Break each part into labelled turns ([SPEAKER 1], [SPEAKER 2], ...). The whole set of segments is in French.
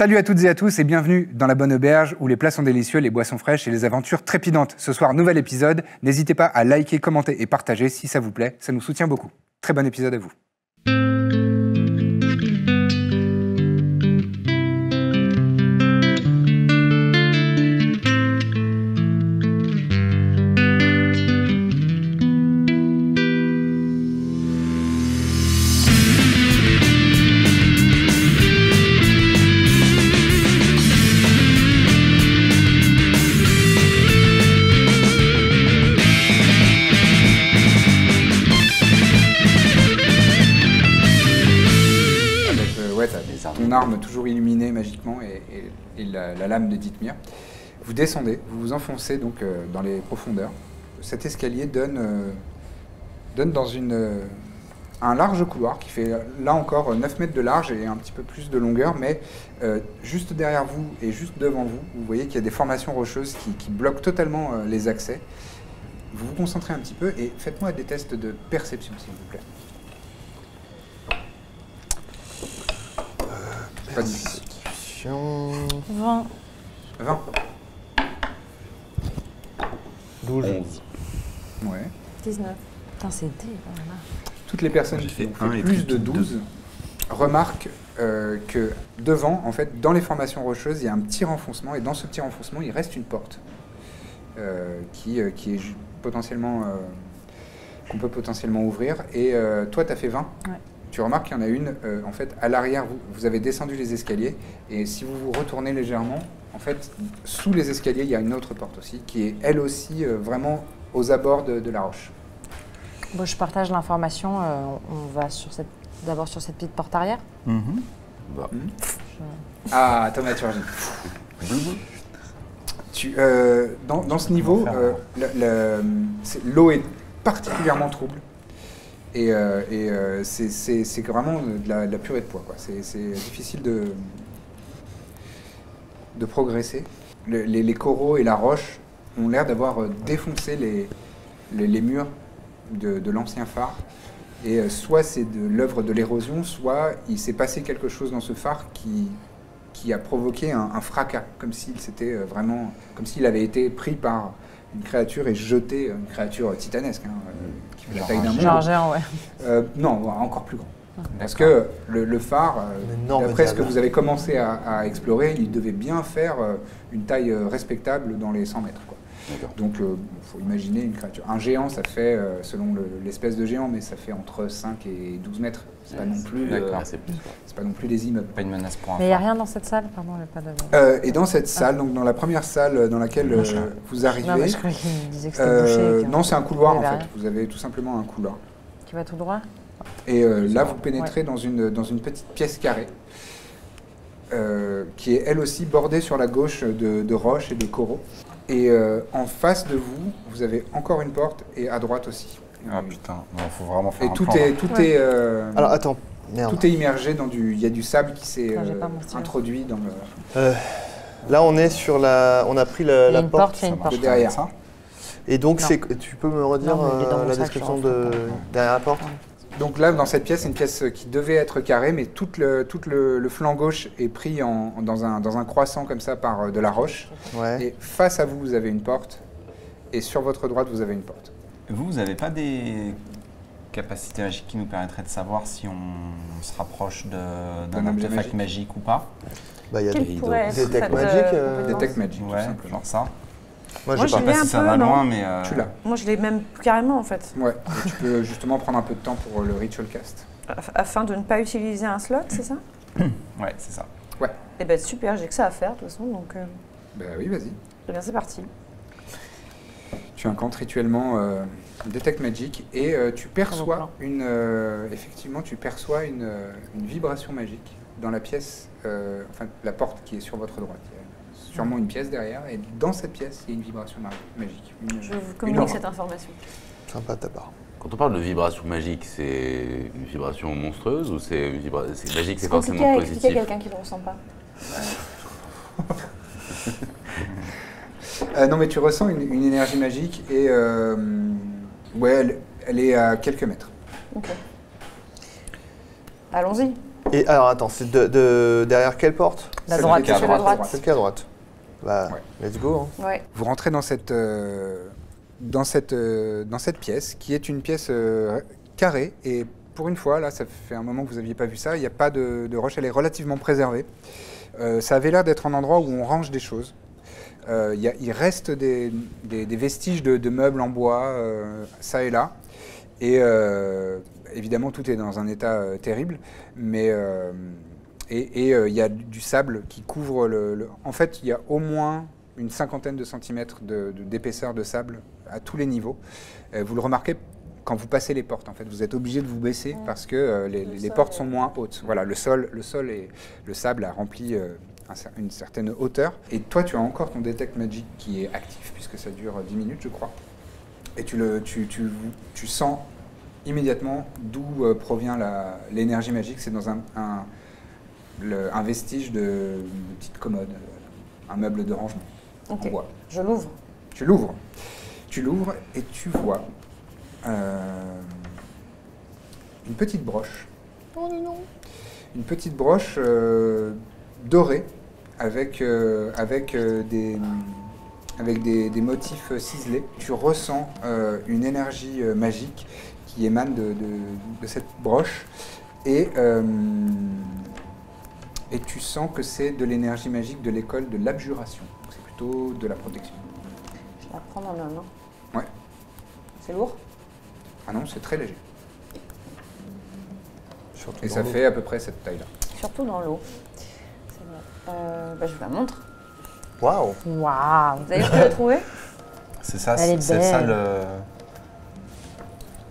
[SPEAKER 1] Salut à toutes et à tous et bienvenue dans la Bonne Auberge où les plats sont délicieux, les boissons fraîches et les aventures trépidantes. Ce soir, nouvel épisode. N'hésitez pas à liker, commenter et partager si ça vous plaît, ça nous soutient beaucoup. Très bon épisode à vous. Lame de Dithmir. Vous descendez, vous vous enfoncez donc euh, dans les profondeurs. Cet escalier donne, euh, donne dans une, euh, un large couloir qui fait là encore euh, 9 mètres de large et un petit peu plus de longueur, mais juste derrière vous et juste devant vous, vous voyez qu'il y a des formations rocheuses qui, qui bloquent totalement les accès. Vous vous concentrez un petit peu et faites-moi des tests de perception, s'il vous plaît. Pas difficile.
[SPEAKER 2] 20.
[SPEAKER 1] 20
[SPEAKER 3] 12.
[SPEAKER 4] 11.
[SPEAKER 1] Ouais.
[SPEAKER 2] 19. Putain, c'est là.
[SPEAKER 1] Toutes les personnes qui ont fait plus de
[SPEAKER 4] deux.
[SPEAKER 1] 12 remarquent euh, que devant, en fait, dans les formations rocheuses, il y a un petit renfoncement et dans ce petit renfoncement, il reste une porte euh, qui, euh, qui est potentiellement euh, qu'on peut potentiellement ouvrir. Et euh, toi, tu as fait 20.
[SPEAKER 2] Ouais.
[SPEAKER 1] Tu remarques qu'il y en a une, euh, en fait, à l'arrière, vous, vous avez descendu les escaliers, et si vous vous retournez légèrement, en fait, sous les escaliers, il y a une autre porte aussi, qui est elle aussi euh, vraiment aux abords de, de la roche.
[SPEAKER 2] Bon, je partage l'information. euh, on va sur cette, d'abord sur cette petite porte arrière.
[SPEAKER 4] Bah,
[SPEAKER 1] Ah, thaumaturgie. Tu, euh, dans, dans ce niveau, l'eau est particulièrement trouble. Et, euh, euh, c'est- vraiment de la, de la purée de poids. C'est difficile de, de progresser. Le- les, coraux et la roche ont l'air d'avoir euh, défoncé les, les, murs de, l'ancien phare. Et soit c'est de l'œuvre de l'érosion, soit il s'est passé quelque chose dans ce phare qui, qui a provoqué un, un fracas, comme s'il comme s'il avait été pris par une créature et jeté, une créature titanesque, hein, euh, qui fait la taille d'un
[SPEAKER 3] un
[SPEAKER 1] monde.
[SPEAKER 2] Genre géant, ouais.
[SPEAKER 1] Euh, non, encore plus grand. Parce que le, le phare, euh, d'après ce que vous avez commencé à, à explorer, il devait bien faire une taille respectable dans les 100 mètres. Donc, il faut imaginer une créature. Un géant, ça fait, euh, selon le- l'espèce de géant, mais ça fait entre 5 et 12 mètres. C'est pas, non plus, euh, pas non plus des immeubles.
[SPEAKER 5] Pas une menace pour un
[SPEAKER 2] Mais il n'y a rien dans cette salle Pardon, il n'y a pas de.
[SPEAKER 1] Euh, et dans cette salle, donc dans la première salle dans laquelle euh, vous arrivez,
[SPEAKER 2] Non, mais je croyais qu'il me disait que c'était
[SPEAKER 1] euh,
[SPEAKER 2] bouché. et que-
[SPEAKER 1] non, c'est un couloir
[SPEAKER 2] y
[SPEAKER 1] en
[SPEAKER 2] avait
[SPEAKER 1] fait.
[SPEAKER 2] rien.
[SPEAKER 1] Vous avez tout simplement un couloir.
[SPEAKER 2] Qui va tout droit
[SPEAKER 1] Et euh, là, vous pénétrez dans, une, dans une petite pièce carrée, euh, qui est elle aussi bordée sur la gauche de, de roches et de coraux. Et euh, en face de vous, vous avez encore une porte, et à droite aussi.
[SPEAKER 5] Ah putain, il faut vraiment faire
[SPEAKER 1] Et
[SPEAKER 5] un
[SPEAKER 1] tout
[SPEAKER 5] plan,
[SPEAKER 1] est,
[SPEAKER 5] là.
[SPEAKER 1] tout
[SPEAKER 2] Ouais.
[SPEAKER 1] est, euh,
[SPEAKER 3] Alors attends, merde.
[SPEAKER 1] tout est immergé dans du. Il y a du sable qui s'est euh, introduit dans le.
[SPEAKER 3] Euh, là, on est sur la. On a pris la,
[SPEAKER 2] Il y a
[SPEAKER 3] la
[SPEAKER 2] une
[SPEAKER 3] porte.
[SPEAKER 2] porte, il y a une
[SPEAKER 5] Ça marche
[SPEAKER 2] porte.
[SPEAKER 1] de derrière.
[SPEAKER 5] ça
[SPEAKER 3] Et donc, c'est. Tu peux me redire
[SPEAKER 2] Non,
[SPEAKER 3] euh, la description de derrière la porte?
[SPEAKER 1] Donc là, dans cette pièce, c'est une pièce qui devait être carrée, mais tout le, tout le, le flanc gauche est pris en, dans, un, dans un croissant comme ça par euh, de la roche.
[SPEAKER 3] Ouais.
[SPEAKER 1] Et face à vous, vous avez une porte. Et sur votre droite, vous avez une porte.
[SPEAKER 5] Vous, vous n'avez pas des capacités magiques qui nous permettraient de savoir si on se rapproche
[SPEAKER 1] D'un
[SPEAKER 5] artefact magique. ou pas?
[SPEAKER 3] Bah, il y a des,
[SPEAKER 4] pourrait
[SPEAKER 3] des
[SPEAKER 4] être
[SPEAKER 3] tech
[SPEAKER 4] cette,
[SPEAKER 3] magic.
[SPEAKER 4] euh,
[SPEAKER 3] euh,
[SPEAKER 4] compétence?
[SPEAKER 1] Detect Magic, tout
[SPEAKER 5] Ouais,
[SPEAKER 1] simplement.
[SPEAKER 5] genre ça.
[SPEAKER 3] Moi,
[SPEAKER 4] je
[SPEAKER 5] sais
[SPEAKER 3] pas.
[SPEAKER 4] l'ai
[SPEAKER 5] pas
[SPEAKER 4] un
[SPEAKER 5] si ça
[SPEAKER 4] peu,
[SPEAKER 5] va
[SPEAKER 4] non
[SPEAKER 5] loin, mais... euh,
[SPEAKER 1] Tu l'as.
[SPEAKER 4] Moi, je l'ai même carrément en fait,
[SPEAKER 1] Ouais. Et tu peux justement prendre un peu de temps pour le ritual cast.
[SPEAKER 4] Afin de ne pas utiliser un slot, c'est ça?
[SPEAKER 5] Ouais, c'est ça.
[SPEAKER 4] Eh ben super, j'ai que ça à faire de toute façon, donc euh,
[SPEAKER 1] Ben oui, vas-y.
[SPEAKER 4] eh bien c'est parti.
[SPEAKER 1] Tu incantes rituellement euh, Detect Magic et euh, tu perçois une. euh, effectivement, tu perçois une, euh, une vibration magique dans la pièce, euh, enfin la porte qui est sur votre droite. Sûrement une pièce derrière et dans cette pièce, il y a une vibration ma- magique. Une-
[SPEAKER 4] Je vous communique cette information.
[SPEAKER 3] Sympa de ta part.
[SPEAKER 6] Quand on parle de vibration magique, c'est une vibration monstrueuse ou c'est une vibra- c'est magique, c'est
[SPEAKER 4] C'est compliqué
[SPEAKER 6] forcément
[SPEAKER 4] à expliquer à
[SPEAKER 6] positif?
[SPEAKER 4] quelqu'un qui ne le ressent pas.
[SPEAKER 1] Euh, non, mais tu ressens une, une énergie magique et euh, ouais, elle, elle est à quelques mètres.
[SPEAKER 4] Ok. Allons-y.
[SPEAKER 3] Et alors attends, c'est de, de- derrière quelle porte?
[SPEAKER 2] La
[SPEAKER 1] Celle
[SPEAKER 2] droite.
[SPEAKER 1] qui est à
[SPEAKER 4] Sur la droite.
[SPEAKER 3] Celle qui est à droite. Bah,
[SPEAKER 1] Ouais.
[SPEAKER 3] let's go. hein.
[SPEAKER 4] Ouais.
[SPEAKER 1] Vous rentrez dans cette, euh, dans cette, euh, dans cette pièce, qui est une pièce euh, carrée. Et pour une fois, là, ça fait un moment que vous n'aviez pas vu ça, il n'y a pas de, de roche, elle est relativement préservée. Euh, ça avait l'air d'être un endroit où on range des choses. Il y a- il reste des, des- des vestiges de, de meubles en bois, euh, ça et là. Et euh, évidemment, tout est dans un état euh, terrible. Mais euh, et euh, il y a du, sable qui couvre le, le- En fait, il y a au moins une cinquantaine de centimètres de- de- d'épaisseur de, sable à tous les niveaux. Euh, vous le remarquez quand vous passez les portes. En fait, vous êtes obligé de vous baisser parce que euh, les,
[SPEAKER 4] Le
[SPEAKER 1] les
[SPEAKER 4] sol
[SPEAKER 1] portes
[SPEAKER 4] est-
[SPEAKER 1] sont moins hautes. Voilà, le sol, le sol et le sable a rempli une certaine hauteur. Et toi, tu as encore ton Detect Magic qui est actif puisque ça dure 10 minutes, je crois. Et tu, le, tu, tu, tu sens immédiatement d'où provient l'énergie magique. C'est dans un, un, le- un vestige de, de petite commode, euh, un meuble de rangement
[SPEAKER 4] Ok.
[SPEAKER 1] en bois.
[SPEAKER 4] Je l'ouvre.
[SPEAKER 1] Tu l'ouvres. Tu l'ouvres et tu vois euh, une petite broche. Une petite broche euh, dorée avec, euh, avec, des, avec des, des motifs ciselés. Tu ressens une énergie magique qui émane de, de- de cette broche et, et tu sens que c'est de l'énergie magique de l'école de l'abjuration. C'est plutôt de la protection.
[SPEAKER 4] Je la prendre en main, non?
[SPEAKER 1] Ouais.
[SPEAKER 4] C'est lourd?
[SPEAKER 1] Ah non, c'est très léger.
[SPEAKER 3] Surtout
[SPEAKER 1] Et
[SPEAKER 3] dans
[SPEAKER 1] ça fait à peu près cette taille-là.
[SPEAKER 4] Surtout dans l'eau. Euh, bah, je vous la montre.
[SPEAKER 3] Waouh
[SPEAKER 2] Waouh.
[SPEAKER 4] Vous avez pu la trouver?
[SPEAKER 5] C'est ça, c'est ça le-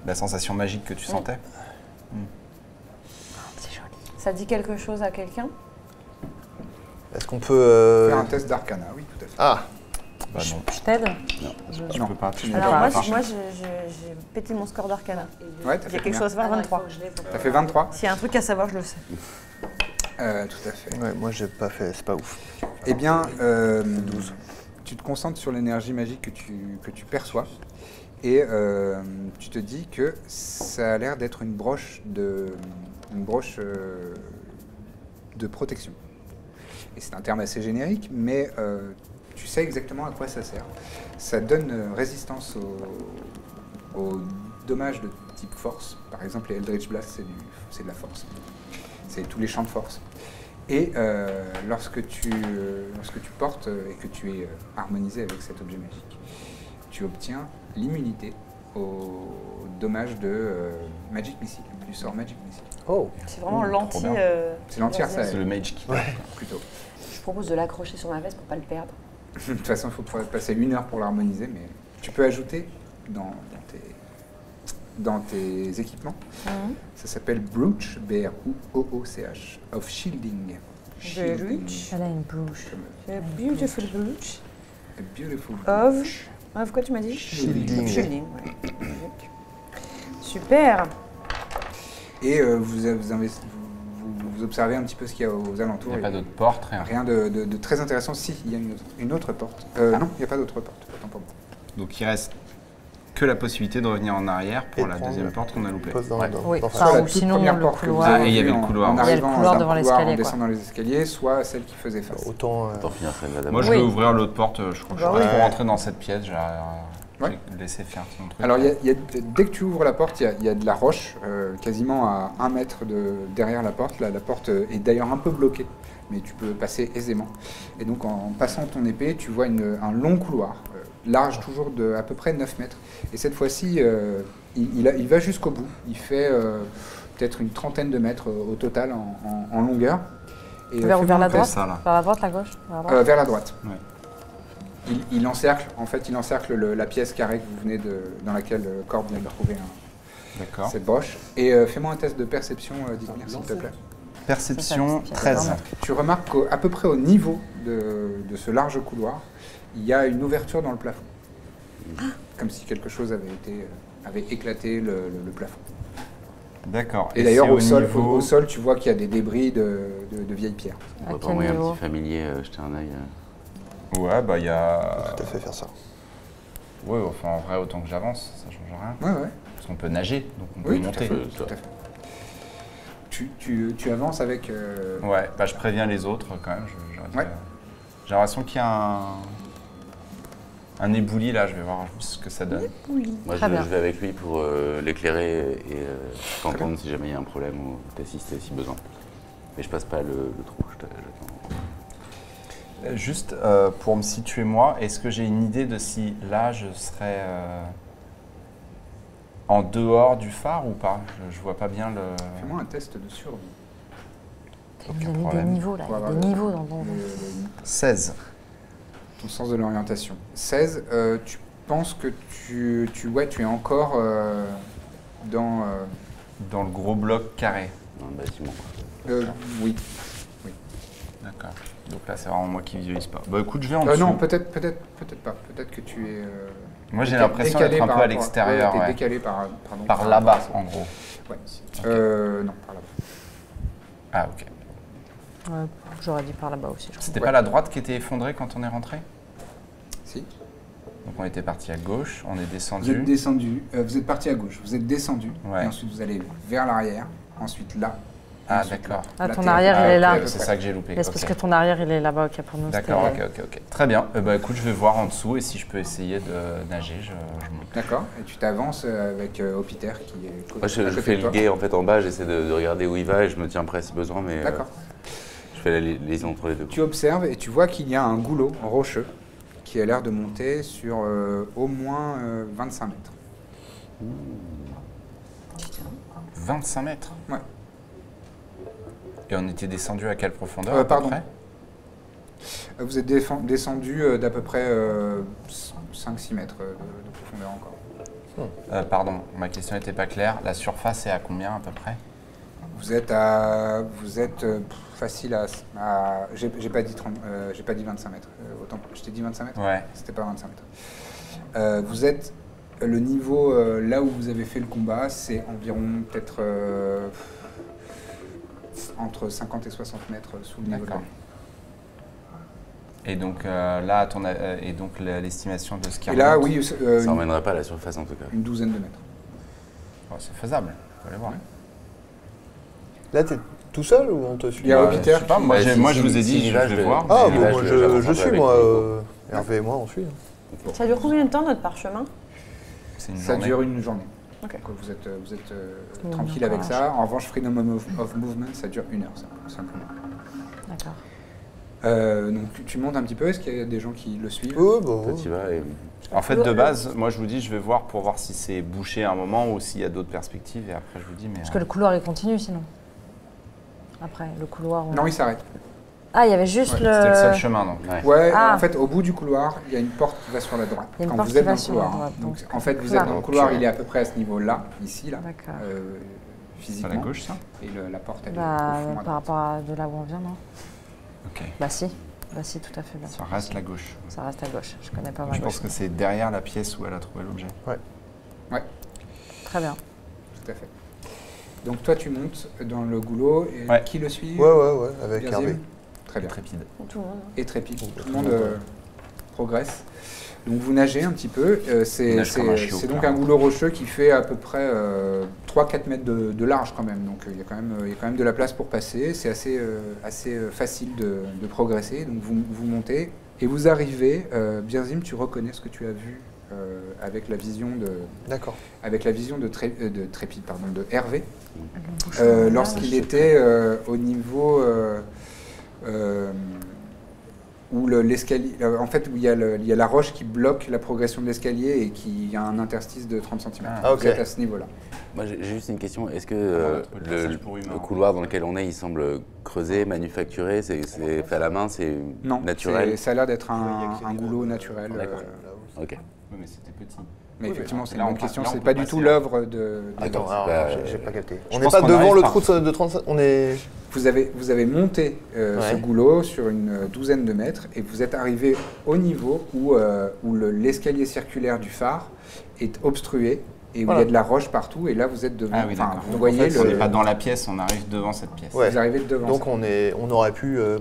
[SPEAKER 5] la sensation magique que tu sentais?
[SPEAKER 2] C'est joli.
[SPEAKER 4] Ça dit quelque chose à quelqu'un?
[SPEAKER 3] Est-ce qu'on peut. euh,
[SPEAKER 1] Faire un test d'arcana, oui, tout à fait.
[SPEAKER 3] Ah
[SPEAKER 5] Bah non,
[SPEAKER 2] Je t'aide
[SPEAKER 1] Non,
[SPEAKER 5] peux pas.
[SPEAKER 1] tu
[SPEAKER 5] tu
[SPEAKER 1] n'es
[SPEAKER 5] peux
[SPEAKER 4] Alors
[SPEAKER 1] pas
[SPEAKER 5] pas.
[SPEAKER 4] moi, je- j'ai- pété mon score d'arcana.
[SPEAKER 1] Ouais, t'as
[SPEAKER 4] Il y a quelque chose vers 23.
[SPEAKER 1] T'as fait 23
[SPEAKER 4] S'il y a un truc à savoir, je le sais.
[SPEAKER 1] Euh, Tout à fait.
[SPEAKER 3] Ouais, moi j'ai pas fait, c'est pas ouf.
[SPEAKER 1] Eh bien, euh, tu te concentres sur l'énergie magique que tu, que tu perçois et euh, tu te dis que ça a l'air d'être une broche de, une broche euh, de protection. Et c'est un terme assez générique, mais euh, tu sais exactement à quoi ça sert. Ça donne euh, résistance aux, aux dommages de type force. Par exemple, les Eldritch Blast, c'est du- c'est de la force. C'est tous les champs de force. Et euh, lorsque, tu, euh, lorsque tu portes euh, et que tu es euh, harmonisé avec cet objet magique, tu obtiens l'immunité aux dommages de euh, Magic Missile, du sort Magic Missile.
[SPEAKER 3] Oh
[SPEAKER 4] C'est vraiment
[SPEAKER 5] Ouh,
[SPEAKER 4] l'anti. euh,
[SPEAKER 1] C'est ça,
[SPEAKER 5] C'est le mage qui.
[SPEAKER 1] plutôt.
[SPEAKER 4] Propose de l'accrocher sur ma veste pour pas le perdre.
[SPEAKER 1] De toute façon, il faut passer une heure pour l'harmoniser, mais tu peux ajouter dans, dans tes, dans tes équipements. Ça s'appelle Brooch, B-R-O-O-C-H, of Shielding. Shielding.
[SPEAKER 4] Brooch.
[SPEAKER 2] Elle a une.
[SPEAKER 1] Comme
[SPEAKER 4] A beautiful brooch
[SPEAKER 1] a beautiful
[SPEAKER 4] of.
[SPEAKER 1] brooch.
[SPEAKER 4] Of quoi tu m'as dit
[SPEAKER 3] Shielding.
[SPEAKER 4] Shielding, ouais. Super.
[SPEAKER 1] Et euh, vous, vous, vous- observez un petit peu ce qu'il y a aux
[SPEAKER 5] Il
[SPEAKER 1] alentours.
[SPEAKER 5] n'y a pas d'autre porte, rien.
[SPEAKER 1] Rien de, de- de très intéressant. Si, il y a une autre, une autre porte. Euh, Non, il n'y a pas d'autre porte. Autant pour moi.
[SPEAKER 5] Donc il reste que la possibilité de revenir en arrière pour
[SPEAKER 3] Et
[SPEAKER 5] la deuxième porte qu'on a loupée.
[SPEAKER 3] Pose dans,
[SPEAKER 5] Ouais.
[SPEAKER 2] Oui, enfin,
[SPEAKER 1] Soit la toute
[SPEAKER 2] sinon,
[SPEAKER 1] première
[SPEAKER 2] le
[SPEAKER 1] porte que vous
[SPEAKER 2] couloir.
[SPEAKER 1] avez
[SPEAKER 5] Ah, il y avait le
[SPEAKER 1] en-
[SPEAKER 5] couloir.
[SPEAKER 1] En
[SPEAKER 5] Il y a
[SPEAKER 2] le
[SPEAKER 1] arrivant
[SPEAKER 2] couloir
[SPEAKER 1] dans
[SPEAKER 2] devant
[SPEAKER 1] en
[SPEAKER 2] l'escalier, quoi.
[SPEAKER 1] descendant les escaliers, soit celle qui faisait face.
[SPEAKER 3] Autant. euh,
[SPEAKER 6] Autant finir celle-là d'abord.
[SPEAKER 5] Moi je
[SPEAKER 2] Oui.
[SPEAKER 5] vais ouvrir l'autre porte, euh, je crois que
[SPEAKER 4] Bah
[SPEAKER 5] je vais
[SPEAKER 4] oui.
[SPEAKER 5] rentrer dans cette pièce, j'ai
[SPEAKER 1] Ouais.
[SPEAKER 5] j'ai laissé faire son truc.
[SPEAKER 1] Alors, il y a- il y a- dès que tu ouvres la porte, il y a, il y a de la roche, euh, quasiment à un mètre de, derrière la porte. La, la porte est d'ailleurs un peu bloquée, mais tu peux passer aisément. Et donc, en passant ton épée, tu vois une- un long couloir, euh, large toujours de à peu près 9 mètres. Et cette fois-ci, euh, il, il a- il va jusqu'au bout. Il fait euh, peut-être une trentaine de mètres au total en, en- en longueur. Et,
[SPEAKER 2] Vers- la
[SPEAKER 5] ça là.
[SPEAKER 2] Vers la droite, la gauche Vers la droite
[SPEAKER 1] Euh, vers la droite.
[SPEAKER 5] Ouais.
[SPEAKER 1] Il, il encercle, en fait, il encercle le- la pièce carrée que vous venez de, dans laquelle euh, Corbe vient de trouver un-
[SPEAKER 5] D'accord.
[SPEAKER 1] cette broche. Et euh, fais-moi un test de perception, euh, s'il te plaît.
[SPEAKER 5] Perception
[SPEAKER 2] Ça, ça,
[SPEAKER 5] 13.
[SPEAKER 2] ça,
[SPEAKER 1] Tu remarques qu'à peu près au niveau de, de ce large couloir, il y a une ouverture dans le plafond. Comme si quelque chose avait, été, euh, avait éclaté le, le- le plafond.
[SPEAKER 5] D'accord.
[SPEAKER 1] Et, d'ailleurs, au, sol,
[SPEAKER 5] niveau-
[SPEAKER 1] au, au sol, tu vois qu'il y a des débris de, de- de vieilles pierres.
[SPEAKER 6] On va pas envoyer un petit familier euh, jeter un œil. euh.
[SPEAKER 5] Ouais, bah il y a.
[SPEAKER 3] Tout à fait faire ça.
[SPEAKER 5] Ouais, enfin en vrai, autant que j'avance, ça change rien.
[SPEAKER 1] Ouais, ouais.
[SPEAKER 5] Parce qu'on peut nager, donc on peut
[SPEAKER 1] Oui, tout à
[SPEAKER 5] monter.
[SPEAKER 1] fait.
[SPEAKER 6] Euh,
[SPEAKER 1] tout à fait. tu, tu- tu avances avec. euh,
[SPEAKER 5] Ouais, bah, je préviens les autres quand même.
[SPEAKER 1] Ouais.
[SPEAKER 5] J'ai l'impression qu'il y a un, un ébouli là, je vais voir ce que ça donne.
[SPEAKER 6] Moi,
[SPEAKER 2] Très
[SPEAKER 6] je, vais avec lui pour euh, l'éclairer et euh, t'entendre si jamais il y a un problème ou t'assister si besoin. Mais je passe pas le, le trou, j'attends.
[SPEAKER 5] Juste euh, pour me situer moi, est-ce que j'ai une idée de si là je serais euh, en dehors du phare ou pas? Je, je vois pas bien le.
[SPEAKER 1] Fais-moi un test de survie.
[SPEAKER 2] Il y a mis des niveaux là, il y a
[SPEAKER 1] Voilà.
[SPEAKER 2] des niveaux dans ton
[SPEAKER 1] Le- le-
[SPEAKER 5] 16.
[SPEAKER 1] ton sens de l'orientation. 16, euh, tu penses que tu, tu, ouais, tu es encore euh, dans. euh,
[SPEAKER 5] Dans le gros bloc carré.
[SPEAKER 6] Dans le bâtiment.
[SPEAKER 1] euh, oui.
[SPEAKER 5] D'accord. Donc là, c'est vraiment moi qui visualise pas. Bah écoute, je vais en
[SPEAKER 1] Euh,
[SPEAKER 5] dessous.
[SPEAKER 1] non, peut-être peut-être peut-être pas. Peut-être que tu es. euh,
[SPEAKER 5] moi, j'ai l'impression
[SPEAKER 1] décalé
[SPEAKER 5] d'être un
[SPEAKER 1] par
[SPEAKER 5] peu à l'extérieur.
[SPEAKER 1] ouais, décalé par, pardon,
[SPEAKER 5] Par là-bas, en gros.
[SPEAKER 1] Ouais. Euh, non, par là-bas.
[SPEAKER 5] Ah, ok.
[SPEAKER 2] Ouais, J'aurais dit par là-bas aussi. je crois.
[SPEAKER 5] C'était
[SPEAKER 1] Ouais.
[SPEAKER 5] pas la droite qui était effondrée quand on est rentré?
[SPEAKER 1] Si.
[SPEAKER 5] Donc on était parti à gauche, on est
[SPEAKER 1] Vous êtes
[SPEAKER 5] descendu.
[SPEAKER 1] descendu, euh, vous êtes parti à gauche, vous êtes descendu,
[SPEAKER 5] Ouais.
[SPEAKER 1] et ensuite vous allez vers l'arrière, ensuite là.
[SPEAKER 5] Ah,
[SPEAKER 1] ensuite
[SPEAKER 5] d'accord.
[SPEAKER 2] Ah, ton arrière,
[SPEAKER 5] Ah,
[SPEAKER 2] il est là.
[SPEAKER 5] C'est ça que j'ai loupé.
[SPEAKER 2] Mais c'est parce que ton arrière, il est là-bas. Ok, pour nous,
[SPEAKER 5] D'accord, ok, ok, ok. Très bien. Eh ben, écoute, je vais voir en dessous et si je peux essayer de nager, je, je monte.
[SPEAKER 1] D'accord, et tu t'avances euh, avec euh, Hopiter qui est
[SPEAKER 6] Moi, je, je fais le guet en fait en bas, j'essaie de, de regarder où il va et je me tiens prêt si besoin, mais euh,
[SPEAKER 1] D'accord.
[SPEAKER 6] je fais la li- liaison entre les deux.
[SPEAKER 1] Tu observes et tu vois qu'il y a un goulot rocheux qui a l'air de monter sur euh, au moins euh, 25 mètres.
[SPEAKER 5] 25 mètres?
[SPEAKER 1] Ouais.
[SPEAKER 5] Et on était descendu à quelle profondeur
[SPEAKER 1] Euh,
[SPEAKER 5] à peu
[SPEAKER 1] pardon.
[SPEAKER 5] près?
[SPEAKER 1] Vous êtes descendu euh, d'à peu près 5-6 mètres euh, de, de profondeur encore.
[SPEAKER 5] Euh, Pardon, ma question n'était pas claire. La surface est à combien à peu près?
[SPEAKER 1] Vous êtes à, vous êtes facile à, à- j'ai pas dit 30, euh, j'ai pas dit 25 mètres. Autant, je t'ai dit 25 mètres?
[SPEAKER 5] Ouais.
[SPEAKER 1] C'était pas 25 mètres. Euh, vous êtes le niveau là où vous avez fait le combat, c'est environ peut-être entre 50 et 60 mètres sous le niveau de l'eau.
[SPEAKER 5] Et donc euh, là, ton, euh, et donc l'estimation de ce qui
[SPEAKER 1] Et là,
[SPEAKER 5] remonte,
[SPEAKER 1] oui, euh,
[SPEAKER 6] Ça
[SPEAKER 1] une,
[SPEAKER 6] emmènera pas à la surface en tout cas.
[SPEAKER 1] une douzaine de mètres.
[SPEAKER 5] oh, c'est faisable. Faut aller voir.
[SPEAKER 3] Là, t'es tout seul ou on te suit?
[SPEAKER 1] Il y a Hopiter qui-
[SPEAKER 5] moi,
[SPEAKER 6] Bah, si-
[SPEAKER 5] moi,
[SPEAKER 6] si-
[SPEAKER 5] je vous ai
[SPEAKER 6] si
[SPEAKER 5] dit, je
[SPEAKER 6] vais,
[SPEAKER 5] vais
[SPEAKER 6] je-
[SPEAKER 5] voir.
[SPEAKER 3] Ah,
[SPEAKER 5] mais-
[SPEAKER 3] bon,
[SPEAKER 6] là,
[SPEAKER 3] moi
[SPEAKER 6] je-
[SPEAKER 3] suis, moi. euh, Hervé et moi, on suit.
[SPEAKER 4] Ça dure combien de temps notre parchemin?
[SPEAKER 5] Une
[SPEAKER 1] Ça
[SPEAKER 5] journée.
[SPEAKER 1] dure une journée. Donc, vous êtes, euh, vous êtes euh,
[SPEAKER 2] Une
[SPEAKER 1] tranquille avec ça. En revanche, Freedom of, of Movement, ça dure une heure simple- simplement.
[SPEAKER 2] D'accord.
[SPEAKER 1] Euh, donc tu- tu montes un petit peu. Est-ce qu'il y a des gens qui le suivent?
[SPEAKER 6] Toi, tu vas et
[SPEAKER 5] En fait, de base, moi, je vous dis, je vais voir pour voir si c'est bouché à un moment ou s'il y a d'autres perspectives. Et après, je vous dis, mais.
[SPEAKER 2] Parce que le couloir, il continue sinon. Après, le couloir. on-
[SPEAKER 1] Non, il s'arrête.
[SPEAKER 2] Ah, il y avait juste
[SPEAKER 1] Ouais,
[SPEAKER 2] le.
[SPEAKER 5] C'était le seul chemin, donc.
[SPEAKER 6] Ouais.
[SPEAKER 1] Ouais,
[SPEAKER 2] Ah.
[SPEAKER 1] en fait, au bout du couloir, il y a une porte qui va sur la droite.
[SPEAKER 2] Il y a une
[SPEAKER 1] Quand
[SPEAKER 2] porte
[SPEAKER 1] vous
[SPEAKER 2] qui
[SPEAKER 1] êtes
[SPEAKER 2] va
[SPEAKER 1] dans le
[SPEAKER 2] sur la
[SPEAKER 1] couloir.
[SPEAKER 2] droite,
[SPEAKER 1] Donc,
[SPEAKER 2] donc,
[SPEAKER 1] en fait, vous
[SPEAKER 2] là.
[SPEAKER 1] êtes dans le couloir, il est à peu près à ce niveau-là, ici, là,
[SPEAKER 2] D'accord.
[SPEAKER 1] euh,
[SPEAKER 5] À
[SPEAKER 1] physiquement.
[SPEAKER 5] la gauche, ça
[SPEAKER 1] Et le- la porte, elle est
[SPEAKER 2] Bah,
[SPEAKER 1] au fond à
[SPEAKER 2] par rapport à de là où on vient, non
[SPEAKER 5] Ok.
[SPEAKER 2] Bah si. Bah si, tout à fait. Bien.
[SPEAKER 5] Ça reste la gauche.
[SPEAKER 2] Ça reste à gauche. Je connais pas
[SPEAKER 5] Je
[SPEAKER 2] mal.
[SPEAKER 5] pense que c'est derrière la pièce où elle a trouvé l'objet.
[SPEAKER 2] Très bien.
[SPEAKER 1] Tout à fait. Donc toi, tu montes dans le goulot. Et
[SPEAKER 5] Ouais.
[SPEAKER 1] Qui le suit?
[SPEAKER 3] Ouais, ouais, ouais, avec Hervé.
[SPEAKER 1] Très bien.
[SPEAKER 5] Trépide.
[SPEAKER 4] Tout le monde.
[SPEAKER 1] Et Trépide. Tout le monde euh, progresse. Donc vous nagez un petit peu. Euh, c'est donc un goulot rocheux qui fait à peu près euh, 3-4 mètres de, de large quand même. Donc euh, il y, a quand même, euh, il y a quand même de la place pour passer. C'est assez, euh, assez euh, facile de, de progresser. Donc vous, vous montez et vous arrivez. Euh, Birzim, tu reconnais ce que tu as vu euh, avec la vision de,
[SPEAKER 3] D'accord.
[SPEAKER 1] avec la vision de, Tré- euh, de Trépide, pardon, de Hervé. Euh, lorsqu'il était euh, au niveau euh, euh, où le- l'escalier, euh, en fait, où il y, a le- il y a la roche qui bloque la progression de l'escalier et qui a un interstice de 30 cm.
[SPEAKER 5] Ah,
[SPEAKER 3] ok.
[SPEAKER 1] Vous êtes à ce niveau-là.
[SPEAKER 6] Moi, j'ai juste une question. Est-ce que euh,
[SPEAKER 5] le
[SPEAKER 6] le couloir dans lequel on est, il semble creusé, manufacturé C'est fait à la main C'est
[SPEAKER 1] Non,
[SPEAKER 6] naturel
[SPEAKER 1] c'est- ça a l'air d'être
[SPEAKER 3] y
[SPEAKER 1] un, goulot naturel.
[SPEAKER 6] D'accord.
[SPEAKER 1] euh,
[SPEAKER 6] Ok.
[SPEAKER 5] Oui, mais c'était petit.
[SPEAKER 1] mais
[SPEAKER 3] Oui,
[SPEAKER 1] effectivement, c'est
[SPEAKER 5] on
[SPEAKER 1] bonne question. C'est pas du tout
[SPEAKER 5] hein.
[SPEAKER 1] l'œuvre de.
[SPEAKER 3] Attends, j'ai- pas capté. On n'est pas devant le trou de, de 35, on est...
[SPEAKER 1] Vous avez, vous avez monté euh, ce
[SPEAKER 3] Ouais.
[SPEAKER 1] goulot sur une euh, douzaine de mètres et vous êtes arrivé au niveau où, euh, où le- l'escalier circulaire du phare est obstrué et où
[SPEAKER 3] Voilà.
[SPEAKER 1] il y a de la roche partout. Et là, vous êtes devant.
[SPEAKER 5] Ah oui,
[SPEAKER 1] enfin,
[SPEAKER 5] d'accord.
[SPEAKER 1] vous voyez
[SPEAKER 5] en fait, on
[SPEAKER 1] le.
[SPEAKER 5] n'est pas dans la pièce, on arrive devant cette pièce.
[SPEAKER 3] Ouais.
[SPEAKER 1] Vous arrivez devant.
[SPEAKER 3] Donc on, est, on aurait pu euh,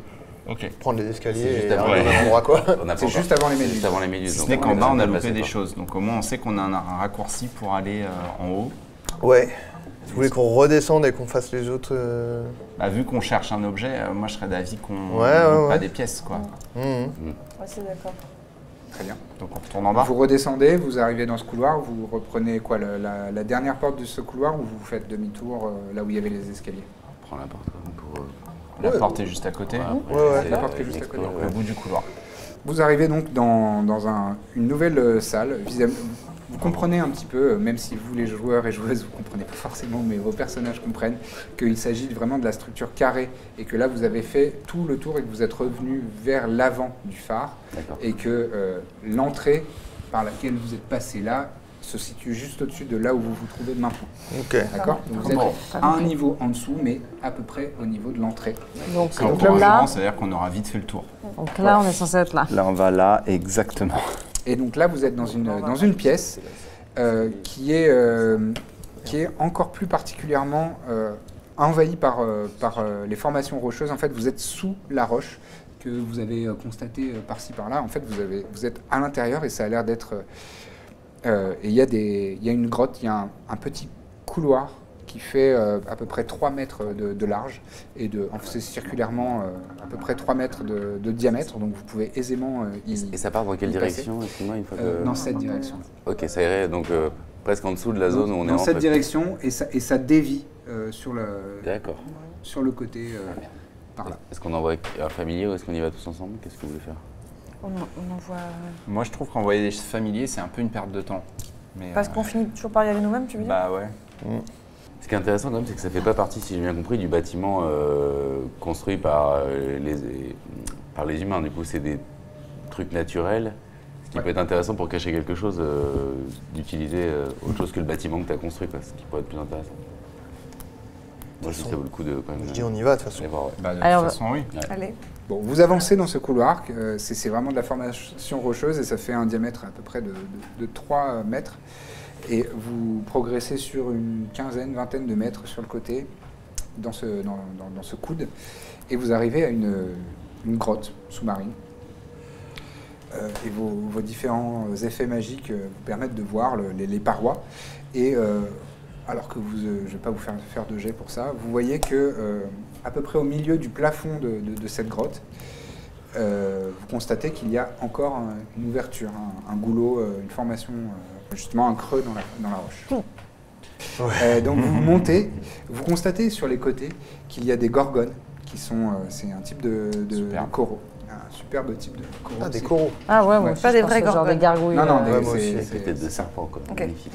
[SPEAKER 3] prendre les escaliers
[SPEAKER 6] juste
[SPEAKER 3] et
[SPEAKER 6] avant
[SPEAKER 3] arriver endroit, quoi.
[SPEAKER 6] On pas
[SPEAKER 1] C'est juste avant les
[SPEAKER 6] c'est
[SPEAKER 1] méduses.
[SPEAKER 6] Juste avant les méduses.
[SPEAKER 5] Si ce n'est
[SPEAKER 6] on
[SPEAKER 5] qu'en bas, on a loupé des choses. Donc au moins, on sait qu'on a un, un raccourci pour aller euh, en haut.
[SPEAKER 3] Ouais. Vous voulez qu'on redescende et qu'on fasse les autres euh,
[SPEAKER 5] Bah, vu qu'on cherche un objet, euh, moi je serais d'avis qu'on
[SPEAKER 3] Ouais, ouais,
[SPEAKER 5] monte pas
[SPEAKER 3] ouais.
[SPEAKER 5] des pièces quoi.
[SPEAKER 3] mhm.
[SPEAKER 4] Ouais, c'est d'accord.
[SPEAKER 1] Très bien.
[SPEAKER 5] Donc on retourne en bas.
[SPEAKER 1] Vous redescendez, vous arrivez dans ce couloir, vous reprenez quoi le- la, la dernière porte de ce couloir ou vous faites demi-tour euh, là où il y avait les escaliers?
[SPEAKER 6] Prends la porte quoi, pour. euh,
[SPEAKER 5] La
[SPEAKER 3] Ouais.
[SPEAKER 5] porte est juste à côté,
[SPEAKER 6] après,
[SPEAKER 3] Ouais, ouais.
[SPEAKER 1] La porte est juste à côté.
[SPEAKER 5] au
[SPEAKER 6] ouais.
[SPEAKER 5] bout du couloir.
[SPEAKER 1] Vous arrivez donc dans, dans un- une nouvelle salle. Vous comprenez un petit peu, euh, même si vous les joueurs et joueuses, vous comprenez pas forcément, mais vos personnages comprennent qu'il s'agit vraiment de la structure carrée et que là vous avez fait tout le tour et que vous êtes revenu vers l'avant du phare et que euh, l'entrée par laquelle vous êtes passé là se situe juste au-dessus de là où vous vous trouvez maintenant.
[SPEAKER 3] Ok.
[SPEAKER 1] D'accord? Donc Vous êtes à un niveau en dessous, mais à peu près au niveau de l'entrée.
[SPEAKER 2] Donc, donc
[SPEAKER 5] gros,
[SPEAKER 2] là,
[SPEAKER 5] c'est-à-dire qu'on aura vite fait le tour.
[SPEAKER 2] donc là, on est censé être là.
[SPEAKER 5] Là on va là, exactement.
[SPEAKER 1] Et donc là, vous êtes dans une, dans une pièce euh, qui, est, euh, qui est encore plus particulièrement euh, envahie par, par les formations rocheuses. En fait, vous êtes sous la roche que vous avez constaté euh, par-ci par-là. En fait, vous, avez, vous êtes à l'intérieur et ça a l'air d'être... et il y, a des- il y a une grotte, il y a un, un petit couloir qui fait euh, à peu près 3 mètres de, de large et de, enfin, c'est circulairement euh, à peu près 3 mètres de, de diamètre. Donc vous pouvez aisément euh, y,
[SPEAKER 6] Et ça part dans quelle direction, excuse-moi, une fois que.
[SPEAKER 1] euh, dans cette direction.
[SPEAKER 6] Ok, ça irait donc euh, presque en dessous de la zone où on est
[SPEAKER 1] dans
[SPEAKER 6] en
[SPEAKER 1] cette
[SPEAKER 6] fait.
[SPEAKER 1] direction et ça, et ça dévie euh, sur, le,
[SPEAKER 6] D'accord.
[SPEAKER 1] sur le côté euh, par là.
[SPEAKER 6] Est-ce qu'on envoie un familier ou est-ce qu'on y va tous ensemble? Qu'est-ce que vous voulez faire?
[SPEAKER 4] On, en- on envoie.
[SPEAKER 5] Moi je trouve qu'envoyer des familiers c'est un peu une perte de temps. Mais,
[SPEAKER 4] Parce
[SPEAKER 5] euh,
[SPEAKER 4] qu'on finit toujours par y aller nous-mêmes, tu veux dire?
[SPEAKER 5] Bah ouais.
[SPEAKER 6] Ce qui est intéressant quand même, c'est que ça fait pas partie, si j'ai bien compris, du bâtiment euh, construit par, euh, les, par les humains. Du coup, c'est des trucs naturels. Ce qui
[SPEAKER 1] Ouais.
[SPEAKER 6] peut être intéressant pour cacher quelque chose, euh, d'utiliser euh, autre chose que le bâtiment que tu as construit, quoi, ce qui pourrait être plus intéressant. Moi, je trouve que ça vaut le coup de quand même
[SPEAKER 3] Je dis on y va de toute façon.
[SPEAKER 6] aller voir. ouais.
[SPEAKER 5] Bah, de
[SPEAKER 2] Alors,
[SPEAKER 5] toute façon oui.
[SPEAKER 4] Allez.
[SPEAKER 1] Bon, vous avancez dans ce couloir, euh, c'est c'est vraiment de la formation rocheuse et ça fait un diamètre à peu près de, de, 3 mètres. Et vous progressez sur une quinzaine, vingtaine de mètres sur le côté, dans ce, dans, dans- ce coude, et vous arrivez à une, une grotte sous-marine. Euh, et vos, vos différents effets magiques euh, vous permettent de voir le- les, parois. Et euh, alors que vous, je ne vais pas vous faire faire de jet pour ça, vous voyez que à peu près au milieu du plafond de, cette grotte, vous constatez qu'il y a encore un- une ouverture, un, goulot, une formation, justement un creux dans la, dans la roche. Euh, donc vous montez, vous constatez sur les côtés qu'il y a des gorgones, qui sont, euh, c'est un type de, de,
[SPEAKER 5] Superbe.
[SPEAKER 1] de coraux, un superbe type de coraux.
[SPEAKER 3] Ah, des coraux.
[SPEAKER 2] Ah ouais,
[SPEAKER 4] Pas des vrais
[SPEAKER 2] que genre
[SPEAKER 4] gorgones.
[SPEAKER 2] des gargouilles.
[SPEAKER 1] Non, non,
[SPEAKER 2] euh,
[SPEAKER 1] des-
[SPEAKER 3] Ouais,
[SPEAKER 1] c'est-
[SPEAKER 3] aussi.
[SPEAKER 6] Avec
[SPEAKER 1] c'est-
[SPEAKER 6] les têtes de
[SPEAKER 1] c'est ça.
[SPEAKER 6] serpent, quoi.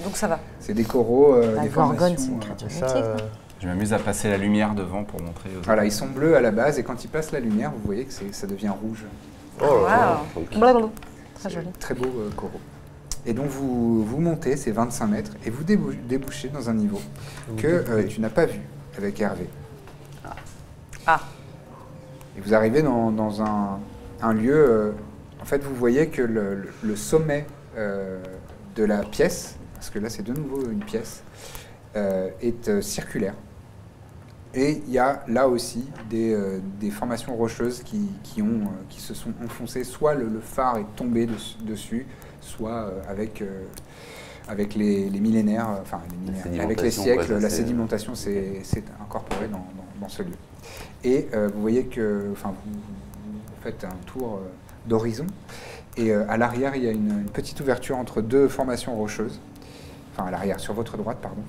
[SPEAKER 4] Donc ça va.
[SPEAKER 1] C'est des coraux, euh, des
[SPEAKER 2] gorgone,
[SPEAKER 1] formations,
[SPEAKER 2] c'est une créature
[SPEAKER 5] Je m'amuse à passer la lumière devant pour montrer aux
[SPEAKER 1] Voilà, ils sont bleus à la base et quand ils passent la lumière, vous voyez que ça devient rouge.
[SPEAKER 3] oh là.
[SPEAKER 2] Très joli.
[SPEAKER 1] Très beau euh, coraux. Et donc vous, vous montez, c'est 25 mètres, et vous débou- débouchez dans un niveau que euh, tu n'as pas vu avec Hervé.
[SPEAKER 4] Ah.
[SPEAKER 1] Et vous arrivez dans, dans un, un lieu, euh, en fait vous voyez que le, le- le sommet euh, de la pièce, parce que là c'est de nouveau une pièce, euh, est euh, circulaire. Et il y a là aussi des, euh, des formations rocheuses qui, qui ont, euh, qui se sont enfoncées. Soit le, le phare est tombé dessus, soit euh, avec, euh, avec les, les millénaires, euh, enfin les millénaires, avec les siècles, la sédimentation s'est incorporée dans, dans- dans ce lieu. Et vous voyez que, enfin, vous, vous faites un tour d'horizon, et euh, à l'arrière il y a une, une petite ouverture entre deux formations rocheuses, enfin à l'arrière, sur votre droite, pardon,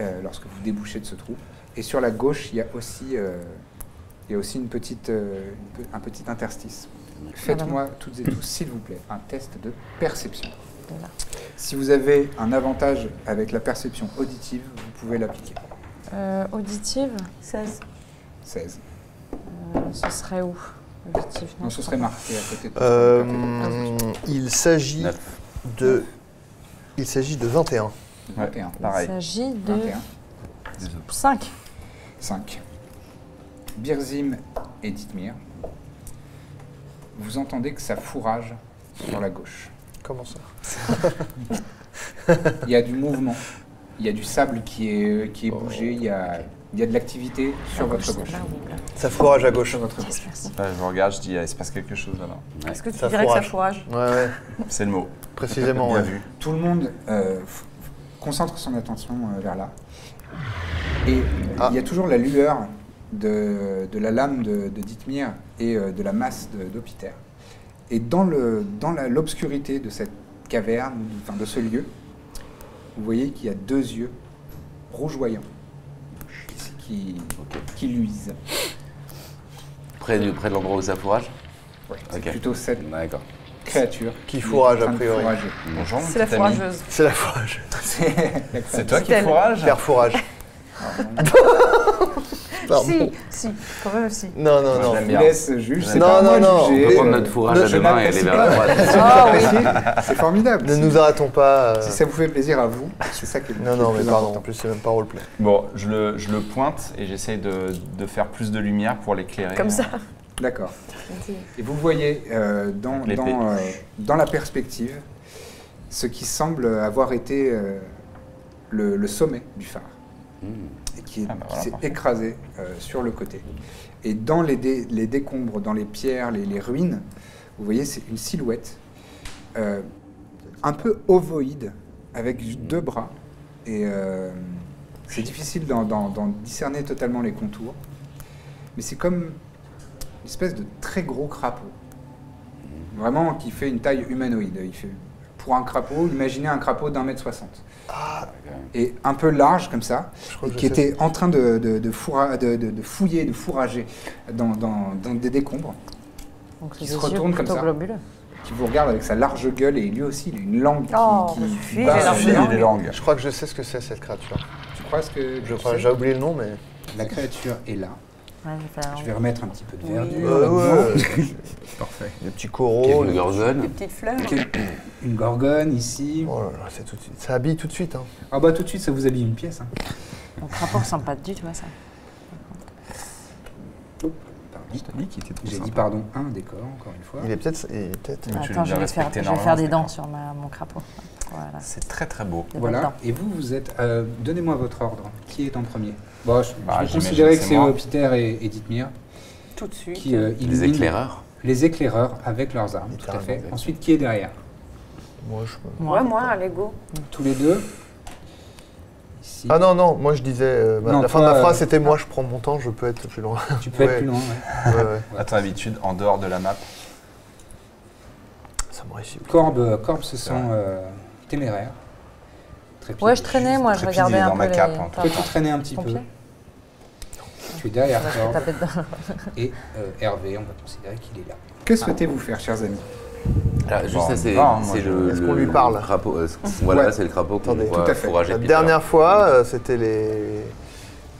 [SPEAKER 1] euh, lorsque vous débouchez de ce trou. Et sur la gauche, il y a aussi, euh, il y a aussi une petite, une un petit interstice. Faites-moi toutes et tous, s'il vous plaît, un test de perception.
[SPEAKER 2] Voilà.
[SPEAKER 1] Si vous avez un avantage avec la perception auditive, vous pouvez l'appliquer.
[SPEAKER 2] Euh, auditive,
[SPEAKER 4] 16.
[SPEAKER 1] 16.
[SPEAKER 2] euh, ce serait où Auditive,
[SPEAKER 1] Non, ce serait marqué à côté de
[SPEAKER 3] Euh, il s'agit de. Il s'agit de 21.
[SPEAKER 1] 21.
[SPEAKER 2] pas.
[SPEAKER 5] Pareil.
[SPEAKER 2] Il s'agit de
[SPEAKER 1] 21.
[SPEAKER 2] 5.
[SPEAKER 1] 5. Birzim et Dithmir, vous entendez que ça fourrage sur la gauche.
[SPEAKER 3] Comment ça?
[SPEAKER 1] Il y a du mouvement, il y a du sable qui est, qui est bougé, il y a, il y a de l'activité sur votre gauche.
[SPEAKER 3] Ça fourrage à gauche.
[SPEAKER 1] Sur votre gauche.
[SPEAKER 5] Bah, je regarde, je dis, ah, il se passe quelque chose là-bas.
[SPEAKER 4] Est-ce que tu
[SPEAKER 3] Ça
[SPEAKER 4] dirais que ça
[SPEAKER 3] fourrage. Ouais, ouais,
[SPEAKER 5] C'est le mot.
[SPEAKER 3] précisément.
[SPEAKER 5] Bien
[SPEAKER 3] ouais.
[SPEAKER 5] vu.
[SPEAKER 1] Tout le monde euh, concentre son attention euh, vers là. Et
[SPEAKER 3] Ah.
[SPEAKER 1] il y a toujours la lueur de, de la lame de, de Dithmir et euh, de la masse de- d'Opiter. Et dans le- dans la- l'obscurité de cette caverne, enfin de ce lieu, vous voyez qu'il y a deux yeux rougeoyants qui, qui luisent.
[SPEAKER 6] Près, du, près de l'endroit où ça fourrage
[SPEAKER 1] Ouais, c'est
[SPEAKER 6] Ok.
[SPEAKER 1] plutôt cette
[SPEAKER 6] D'accord.
[SPEAKER 1] créature
[SPEAKER 3] Qui fourrage, a priori.
[SPEAKER 5] Bonjour,
[SPEAKER 4] C'est la fourageuse.
[SPEAKER 3] C'est la fourrage.
[SPEAKER 1] C'est
[SPEAKER 5] C'est toi qui fourrage
[SPEAKER 3] Père fourrage. Pardon.
[SPEAKER 4] Si, si, quand même si.
[SPEAKER 3] Non, non, non.
[SPEAKER 5] je
[SPEAKER 1] vous laisse juge. C'est
[SPEAKER 3] Non,
[SPEAKER 1] pas moi
[SPEAKER 3] non,
[SPEAKER 1] juger.
[SPEAKER 6] On peut prendre notre fourrage à mains et aller vers la droite.
[SPEAKER 1] Vous l'appréciez, C'est formidable.
[SPEAKER 3] Ne
[SPEAKER 1] Si-
[SPEAKER 3] nous arrêtons pas. euh,
[SPEAKER 1] Si ça vous fait plaisir à vous, c'est ça qui est le
[SPEAKER 3] Non, non, mais pardon, en plus c'est même pas roleplay.
[SPEAKER 5] Bon, je le, je le pointe et j'essaye de, de faire plus de lumière pour l'éclairer.
[SPEAKER 4] Comme ça.
[SPEAKER 1] D'accord. Et vous voyez euh, dans, dans, euh, dans la perspective ce qui semble avoir été euh, le, le sommet du phare,
[SPEAKER 6] Hmm.
[SPEAKER 1] Qui,
[SPEAKER 5] Ah bah voilà,
[SPEAKER 1] s'est
[SPEAKER 5] parfait.
[SPEAKER 1] écrasé euh, sur le côté. Et dans les, dé- les décombres, dans les pierres, les, les ruines, vous voyez, c'est une silhouette euh, un peu ovoïde, avec deux bras. Et euh, c'est difficile d'en, d'en- d'en discerner totalement les contours. Mais c'est comme une espèce de très gros crapaud. Vraiment qui fait une taille humanoïde. Il fait, pour un crapaud, imaginez un crapaud d'un mètre soixante. Et un peu large comme ça, et qui était en train de, de, de fourra- de- de- de fouiller, de fourrager dans, dans- dans des décombres,
[SPEAKER 2] Donc
[SPEAKER 1] Qui se retourne comme ça.
[SPEAKER 2] globuleux.
[SPEAKER 1] qui vous regarde avec sa large gueule et lui aussi, il a une langue qui,
[SPEAKER 4] Oh,
[SPEAKER 1] qui, bat
[SPEAKER 4] les langues.
[SPEAKER 5] langues.
[SPEAKER 3] Je crois que je sais ce que c'est cette créature.
[SPEAKER 1] Tu crois ce que
[SPEAKER 3] Je crois, j'ai oublié le nom, mais.
[SPEAKER 1] La créature est là.
[SPEAKER 2] Ouais, je vais faire-
[SPEAKER 1] Je vais remettre un petit peu de
[SPEAKER 4] Oui.
[SPEAKER 1] verdure. Là-dedans.
[SPEAKER 5] Parfait.
[SPEAKER 3] Des petits coraux.
[SPEAKER 6] gorgone.
[SPEAKER 4] Des petites fleurs.
[SPEAKER 1] Une gorgone ici.
[SPEAKER 3] Oh là là, c'est tout de suite. Ça habille tout de suite. Hein.
[SPEAKER 1] Ah bah tout de suite, ça vous habille une pièce. hein.
[SPEAKER 2] Mon crapaud ressemble pas du tout à ça.
[SPEAKER 5] Je qu'il était
[SPEAKER 1] J'ai dit pardon, un décor, encore une fois.
[SPEAKER 3] Il est peut-être.
[SPEAKER 5] tu
[SPEAKER 2] Attends, je vais, faire, je vais faire des dents sur ma- mon crapaud. Voilà.
[SPEAKER 5] C'est très très beau.
[SPEAKER 1] Voilà. Et vous, vous êtes. euh, Donnez-moi votre ordre. Qui est en premier Bon, je, je
[SPEAKER 5] Bah,
[SPEAKER 1] vais
[SPEAKER 5] j'imagine
[SPEAKER 1] considérer
[SPEAKER 5] que c'est
[SPEAKER 1] c'est
[SPEAKER 5] moi.
[SPEAKER 1] Opiter et, et Dithmir
[SPEAKER 4] Tout de suite.
[SPEAKER 1] qui euh,
[SPEAKER 6] Les éclaireurs.
[SPEAKER 1] les éclaireurs avec leurs armes, tout à fait. Ensuite, qui est derrière
[SPEAKER 3] Moi, je.
[SPEAKER 4] Moi, à Lego.
[SPEAKER 1] Tous les deux.
[SPEAKER 3] Ah non, non, moi je disais. euh,
[SPEAKER 1] Non,
[SPEAKER 3] la fin de
[SPEAKER 1] toi,
[SPEAKER 3] ma
[SPEAKER 1] euh,
[SPEAKER 3] phrase c'était moi je prends mon temps, je peux être plus loin.
[SPEAKER 1] Tu peux
[SPEAKER 3] Ouais.
[SPEAKER 1] être plus loin. ouais.
[SPEAKER 3] ouais, ouais.
[SPEAKER 5] À ton habitude, en dehors de la map.
[SPEAKER 3] Ça m'aurait ciblé.
[SPEAKER 1] Corbe, Corbe sent
[SPEAKER 5] vrai.
[SPEAKER 1] euh, téméraire. Trépide.
[SPEAKER 2] Ouais, je traînais, moi, je regardais un
[SPEAKER 5] dans
[SPEAKER 2] peu
[SPEAKER 5] ma
[SPEAKER 2] les...
[SPEAKER 5] cape, hein.
[SPEAKER 1] Peux-tu traîner un petit peu Tu es derrière Corbe et euh, Hervé, on va considérer qu'il est là. Que souhaitez-vous faire, chers amis?
[SPEAKER 6] Ah, juste
[SPEAKER 5] Bon,
[SPEAKER 6] ça, c'est le,
[SPEAKER 3] Est-ce
[SPEAKER 6] le-
[SPEAKER 3] qu'on lui parle
[SPEAKER 6] le crapaud. euh, Voilà,
[SPEAKER 1] Ouais.
[SPEAKER 6] c'est le crapaud qu'on
[SPEAKER 3] Attendez.
[SPEAKER 6] voit
[SPEAKER 1] Tout à fait.
[SPEAKER 6] fourrager
[SPEAKER 3] La
[SPEAKER 6] Peter.
[SPEAKER 3] dernière fois, euh, c'était les,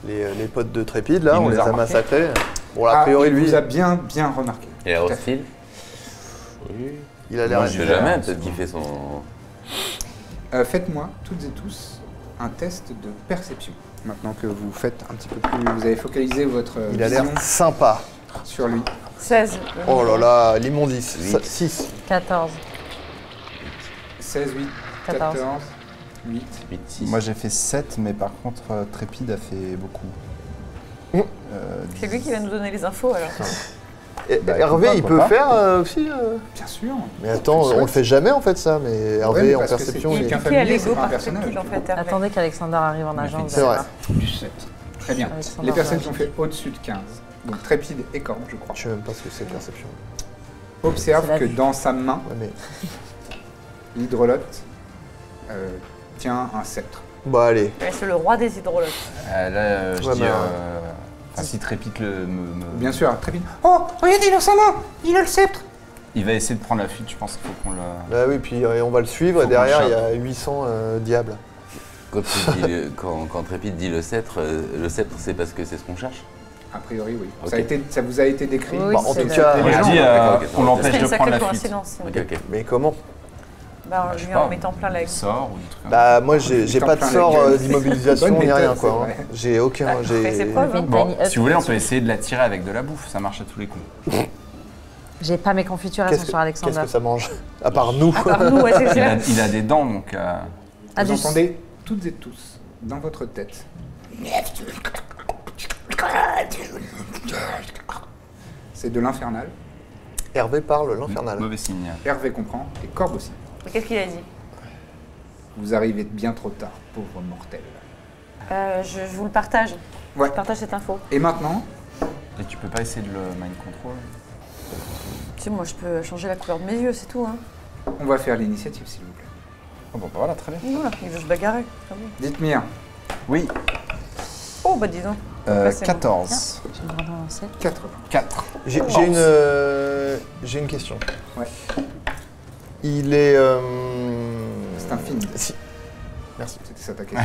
[SPEAKER 3] les, euh, les potes de Trépide, là,
[SPEAKER 5] Il
[SPEAKER 3] on les
[SPEAKER 5] a
[SPEAKER 3] a massacrés. Bon, a
[SPEAKER 1] Ah,
[SPEAKER 3] priori,
[SPEAKER 1] il
[SPEAKER 3] lui,
[SPEAKER 1] vous a bien, bien remarqué.
[SPEAKER 6] Et
[SPEAKER 1] fait.
[SPEAKER 6] hostile Oui.
[SPEAKER 3] il a l'air.
[SPEAKER 5] Moi,
[SPEAKER 6] Je sais jamais, peut-être qu'il fait son.
[SPEAKER 1] Euh, Faites-moi, toutes et tous, un test de perception. Maintenant que vous faites un petit peu plus... Vous avez focalisé votre
[SPEAKER 3] Il a l'air sympa.
[SPEAKER 1] sur lui.
[SPEAKER 4] 16.
[SPEAKER 3] Oh là là, l'immondice.
[SPEAKER 6] Huit.
[SPEAKER 3] 6.
[SPEAKER 2] 14.
[SPEAKER 1] 16, 8,
[SPEAKER 2] 14.
[SPEAKER 1] 14, 8.
[SPEAKER 6] 8, 6.
[SPEAKER 5] Moi j'ai fait 7, mais par contre, euh, Trépide a fait beaucoup.
[SPEAKER 3] Mm.
[SPEAKER 5] Euh,
[SPEAKER 4] C'est lui qui va nous donner les infos alors.
[SPEAKER 5] Bah,
[SPEAKER 3] Hervé, il peut faire euh, aussi. euh
[SPEAKER 1] Bien sûr.
[SPEAKER 3] Mais attends, on le fait jamais en fait ça. Mais Hervé
[SPEAKER 1] mais
[SPEAKER 3] en perception, il est.
[SPEAKER 4] à Lego par. Trépide en fait. Hervé.
[SPEAKER 2] Attendez qu'Alexander arrive en vous
[SPEAKER 3] C'est vrai.
[SPEAKER 1] Du 7. Très bien.
[SPEAKER 2] Alexandre
[SPEAKER 1] Les personnes qui ont fait au-dessus de 15. Donc Trépide et Corbe, je crois.
[SPEAKER 3] Je sais même pas ce que c'est perception.
[SPEAKER 1] Observe que dans sa main,
[SPEAKER 3] Ouais, mais...
[SPEAKER 1] l'hydrolote euh, tient un sceptre.
[SPEAKER 3] Bah allez.
[SPEAKER 4] Ouais, C'est le roi des hydrolotes.
[SPEAKER 5] Euh, là, euh, je
[SPEAKER 3] Ouais,
[SPEAKER 5] dis. euh, enfin, si Trépide le, me, me-
[SPEAKER 1] Bien sûr, Trépide. Oh, regardez dans sa main Il a le sceptre
[SPEAKER 5] Il va essayer de prendre la fuite, je pense qu'il faut qu'on le.
[SPEAKER 3] Bah oui, puis euh, on va le suivre.
[SPEAKER 5] Faut
[SPEAKER 3] Et derrière, il y a 800 euh, diables.
[SPEAKER 6] Quand, tu dis le- quand, quand Trépide dit le sceptre, euh, le sceptre, c'est parce que c'est ce qu'on cherche
[SPEAKER 1] A priori, oui. Ça, a été, ça vous a été décrit.
[SPEAKER 2] Oui,
[SPEAKER 3] Bah, en
[SPEAKER 2] c'est
[SPEAKER 3] tout cas,
[SPEAKER 5] On a
[SPEAKER 1] gens,
[SPEAKER 5] dit euh, l'empêche de prendre la fuite.
[SPEAKER 3] Mais comment
[SPEAKER 4] Bah,
[SPEAKER 5] je sais
[SPEAKER 4] lui en mettant plein la
[SPEAKER 5] sorts ou comme
[SPEAKER 3] Bah moi j'ai pas de sort euh, d'immobilisation ni rien quoi. hein. J'ai aucun.
[SPEAKER 4] Bah,
[SPEAKER 3] j'ai-
[SPEAKER 4] hein.
[SPEAKER 5] Bon, si vous voulez, on peut essayer de la tirer avec de la bouffe, ça marche à tous les coups.
[SPEAKER 2] J'ai pas mes confitures, elles
[SPEAKER 3] Qu'est-ce
[SPEAKER 2] sont sur Alexander.
[SPEAKER 3] qu'est-ce que ça mange À part nous.
[SPEAKER 4] À part nous, ouais, c'est
[SPEAKER 5] Il a,
[SPEAKER 4] clair.
[SPEAKER 5] il a des dents, donc. euh,
[SPEAKER 2] Ah,
[SPEAKER 1] Vous entendez toutes et tous, dans votre tête, c'est de l'infernal.
[SPEAKER 3] Hervé parle l'infernal.
[SPEAKER 5] Mauvais signe.
[SPEAKER 1] Hervé comprend, et Corbe aussi.
[SPEAKER 4] Mais Qu'est-ce qu'il a dit?
[SPEAKER 1] Vous arrivez bien trop tard, pauvre mortel.
[SPEAKER 4] Euh, je, je vous le partage.
[SPEAKER 1] Ouais.
[SPEAKER 4] Je partage cette info.
[SPEAKER 1] Et maintenant,
[SPEAKER 5] Et tu peux pas essayer de le mind control?
[SPEAKER 4] Tu sais, moi, je peux changer la couleur de mes yeux, c'est tout. Hein.
[SPEAKER 1] on va faire l'initiative, s'il vous plaît.
[SPEAKER 5] Oh bon, bah voilà, très bien.
[SPEAKER 4] Voilà, il veut se bagarrer.
[SPEAKER 1] Dites-moi,
[SPEAKER 5] Oui,
[SPEAKER 4] Oh, bah dis donc.
[SPEAKER 5] Euh,
[SPEAKER 4] Là, c'est
[SPEAKER 5] 14.
[SPEAKER 2] J'aimerais bien lancer.
[SPEAKER 1] 80.
[SPEAKER 5] 4.
[SPEAKER 3] J'ai j'ai une, euh, j'ai une question.
[SPEAKER 1] Ouais.
[SPEAKER 3] Il est. euh,
[SPEAKER 1] C'est un film.
[SPEAKER 3] Si,
[SPEAKER 1] C'était ça ta question.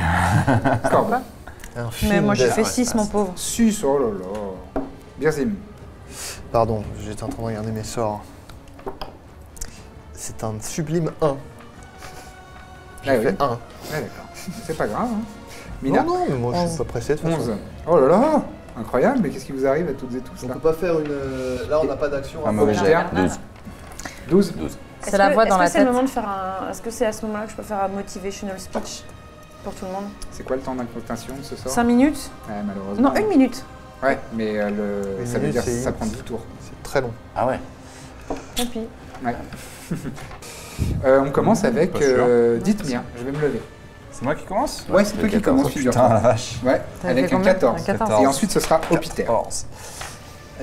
[SPEAKER 1] Corbe.
[SPEAKER 3] un film.
[SPEAKER 4] Mais moi, j'ai fait 6, mon pauvre.
[SPEAKER 1] 6, oh là là. Birzim.
[SPEAKER 3] Pardon, j'étais en train de regarder mes sorts. C'est un sublime 1. J'ai
[SPEAKER 1] Ah oui.
[SPEAKER 3] fait 1.
[SPEAKER 1] Ouais, d'accord. C'est pas grave. Hein. Mina.
[SPEAKER 3] Non, non, mais moi je suis
[SPEAKER 2] Onze.
[SPEAKER 3] pas pressé de toute façon.
[SPEAKER 1] 11. Oh là là Incroyable, mais qu'est-ce qui vous arrive à toutes et tous
[SPEAKER 3] On
[SPEAKER 1] là
[SPEAKER 3] peut pas faire une. euh, Là, on n'a pas d'action.
[SPEAKER 5] Un
[SPEAKER 3] à
[SPEAKER 5] mauvais jet.
[SPEAKER 6] 12.
[SPEAKER 1] 12
[SPEAKER 6] 12.
[SPEAKER 2] C'est
[SPEAKER 4] Est-ce
[SPEAKER 2] la
[SPEAKER 4] que-
[SPEAKER 2] voix dans la
[SPEAKER 4] Est-ce que c'est le
[SPEAKER 2] tête.
[SPEAKER 4] moment de faire un. Est-ce que c'est à ce moment-là que je peux faire un motivational speech pour tout le monde?
[SPEAKER 1] C'est quoi le temps d'incantation de ce sort
[SPEAKER 4] 5 minutes?
[SPEAKER 1] Ouais, malheureusement.
[SPEAKER 4] Non, une minute.
[SPEAKER 1] Ouais, mais euh, le...
[SPEAKER 3] Une
[SPEAKER 1] ça veut
[SPEAKER 3] minute,
[SPEAKER 1] dire que ça prend 10 tours.
[SPEAKER 3] C'est très long.
[SPEAKER 6] Ah ouais.
[SPEAKER 4] Tant pis.
[SPEAKER 1] Euh, on commence avec euh, Dites-moi, je vais me lever.
[SPEAKER 5] C'est moi qui commence
[SPEAKER 1] Ouais, c'est toi qui
[SPEAKER 6] 14.
[SPEAKER 1] commence, figure
[SPEAKER 5] putain, la vache.
[SPEAKER 1] Ouais,
[SPEAKER 2] T'as
[SPEAKER 1] avec
[SPEAKER 2] fait
[SPEAKER 1] un
[SPEAKER 2] combien
[SPEAKER 1] 14.
[SPEAKER 2] Un 14.
[SPEAKER 1] Et ensuite, ce sera Opiter.
[SPEAKER 5] 14.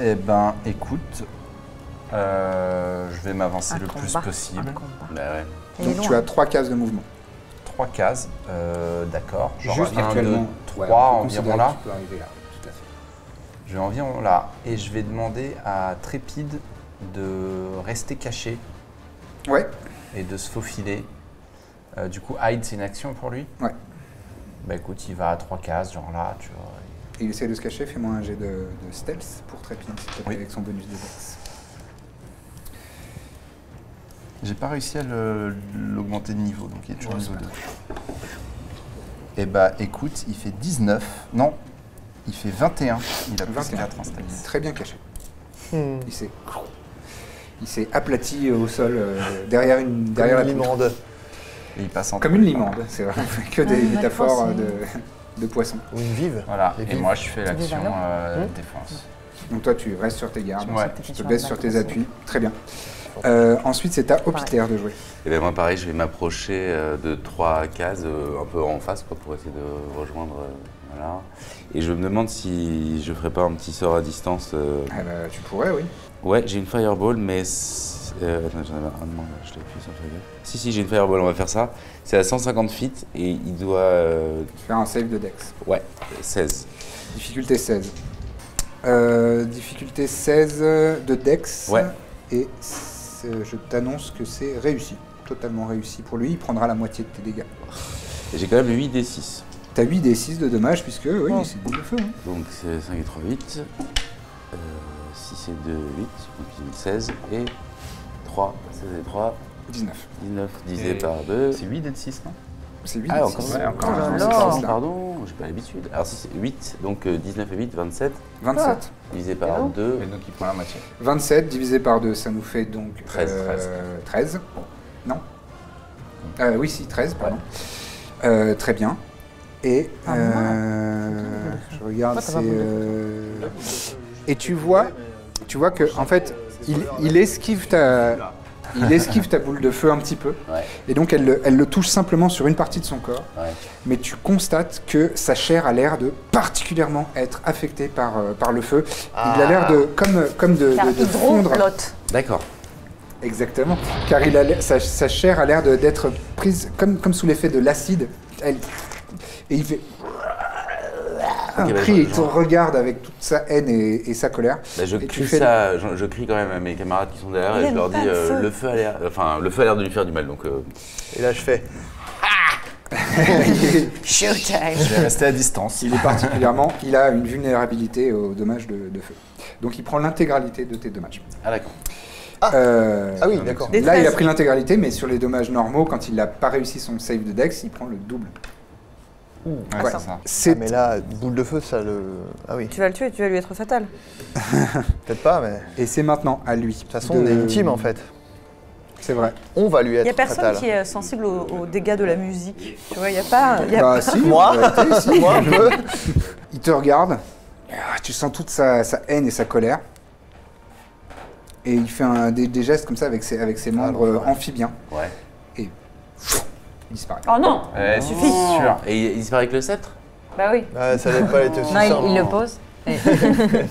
[SPEAKER 5] Eh ben, écoute, euh, je vais m'avancer
[SPEAKER 2] Un
[SPEAKER 5] le plus
[SPEAKER 2] combat.
[SPEAKER 5] possible.
[SPEAKER 2] Un combat.
[SPEAKER 6] Bah ouais.
[SPEAKER 2] Il est
[SPEAKER 1] Donc tu
[SPEAKER 2] loin.
[SPEAKER 1] as 3 cases de mouvement.
[SPEAKER 5] Trois cases, euh, d'accord. Genre
[SPEAKER 1] Juste
[SPEAKER 5] 1, 2,
[SPEAKER 1] virtuellement.
[SPEAKER 5] 3
[SPEAKER 1] Ouais, on peut
[SPEAKER 5] environ là.
[SPEAKER 1] que Tu peux arriver là, tout à fait.
[SPEAKER 5] Je vais environ là. Et je vais demander à Trépide de rester caché
[SPEAKER 1] Ouais,
[SPEAKER 5] et de se faufiler. Euh, du coup, hide, c'est une action pour lui?
[SPEAKER 1] Ouais.
[SPEAKER 5] Bah écoute, il va à trois cases, genre là, tu vois.
[SPEAKER 1] il essaie de se cacher. Fais-moi un jet de, de stealth pour Trépide, s'il te plaît,
[SPEAKER 5] Oui.
[SPEAKER 1] avec son bonus de dex.
[SPEAKER 5] J'ai pas réussi à le- l'augmenter de niveau, donc il est toujours niveau 2. Et bah écoute, il fait 19. Non, il fait 21. Il a plus
[SPEAKER 1] 21.
[SPEAKER 5] 4 en
[SPEAKER 1] Il est
[SPEAKER 5] stealth.
[SPEAKER 1] très bien caché.
[SPEAKER 3] Hmm.
[SPEAKER 1] Il s'est... Il s'est aplati au sol euh, derrière, une, derrière
[SPEAKER 3] Comme
[SPEAKER 1] la poutre.
[SPEAKER 3] limande.
[SPEAKER 5] Et il passe en
[SPEAKER 1] Comme une limande, c'est vrai. que des métaphores euh, de, de poissons.
[SPEAKER 3] Ou une vive.
[SPEAKER 5] Voilà,
[SPEAKER 3] Et
[SPEAKER 5] moi je fais l'action euh,
[SPEAKER 3] Hmm.
[SPEAKER 5] défense.
[SPEAKER 1] Donc toi, tu restes sur tes gardes.
[SPEAKER 5] Ouais.
[SPEAKER 1] Tu te baisses
[SPEAKER 2] sur
[SPEAKER 1] tes appuis. Très bien. Euh, ensuite, c'est à Opiter de jouer.
[SPEAKER 6] Et ben moi pareil, je vais m'approcher euh, de trois cases un peu en face quoi, pour essayer de rejoindre. voilà. Et je me demande si je ferais pas un petit sort à distance. euh,
[SPEAKER 1] Ah bah, tu pourrais, oui.
[SPEAKER 6] Ouais, j'ai une fireball, mais. C'est- euh, attends, j'en avais un de moins, je l'ai appuyé sur le fireball. Si, si, j'ai une fireball, on va faire ça. C'est à 150 feet et il doit. euh,
[SPEAKER 1] Faire un save de dex.
[SPEAKER 6] ouais, 16.
[SPEAKER 1] Difficulté 16. Euh, difficulté 16 de dex.
[SPEAKER 6] Ouais.
[SPEAKER 1] Et je t'annonce que c'est réussi. Totalement réussi pour lui. Il prendra la moitié de tes dégâts.
[SPEAKER 6] Et j'ai quand même le 8 des 6.
[SPEAKER 1] T'as 8 des 6 de dommages, puisque oui,
[SPEAKER 2] Oh.
[SPEAKER 1] c'est double feu. hein.
[SPEAKER 6] Donc c'est 5 et 3, 8. Euh, 6 et 2, 8. Donc 16. Et 3, 16 et 3,
[SPEAKER 1] 19.
[SPEAKER 6] 19 divisé
[SPEAKER 5] Et
[SPEAKER 6] par 2.
[SPEAKER 5] C'est 8 et 6, non?
[SPEAKER 1] C'est 8
[SPEAKER 6] Ah, encore
[SPEAKER 1] 6.
[SPEAKER 5] ouais, encore
[SPEAKER 2] Oh
[SPEAKER 1] c'est
[SPEAKER 2] là là.
[SPEAKER 6] Pardon, j'ai pas l'habitude. Alors si c'est 8, donc euh, 19 et 8, 27,
[SPEAKER 1] 27.
[SPEAKER 6] divisé par
[SPEAKER 2] non.
[SPEAKER 6] 2.
[SPEAKER 5] Et donc il prend la moitié.
[SPEAKER 1] 27 divisé par 2, ça nous fait donc
[SPEAKER 6] 13,
[SPEAKER 1] euh, 13. Non Euh, Oui, si, 13, pardon. Euh, très bien. Et
[SPEAKER 2] Ah,
[SPEAKER 1] euh, je regarde, c'est. euh, Et tu vois, tu vois que en fait, il, il esquive ta, il esquive ta boule de feu un petit peu,
[SPEAKER 6] Ouais,
[SPEAKER 1] et donc elle, le- elle le touche simplement sur une partie de son corps.
[SPEAKER 6] ouais.
[SPEAKER 1] mais tu constates que sa chair a l'air de particulièrement être affectée par, euh, par le feu. Il a l'air de comme, comme de,
[SPEAKER 4] Car
[SPEAKER 1] de- de fondre.
[SPEAKER 6] D'accord.
[SPEAKER 1] Exactement. Car il a sa, sa chair a l'air d'être prise comme, comme sous l'effet de l'acide. Elle- Et il fait un cri il te regarde avec toute sa haine et, et sa colère.
[SPEAKER 6] Bah, je
[SPEAKER 1] Et
[SPEAKER 6] crie
[SPEAKER 1] fais-
[SPEAKER 6] ça, je, je crie quand même à mes camarades qui sont derrière
[SPEAKER 4] Il
[SPEAKER 6] et je leur dis
[SPEAKER 4] le
[SPEAKER 6] euh,
[SPEAKER 4] feu.
[SPEAKER 6] le feu a l'air, enfin le feu a l'air de lui faire du mal donc. euh,
[SPEAKER 3] Et là, je fais.
[SPEAKER 5] Je vais rester à distance.
[SPEAKER 1] Il est particulièrement, il a une vulnérabilité aux dommages de, de feu. Donc il prend l'intégralité de tes dommages.
[SPEAKER 6] Ah d'accord.
[SPEAKER 1] Euh,
[SPEAKER 3] Ah oui, d'accord.
[SPEAKER 1] Là, il a pris l'intégralité, mais sur les dommages normaux, quand il n'a pas réussi son save de Dex, il prend le double.
[SPEAKER 5] Ouais. c'est
[SPEAKER 3] Ah, mais là, boule de feu, ça le. Ah oui,
[SPEAKER 4] Tu vas le tuer, tu vas lui être fatal.
[SPEAKER 3] peut-être pas, mais.
[SPEAKER 1] Et c'est maintenant à lui. De
[SPEAKER 3] toute façon, on est intime en fait.
[SPEAKER 1] C'est vrai.
[SPEAKER 3] On va lui
[SPEAKER 4] Il
[SPEAKER 3] être
[SPEAKER 4] n'y a personne
[SPEAKER 3] fatal.
[SPEAKER 4] qui est sensible aux, aux dégâts de la musique. Tu vois, il n'y a pas. il y a
[SPEAKER 1] Bah
[SPEAKER 4] pas-
[SPEAKER 1] si,
[SPEAKER 3] Moi
[SPEAKER 1] si.
[SPEAKER 3] Moi, peu.
[SPEAKER 1] Il te regarde. Ah, Tu sens toute sa, sa haine et sa colère. Et il fait un- des, des gestes comme ça avec ses, avec ses membres euh, amphibiens.
[SPEAKER 6] Ouais.
[SPEAKER 1] Il disparaît.
[SPEAKER 4] Oh non
[SPEAKER 5] Ouais,
[SPEAKER 4] Suffit.
[SPEAKER 5] sûr.
[SPEAKER 6] Et il, disparaît avec le sceptre
[SPEAKER 4] Bah oui.
[SPEAKER 3] Ah, ça n'avait pas été aussi
[SPEAKER 2] Non, il,
[SPEAKER 3] simple.
[SPEAKER 2] il le pose. Et-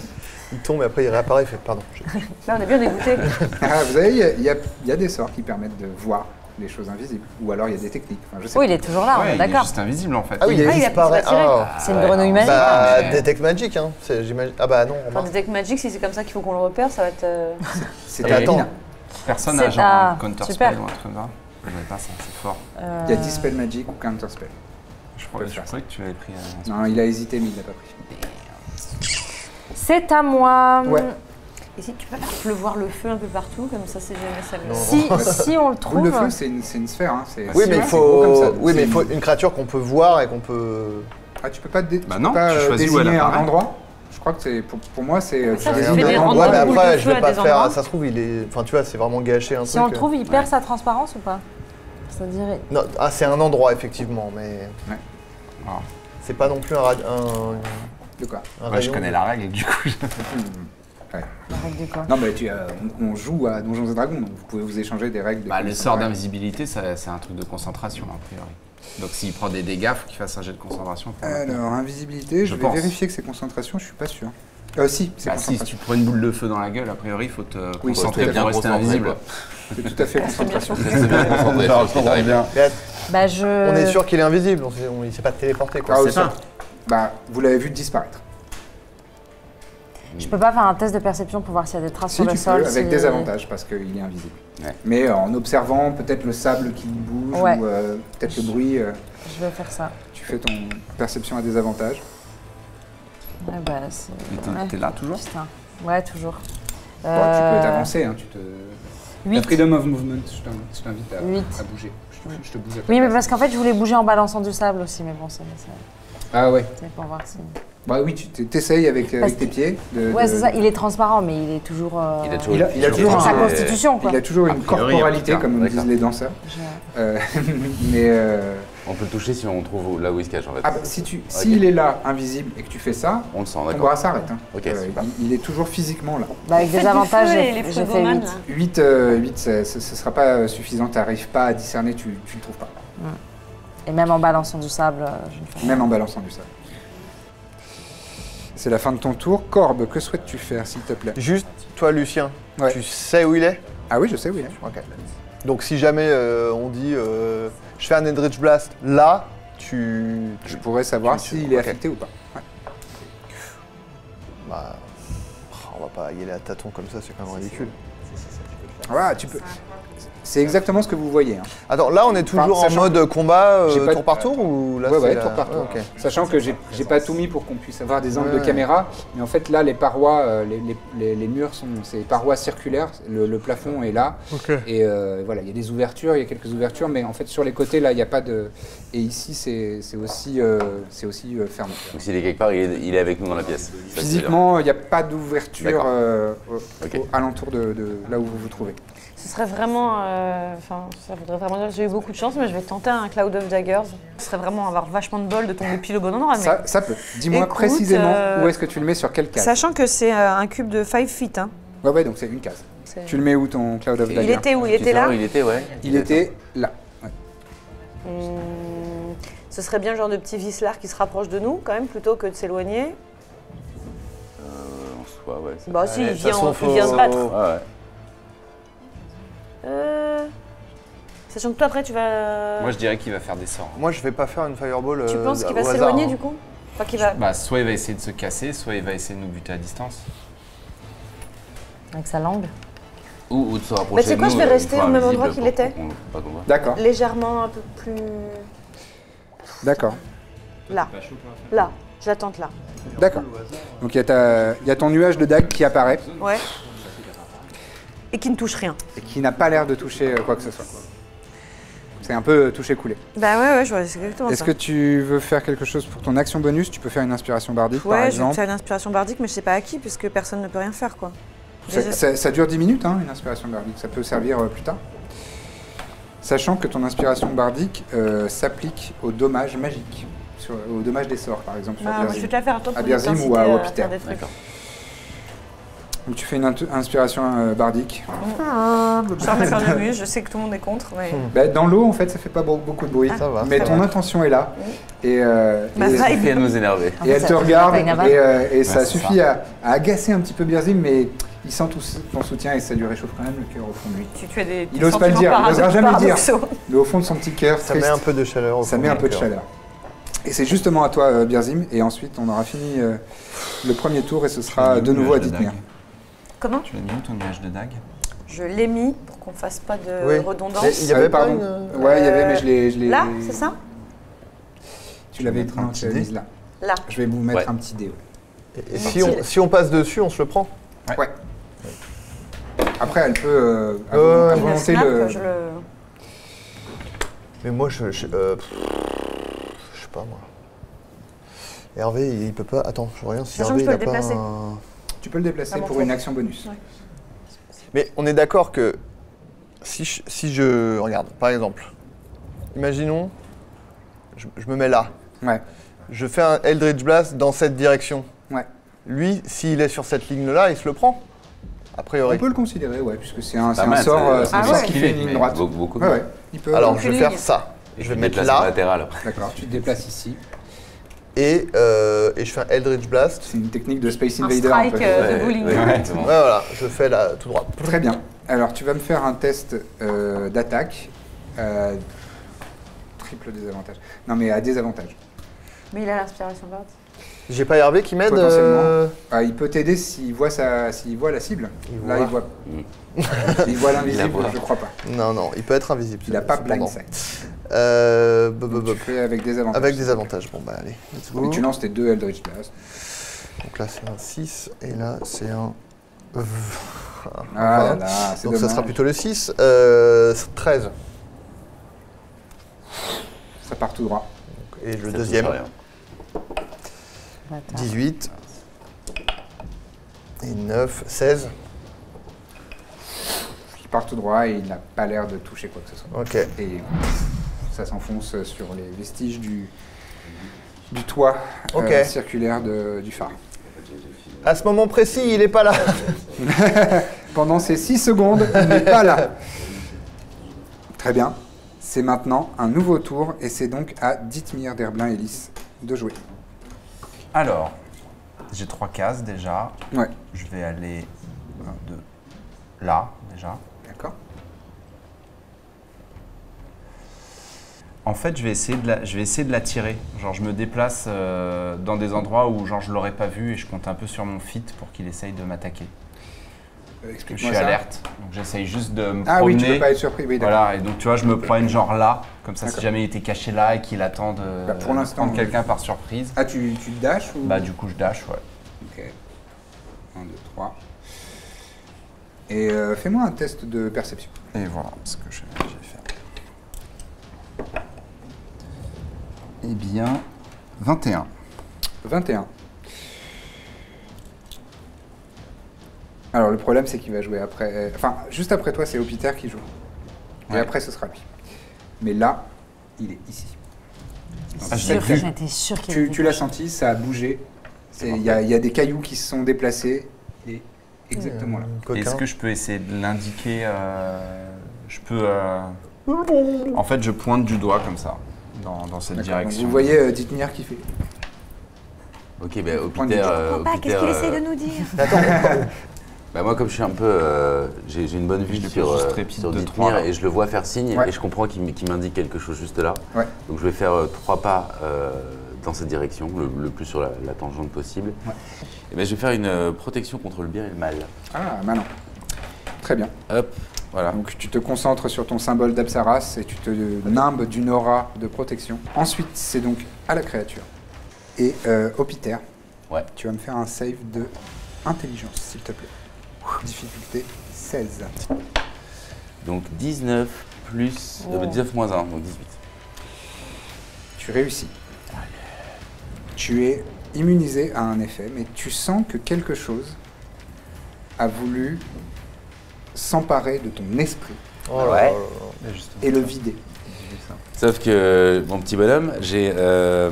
[SPEAKER 3] Il tombe et après il réapparaît, il fait pardon. je-
[SPEAKER 4] Là, on est bien dégoûté.
[SPEAKER 1] Ah, vous savez, il y a- y, y des sorts qui permettent de voir les choses invisibles. Ou alors il y a des techniques. Enfin, je sais
[SPEAKER 2] Oui, il est toujours là,
[SPEAKER 5] Ouais,
[SPEAKER 2] est
[SPEAKER 5] il est
[SPEAKER 2] d'accord.
[SPEAKER 5] juste invisible en fait.
[SPEAKER 3] Ah oui, il
[SPEAKER 4] Ah, il
[SPEAKER 3] disparaît. Ah,
[SPEAKER 2] C'est une grenouille magique.
[SPEAKER 3] bah,
[SPEAKER 5] mais-
[SPEAKER 3] Detect Magic, hein. c'est- j'imagine- Ah bah non,
[SPEAKER 4] Enfin. Detect Magic, si c'est comme ça qu'il faut qu'on le repère, ça va être. euh,
[SPEAKER 1] C'était
[SPEAKER 3] Ah, attends.
[SPEAKER 1] Alina.
[SPEAKER 5] Personne
[SPEAKER 2] C'est-
[SPEAKER 5] n'a genre
[SPEAKER 2] ah,
[SPEAKER 5] un counter spell ou un truc comme ça. Je n'avais pas ça, c'est fort.
[SPEAKER 2] Euh,
[SPEAKER 1] Il y a Dispel Magic ou Counter Spell.
[SPEAKER 5] Je
[SPEAKER 1] peut
[SPEAKER 5] je croyais que tu l'avais pris. euh,
[SPEAKER 1] Non, il a hésité, mais il l'a pas pris.
[SPEAKER 2] C'est à moi.
[SPEAKER 1] Ouais.
[SPEAKER 4] Et si tu peux faire pleuvoir le feu un peu partout, comme ça, c'est jamais ça. le-
[SPEAKER 2] Si, si on le
[SPEAKER 1] Boule
[SPEAKER 2] trouve.
[SPEAKER 1] de feu, c'est une, c'est une sphère. Hein.
[SPEAKER 3] Oui, mais il
[SPEAKER 1] comme
[SPEAKER 3] faut,
[SPEAKER 1] ça.
[SPEAKER 3] oui, mais il faut
[SPEAKER 1] une-
[SPEAKER 3] une créature qu'on peut voir et qu'on peut.
[SPEAKER 1] Ah, tu peux pas, dé- tu
[SPEAKER 5] Bah
[SPEAKER 1] peux
[SPEAKER 5] non,
[SPEAKER 1] pas,
[SPEAKER 5] tu
[SPEAKER 1] euh,
[SPEAKER 5] choisis où elle
[SPEAKER 1] désigner un endroit. Je crois que c'est pour, pour moi, c'est euh, tu.
[SPEAKER 3] Ouais, mais
[SPEAKER 4] de
[SPEAKER 3] après, je vais pas faire.
[SPEAKER 4] endroits.
[SPEAKER 3] Ça se trouve, il est. Enfin, tu vois, c'est vraiment gâché un
[SPEAKER 2] Si
[SPEAKER 3] truc.
[SPEAKER 2] on le trouve, il perd sa transparence ou pas? C'est-à-dire.
[SPEAKER 3] Non, ah, c'est un endroit, effectivement, mais.
[SPEAKER 1] Ouais.
[SPEAKER 5] Ah.
[SPEAKER 3] C'est pas non plus un. un,
[SPEAKER 1] De quoi?
[SPEAKER 3] un
[SPEAKER 5] Ouais, je connais la règle et du coup. je-
[SPEAKER 2] la règle du quoi?
[SPEAKER 1] Non, mais tu, euh, on, on joue à Donjons et Dragons, donc vous pouvez vous échanger des règles. des
[SPEAKER 5] Bah, le sort d'invisibilité, ça- c'est un truc de concentration a priori. Donc s'il prend des dégâts, faut qu'il fasse un jet de concentration. pour le faire.
[SPEAKER 1] Alors, invisibilité, je,
[SPEAKER 5] Je
[SPEAKER 1] vais
[SPEAKER 5] pense.
[SPEAKER 1] vérifier que c'est concentration, je suis pas sûr. Euh, si, c'est
[SPEAKER 5] Bah, si tu prends une boule de feu dans la gueule, a priori, il faut te
[SPEAKER 1] Oui,
[SPEAKER 5] concentrer pour rester invisible.
[SPEAKER 1] C'est tout à fait
[SPEAKER 6] concentré
[SPEAKER 2] Bah, je.
[SPEAKER 3] On est sûr qu'il est invisible, on il s'est pas téléporté quoi.
[SPEAKER 1] Ah,
[SPEAKER 5] C'est ça.
[SPEAKER 1] Bah, vous l'avez vu disparaître.
[SPEAKER 2] Je peux pas faire un test de perception pour voir s'il y a des traces
[SPEAKER 1] Si
[SPEAKER 2] sur
[SPEAKER 1] tu
[SPEAKER 2] le
[SPEAKER 1] peux,
[SPEAKER 2] sol.
[SPEAKER 1] avec
[SPEAKER 2] si-
[SPEAKER 1] des avantages, parce qu'il est invisible.
[SPEAKER 6] Ouais.
[SPEAKER 1] Mais euh, en observant peut-être le sable qui bouge,
[SPEAKER 2] Ouais.
[SPEAKER 1] ou euh, peut-être le bruit, euh,
[SPEAKER 2] Je vais faire ça.
[SPEAKER 1] tu fais ton perception à des avantages.
[SPEAKER 2] Ouais, bah,
[SPEAKER 5] t'es-
[SPEAKER 2] ouais.
[SPEAKER 5] Là toujours
[SPEAKER 2] Putain. Ouais, toujours. Euh,
[SPEAKER 1] tu peux t'avancer, hein, tu te... La freedom of movement, je t'in- je t'invite à, bouger. Je, te- je te bouge
[SPEAKER 2] Oui, mais parce qu'en fait, je voulais bouger en balançant du sable aussi, mais bon, c'est
[SPEAKER 1] Ah ouais.
[SPEAKER 2] c'est pour voir si.
[SPEAKER 1] Bah oui, tu t'essayes avec, avec tes pieds. de-
[SPEAKER 2] Ouais,
[SPEAKER 1] de-
[SPEAKER 2] c'est ça. Il est transparent, mais il est toujours. euh,
[SPEAKER 6] Il a toujours,
[SPEAKER 1] Il a- il a toujours
[SPEAKER 2] Sa constitution, quoi.
[SPEAKER 1] Il a toujours une
[SPEAKER 5] priori,
[SPEAKER 1] corporalité, comme disent les danseurs.
[SPEAKER 2] Je-
[SPEAKER 1] Euh, mais euh,
[SPEAKER 6] On peut le toucher si on trouve là où il se cache en fait.
[SPEAKER 1] ah bah, si tu, s'il est là, invisible, et que tu fais ça,
[SPEAKER 6] On le sent,
[SPEAKER 1] ton
[SPEAKER 6] d'accord.
[SPEAKER 1] bras s'arrête. hein.
[SPEAKER 6] Ok,
[SPEAKER 1] Euh,
[SPEAKER 6] super.
[SPEAKER 1] il, il est toujours physiquement là.
[SPEAKER 2] Bah, avec des avantages, j'ai fait
[SPEAKER 4] frégomanes,
[SPEAKER 2] 8.
[SPEAKER 4] là.
[SPEAKER 1] 8, euh, 8 ça- ce ne sera pas euh, suffisant, tu n'arrives pas à discerner, tu ne le trouves pas.
[SPEAKER 2] Et même en balançant du sable, euh, je ne fais rien.
[SPEAKER 1] Même en balançant du sable. C'est la fin de ton tour. Corbe, que souhaites-tu faire, s'il te plaît?
[SPEAKER 3] Juste, toi Lucien,
[SPEAKER 1] Ouais.
[SPEAKER 3] tu sais où il est?
[SPEAKER 1] Ah oui, je sais, oui. hein.
[SPEAKER 3] Ok. Donc si jamais euh, on dit euh, je fais un Eldritch Blast là, tu.
[SPEAKER 1] Je pourrais savoir s'il est affecté ou pas. Ouais.
[SPEAKER 3] Bah, on va pas y aller à tâtons comme ça, c'est quand même ridicule.
[SPEAKER 1] Voilà, tu peux. C'est exactement ce que vous voyez. hein.
[SPEAKER 3] Attends, là on est toujours
[SPEAKER 1] Enfin,
[SPEAKER 3] en mode combat euh,
[SPEAKER 1] J'ai pas-
[SPEAKER 3] tour par tour ou là
[SPEAKER 1] ouais,
[SPEAKER 3] c'est
[SPEAKER 1] ouais,
[SPEAKER 3] la-
[SPEAKER 1] tour par tour.
[SPEAKER 3] Ah.
[SPEAKER 1] Sachant que j'ai pas tout mis pour qu'on puisse avoir des angles
[SPEAKER 3] Ouais.
[SPEAKER 1] de caméra, mais en fait là les parois, euh, les, les- les- les murs sont ces parois circulaires, le, le plafond est là, et euh, voilà il y a des ouvertures, il y a quelques ouvertures, mais en fait sur les côtés là il n'y a pas de, et ici c'est aussi euh, c'est aussi euh, fermé.
[SPEAKER 6] Donc s'il est quelque part, il est, il est avec nous dans la pièce.
[SPEAKER 1] Physiquement il n'y a pas d'ouverture
[SPEAKER 6] D'accord.
[SPEAKER 1] euh, au-
[SPEAKER 6] Ok.
[SPEAKER 1] au- alentour de, de là où vous vous trouvez.
[SPEAKER 4] Ce serait vraiment. euh, Enfin, ça voudrait vraiment dire que j'ai eu beaucoup de chance, mais je vais tenter un Cloud of Daggers. Ce serait vraiment avoir vachement de bol de tomber pile au bon endroit. mais-
[SPEAKER 1] Ça, ça peut. Dis-moi
[SPEAKER 4] Écoute,
[SPEAKER 1] précisément
[SPEAKER 4] euh,
[SPEAKER 1] où est-ce que tu le mets sur quelle case.
[SPEAKER 4] Sachant que c'est euh, un cube de 5 feet. Hein.
[SPEAKER 1] Ouais ouais donc c'est une case.
[SPEAKER 4] C'est-
[SPEAKER 1] Tu le mets où ton Cloud of
[SPEAKER 6] Il
[SPEAKER 1] Dagger
[SPEAKER 4] Il était où? Il était là?
[SPEAKER 6] Il était, ouais.
[SPEAKER 1] Il était là. Ouais.
[SPEAKER 4] Hmm, Ce serait bien le genre de petit vicelard qui se rapproche de nous, quand même, plutôt que de s'éloigner.
[SPEAKER 6] Euh, en soi, ouais. ça-
[SPEAKER 4] Bah si, il vient,
[SPEAKER 3] façon,
[SPEAKER 4] il
[SPEAKER 3] faut-
[SPEAKER 4] vient se battre.
[SPEAKER 6] Ouais.
[SPEAKER 4] Euh, Sachant que toi, après, tu vas...
[SPEAKER 5] Moi, je dirais qu'il va faire des sorts.
[SPEAKER 3] Moi je vais pas faire une fireball.
[SPEAKER 4] Tu
[SPEAKER 3] euh,
[SPEAKER 4] penses qu'il va s'éloigner,
[SPEAKER 3] hein.
[SPEAKER 4] du coup? Enfin, qu'il va...
[SPEAKER 5] Bah, soit il va essayer de se casser, soit il va essayer de nous buter à distance.
[SPEAKER 2] Avec sa langue.
[SPEAKER 6] Ou, ou de se rapprocher
[SPEAKER 4] Bah, tu sais
[SPEAKER 6] de
[SPEAKER 4] quoi,
[SPEAKER 6] nous,
[SPEAKER 4] je vais
[SPEAKER 6] euh,
[SPEAKER 4] rester au même endroit qu'il était.
[SPEAKER 1] D'accord.
[SPEAKER 4] légèrement un peu plus...
[SPEAKER 1] D'accord.
[SPEAKER 4] Là. Là. Tente là.
[SPEAKER 1] D'accord. Donc il y, y a ton nuage de dague qui apparaît
[SPEAKER 4] Ouais. Et qui ne touche rien.
[SPEAKER 1] et qui n'a pas l'air de toucher euh, quoi que ce soit. C'est un peu euh, toucher couler.
[SPEAKER 4] Bah ouais, ouais, je vois, c'est exactement
[SPEAKER 1] Est-ce
[SPEAKER 4] ça.
[SPEAKER 1] que tu veux faire quelque chose pour ton action bonus? Tu peux faire une inspiration bardique par
[SPEAKER 4] Ouais, je
[SPEAKER 1] exemple.
[SPEAKER 4] faire une inspiration bardique, mais je sais pas à qui, puisque personne ne peut rien faire, quoi.
[SPEAKER 1] Ça,
[SPEAKER 4] Déjà-
[SPEAKER 1] ça- ça dure 10 minutes, hein, une inspiration bardique. Ça peut servir euh, plus tard. Sachant que ton inspiration bardique euh, s'applique aux dommages magiques, sur, aux dommages des sorts, par exemple sur
[SPEAKER 4] moi, je
[SPEAKER 1] Birzim.
[SPEAKER 4] vais te la faire à toi
[SPEAKER 1] À
[SPEAKER 4] pour
[SPEAKER 1] Birzim
[SPEAKER 4] t'inciter
[SPEAKER 1] ou à
[SPEAKER 4] à
[SPEAKER 1] Hopiter.
[SPEAKER 4] faire des trucs.
[SPEAKER 6] D'accord.
[SPEAKER 1] Donc tu fais une inspiration euh, bardique.
[SPEAKER 4] Fleurs de muse, je sais que tout le monde est contre, mais.
[SPEAKER 1] Bah, dans l'eau, en fait, ça fait pas beau- beaucoup de bruit.
[SPEAKER 3] Ça va.
[SPEAKER 1] mais
[SPEAKER 3] ça
[SPEAKER 1] ton
[SPEAKER 3] va.
[SPEAKER 1] intention est là. Et, euh,
[SPEAKER 4] Ma
[SPEAKER 1] et-
[SPEAKER 4] vibe.
[SPEAKER 6] Ça fait à nous énerver.
[SPEAKER 1] et elle
[SPEAKER 2] Ça-
[SPEAKER 1] te
[SPEAKER 2] ça
[SPEAKER 1] regarde et, euh, et ça suffit à, à agacer un petit peu Birzim, mais il sent tout ton soutien et ça lui réchauffe quand même le cœur au fond de lui.
[SPEAKER 4] Tu, tu as des.
[SPEAKER 1] Il
[SPEAKER 4] des
[SPEAKER 1] ose pas le dire, il osera
[SPEAKER 4] parado-
[SPEAKER 1] jamais le dire. Mais au fond de son petit cœur,
[SPEAKER 3] Ça met un peu de chaleur. au
[SPEAKER 1] ça met un peu de chaleur. Et c'est justement à toi, euh, Birzim, et ensuite on aura fini euh, le premier tour et ce sera de nouveau à Dithmir.
[SPEAKER 4] Comment
[SPEAKER 5] Tu l'as mis où ton nuage de dague?
[SPEAKER 4] Je l'ai mis pour qu'on fasse pas de
[SPEAKER 3] Oui.
[SPEAKER 4] redondance.
[SPEAKER 3] Il y avait
[SPEAKER 1] Euh,
[SPEAKER 3] pas
[SPEAKER 1] pardon.
[SPEAKER 3] une-
[SPEAKER 1] Ouais, il y avait,
[SPEAKER 4] Euh,
[SPEAKER 1] mais je l'ai. je l'ai-
[SPEAKER 4] Là, c'est ça?
[SPEAKER 1] Tu l'avais
[SPEAKER 5] un petit dé
[SPEAKER 1] là.
[SPEAKER 4] Là.
[SPEAKER 1] Je vais vous mettre
[SPEAKER 6] Ouais.
[SPEAKER 1] un petit dé. ouais.
[SPEAKER 3] Et si on, si on passe dessus, on se le prend?
[SPEAKER 1] Ouais. Après, elle peut euh,
[SPEAKER 4] snap,
[SPEAKER 1] le.
[SPEAKER 4] je le.
[SPEAKER 3] Mais moi, je. Je, euh, pff, je sais pas, moi. Hervé, il, peut pas. Attends, je regarde si
[SPEAKER 4] Sachant
[SPEAKER 3] Hervé,
[SPEAKER 4] que je
[SPEAKER 3] il
[SPEAKER 4] peux
[SPEAKER 3] a
[SPEAKER 4] le
[SPEAKER 3] pas un-
[SPEAKER 1] Tu peux le déplacer pour une action bonus.
[SPEAKER 4] Ouais.
[SPEAKER 3] Mais on est d'accord que si je, si je. Regarde, par exemple, imaginons, je, je me mets là.
[SPEAKER 1] Ouais.
[SPEAKER 3] Je fais un Eldritch Blast dans cette direction.
[SPEAKER 1] Ouais.
[SPEAKER 3] Lui, s'il est sur cette ligne-là, il se le prend. A
[SPEAKER 1] On
[SPEAKER 3] priori.
[SPEAKER 1] peut le considérer, ouais, puisque c'est un, sort, euh, un
[SPEAKER 4] Ah
[SPEAKER 1] qui fait une ligne droite.
[SPEAKER 6] Beaucoup, beaucoup
[SPEAKER 1] Ouais, ouais. Il peut.
[SPEAKER 3] Alors, je vais faire ça.
[SPEAKER 6] Et
[SPEAKER 3] je vais
[SPEAKER 6] me
[SPEAKER 3] mettre là.
[SPEAKER 6] latéral.
[SPEAKER 1] D'accord, tu te déplaces ici.
[SPEAKER 3] Et, euh, et je fais un Eldritch Blast.
[SPEAKER 1] C'est une technique de Space
[SPEAKER 4] Un
[SPEAKER 1] Invader.
[SPEAKER 4] strike,
[SPEAKER 1] un peu.
[SPEAKER 4] euh, de bowling.
[SPEAKER 6] ouais,
[SPEAKER 3] voilà, je fais là, tout droit.
[SPEAKER 1] Très bien. Alors, tu vas me faire un test euh, d'attaque. euh, triple désavantage. Non, mais à désavantage.
[SPEAKER 4] Mais il a l'inspiration bardique.
[SPEAKER 3] J'ai pas Hervé qui m'aide
[SPEAKER 1] Potentiellement.
[SPEAKER 3] euh,
[SPEAKER 1] Ah, il peut t'aider s'il voit, sa... s'il voit la cible.
[SPEAKER 3] Il
[SPEAKER 1] Là,
[SPEAKER 3] voit.
[SPEAKER 1] il voit.
[SPEAKER 6] Mm.
[SPEAKER 1] il voit l'invisible, je crois pas.
[SPEAKER 3] Non, non, il peut être invisible.
[SPEAKER 1] Il n'a pas blind sight.
[SPEAKER 3] Euh,
[SPEAKER 1] Donc,
[SPEAKER 3] bob.
[SPEAKER 1] tu fais avec des avantages.
[SPEAKER 3] Avec des avantages. Bon, bah allez, let's
[SPEAKER 1] Et
[SPEAKER 3] go.
[SPEAKER 1] tu lances tes deux Eldritch Blast.
[SPEAKER 3] Donc là, c'est un 6 et là, c'est un.
[SPEAKER 1] Ah là là,
[SPEAKER 3] Donc ça
[SPEAKER 1] dommage.
[SPEAKER 3] sera plutôt le 6. Euh, 13.
[SPEAKER 1] Ça part tout droit.
[SPEAKER 3] Et le
[SPEAKER 6] Ça
[SPEAKER 3] deuxième,
[SPEAKER 6] rien.
[SPEAKER 2] Bâtard.
[SPEAKER 3] 18. Et 9, 16.
[SPEAKER 1] Il part tout droit et il n'a pas l'air de toucher quoi que ce soit.
[SPEAKER 3] Ok.
[SPEAKER 1] Et ça s'enfonce sur les vestiges du, du toit euh, circulaire de- du phare.
[SPEAKER 3] À ce moment précis, il est pas là.
[SPEAKER 1] Pendant ces 6 secondes, il n'est pas là. Très bien. C'est maintenant un nouveau tour et c'est donc à Dithmir d'Herblin Ellis de jouer.
[SPEAKER 5] Alors, j'ai trois cases déjà.
[SPEAKER 1] Ouais,
[SPEAKER 5] Je vais aller un, deux, là déjà.
[SPEAKER 1] d'accord.
[SPEAKER 5] En fait, je vais essayer de la, je vais essayer de la tirer. Genre, je me déplace euh, dans des endroits où genre je l'aurais pas vu et je compte un peu sur mon fit pour qu'il essaye de m'attaquer.
[SPEAKER 1] Euh,
[SPEAKER 5] Je suis
[SPEAKER 1] ça.
[SPEAKER 5] alerte, donc j'essaye juste de me
[SPEAKER 1] Ah oui,
[SPEAKER 5] promener.
[SPEAKER 1] tu peux pas être surpris. Oui, d'accord.
[SPEAKER 5] Voilà, et donc tu vois, je me promène genre là, comme ça, si jamais il était caché là et qu'il attend de,
[SPEAKER 1] Bah, pour l'instant,
[SPEAKER 5] prendre
[SPEAKER 1] oui.
[SPEAKER 5] quelqu'un par surprise,
[SPEAKER 1] Ah, tu, tu dashes ou?
[SPEAKER 5] Bah du coup je dash, ouais.
[SPEAKER 1] Ok. 1, 2, 3. Et euh, fais-moi un test de perception.
[SPEAKER 5] Et voilà ce que je- j'ai fait. Eh bien, 21.
[SPEAKER 1] 21. Alors le problème c'est qu'il va jouer après. Enfin, juste après toi, c'est Hopiter qui joue. Et
[SPEAKER 5] Ouais.
[SPEAKER 1] après, ce sera lui. Mais là, il est ici.
[SPEAKER 5] Ah, je
[SPEAKER 2] Sûr que. J'étais qu'il
[SPEAKER 1] Tu, l'as senti, ça a bougé. C'est- Il y, a- il y a des cailloux qui se sont déplacés. Il est exactement là.
[SPEAKER 3] Coquin.
[SPEAKER 5] Est-ce que je peux essayer de l'indiquer euh, Je peux. euh, En fait, je pointe du doigt comme ça, dans, dans cette.
[SPEAKER 1] Donc,
[SPEAKER 5] direction.
[SPEAKER 1] vous voyez euh, Dithmir qui fait.
[SPEAKER 6] Ok, bah, au
[SPEAKER 1] Point de
[SPEAKER 6] Peter, euh,
[SPEAKER 4] qu'est-ce qu'il essaie
[SPEAKER 6] euh,
[SPEAKER 4] de nous dire
[SPEAKER 6] bah, moi, comme je suis un peu. euh, j'ai une bonne vue sur, euh, sur Dithmir et je le vois faire signe
[SPEAKER 1] Ouais.
[SPEAKER 6] et je comprends qu'il m'indique quelque chose juste là.
[SPEAKER 1] Ouais.
[SPEAKER 6] Donc je vais faire euh, trois pas euh, dans cette direction, le, le plus sur la, la tangente possible.
[SPEAKER 1] Ouais.
[SPEAKER 6] Et ben, je vais faire une euh, protection contre le bien et le mal.
[SPEAKER 1] Ah, malin. Très bien.
[SPEAKER 6] Hop, voilà.
[SPEAKER 1] Donc tu te concentres sur ton symbole d'Apsaras et tu te nimbes d'une aura de protection. Ensuite, c'est donc à la créature. Et euh, Hopiter,
[SPEAKER 6] Ouais.
[SPEAKER 1] tu vas me faire un save de intelligence, s'il te plaît. Difficulté 16.
[SPEAKER 6] Donc 19 plus. euh,
[SPEAKER 2] Oh.
[SPEAKER 6] 19 moins 1, donc 18.
[SPEAKER 1] Tu réussis. Tu es immunisé à un effet, mais tu sens que quelque chose a voulu s'emparer de ton esprit
[SPEAKER 3] Oh
[SPEAKER 6] Ouais.
[SPEAKER 3] là là.
[SPEAKER 5] Et
[SPEAKER 1] le vider.
[SPEAKER 6] Sauf que mon petit bonhomme, j'ai, euh,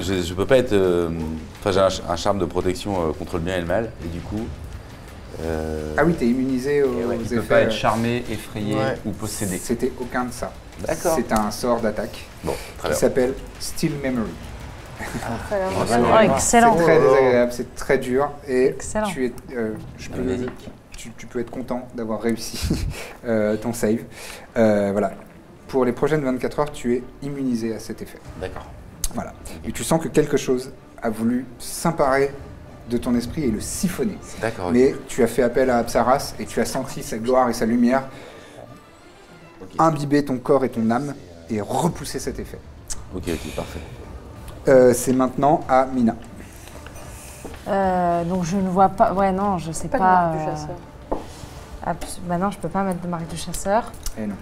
[SPEAKER 6] je, peux pas être. euh, Enfin, j'ai un, ch- un charme de protection euh, contre le bien et le mal, et du coup, Euh,
[SPEAKER 1] Ah oui, t'es immunisé aux,
[SPEAKER 5] Et ouais,
[SPEAKER 1] aux
[SPEAKER 5] peut
[SPEAKER 1] effets.
[SPEAKER 5] pas être charmé, effrayé
[SPEAKER 3] Ouais.
[SPEAKER 5] ou possédé.
[SPEAKER 1] C'était aucun de ça.
[SPEAKER 6] D'accord.
[SPEAKER 1] C'est un sort d'attaque
[SPEAKER 6] Bon, très
[SPEAKER 1] qui s'appelle Still Memory.
[SPEAKER 2] Oh, excellent.
[SPEAKER 1] C'est très désagréable, c'est très dur et
[SPEAKER 2] Excellent.
[SPEAKER 1] tu es, euh, je peux. Tu, tu peux être content d'avoir réussi euh, ton save. Euh, voilà. Pour les prochaines 24 heures, tu es immunisé à cet effet.
[SPEAKER 6] D'accord.
[SPEAKER 1] Voilà. Et tu sens que quelque chose a voulu s'emparer de ton esprit et le siphonner.
[SPEAKER 6] D'accord.
[SPEAKER 1] Mais tu as fait appel à Apsaras et tu as senti sa gloire et sa lumière imbiber ton corps et ton âme et repousser cet effet.
[SPEAKER 6] Ok, ok, parfait.
[SPEAKER 1] Euh, c'est maintenant à Mina.
[SPEAKER 2] Euh, donc je ne vois pas. Ouais, non, je sais
[SPEAKER 4] Pas
[SPEAKER 2] pas.
[SPEAKER 4] de marque du
[SPEAKER 2] euh,
[SPEAKER 4] chasseur.
[SPEAKER 2] abs- Bah non, je peux pas mettre de marque de chasseur.
[SPEAKER 1] Eh non.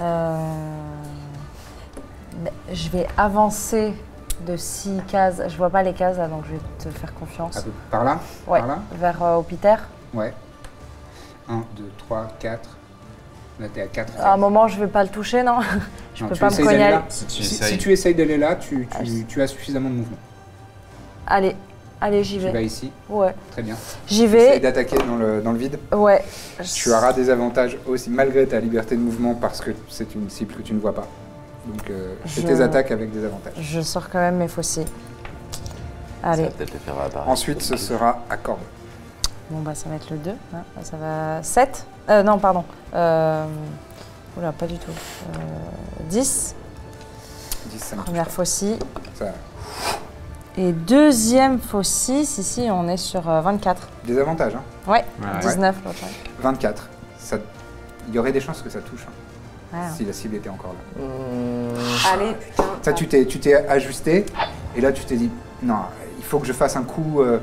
[SPEAKER 2] Euh, Je vais avancer de 6 cases. Je vois pas les cases là, donc je vais te faire confiance.
[SPEAKER 1] Peu- Par là?
[SPEAKER 2] Ouais,
[SPEAKER 1] Par là?
[SPEAKER 2] vers euh, Hopiter.
[SPEAKER 1] Ouais. 1, 2, 3, 4. Là, t'es à 4.
[SPEAKER 2] À un moment, je vais pas le toucher, non? Je peux pas me cogner.
[SPEAKER 5] Si tu
[SPEAKER 1] Si,
[SPEAKER 5] essayes.
[SPEAKER 1] si tu essayes d'aller là, tu, tu-
[SPEAKER 2] Ah,
[SPEAKER 1] tu as suffisamment de mouvement.
[SPEAKER 2] Allez, allez, j'y
[SPEAKER 1] Tu vas
[SPEAKER 2] vais.
[SPEAKER 1] ici,
[SPEAKER 2] Ouais,
[SPEAKER 1] très bien.
[SPEAKER 2] j'y
[SPEAKER 1] Essaye
[SPEAKER 2] vais.
[SPEAKER 1] d'attaquer dans le, dans le vide.
[SPEAKER 2] Ouais.
[SPEAKER 1] Tu auras des avantages aussi, malgré ta liberté de mouvement, parce que c'est une cible que tu ne vois pas. Donc, euh, fais
[SPEAKER 2] Je-
[SPEAKER 1] tes attaques avec des avantages.
[SPEAKER 2] Je sors quand même mes.
[SPEAKER 6] Ça
[SPEAKER 2] Allez.
[SPEAKER 6] va peut-être le faire apparaître.
[SPEAKER 1] Ensuite, ce sera à corde.
[SPEAKER 2] Bon, bah, ça va être le 2. hein. Ça va. 7 euh, Non, pardon. Euh... Oula, pas du tout. Euh, 10.
[SPEAKER 1] 10, ça
[SPEAKER 2] Première faucille.
[SPEAKER 1] Ça-
[SPEAKER 2] Et deuxième faucille, ici, ici, on est sur euh, 24.
[SPEAKER 1] Des avantages, hein.
[SPEAKER 2] Ouais,
[SPEAKER 5] Ouais.
[SPEAKER 2] 19 l'autre. ouais.
[SPEAKER 1] 24. Ça- Il y aurait des chances que ça touche, hein,
[SPEAKER 2] Ouais, hein.
[SPEAKER 1] si la cible était encore là.
[SPEAKER 3] Mmh,
[SPEAKER 4] Allez, putain.
[SPEAKER 1] Ça, tu t'es, tu t'es ajusté, et là, tu t'es dit, non, il faut que je fasse un coup euh,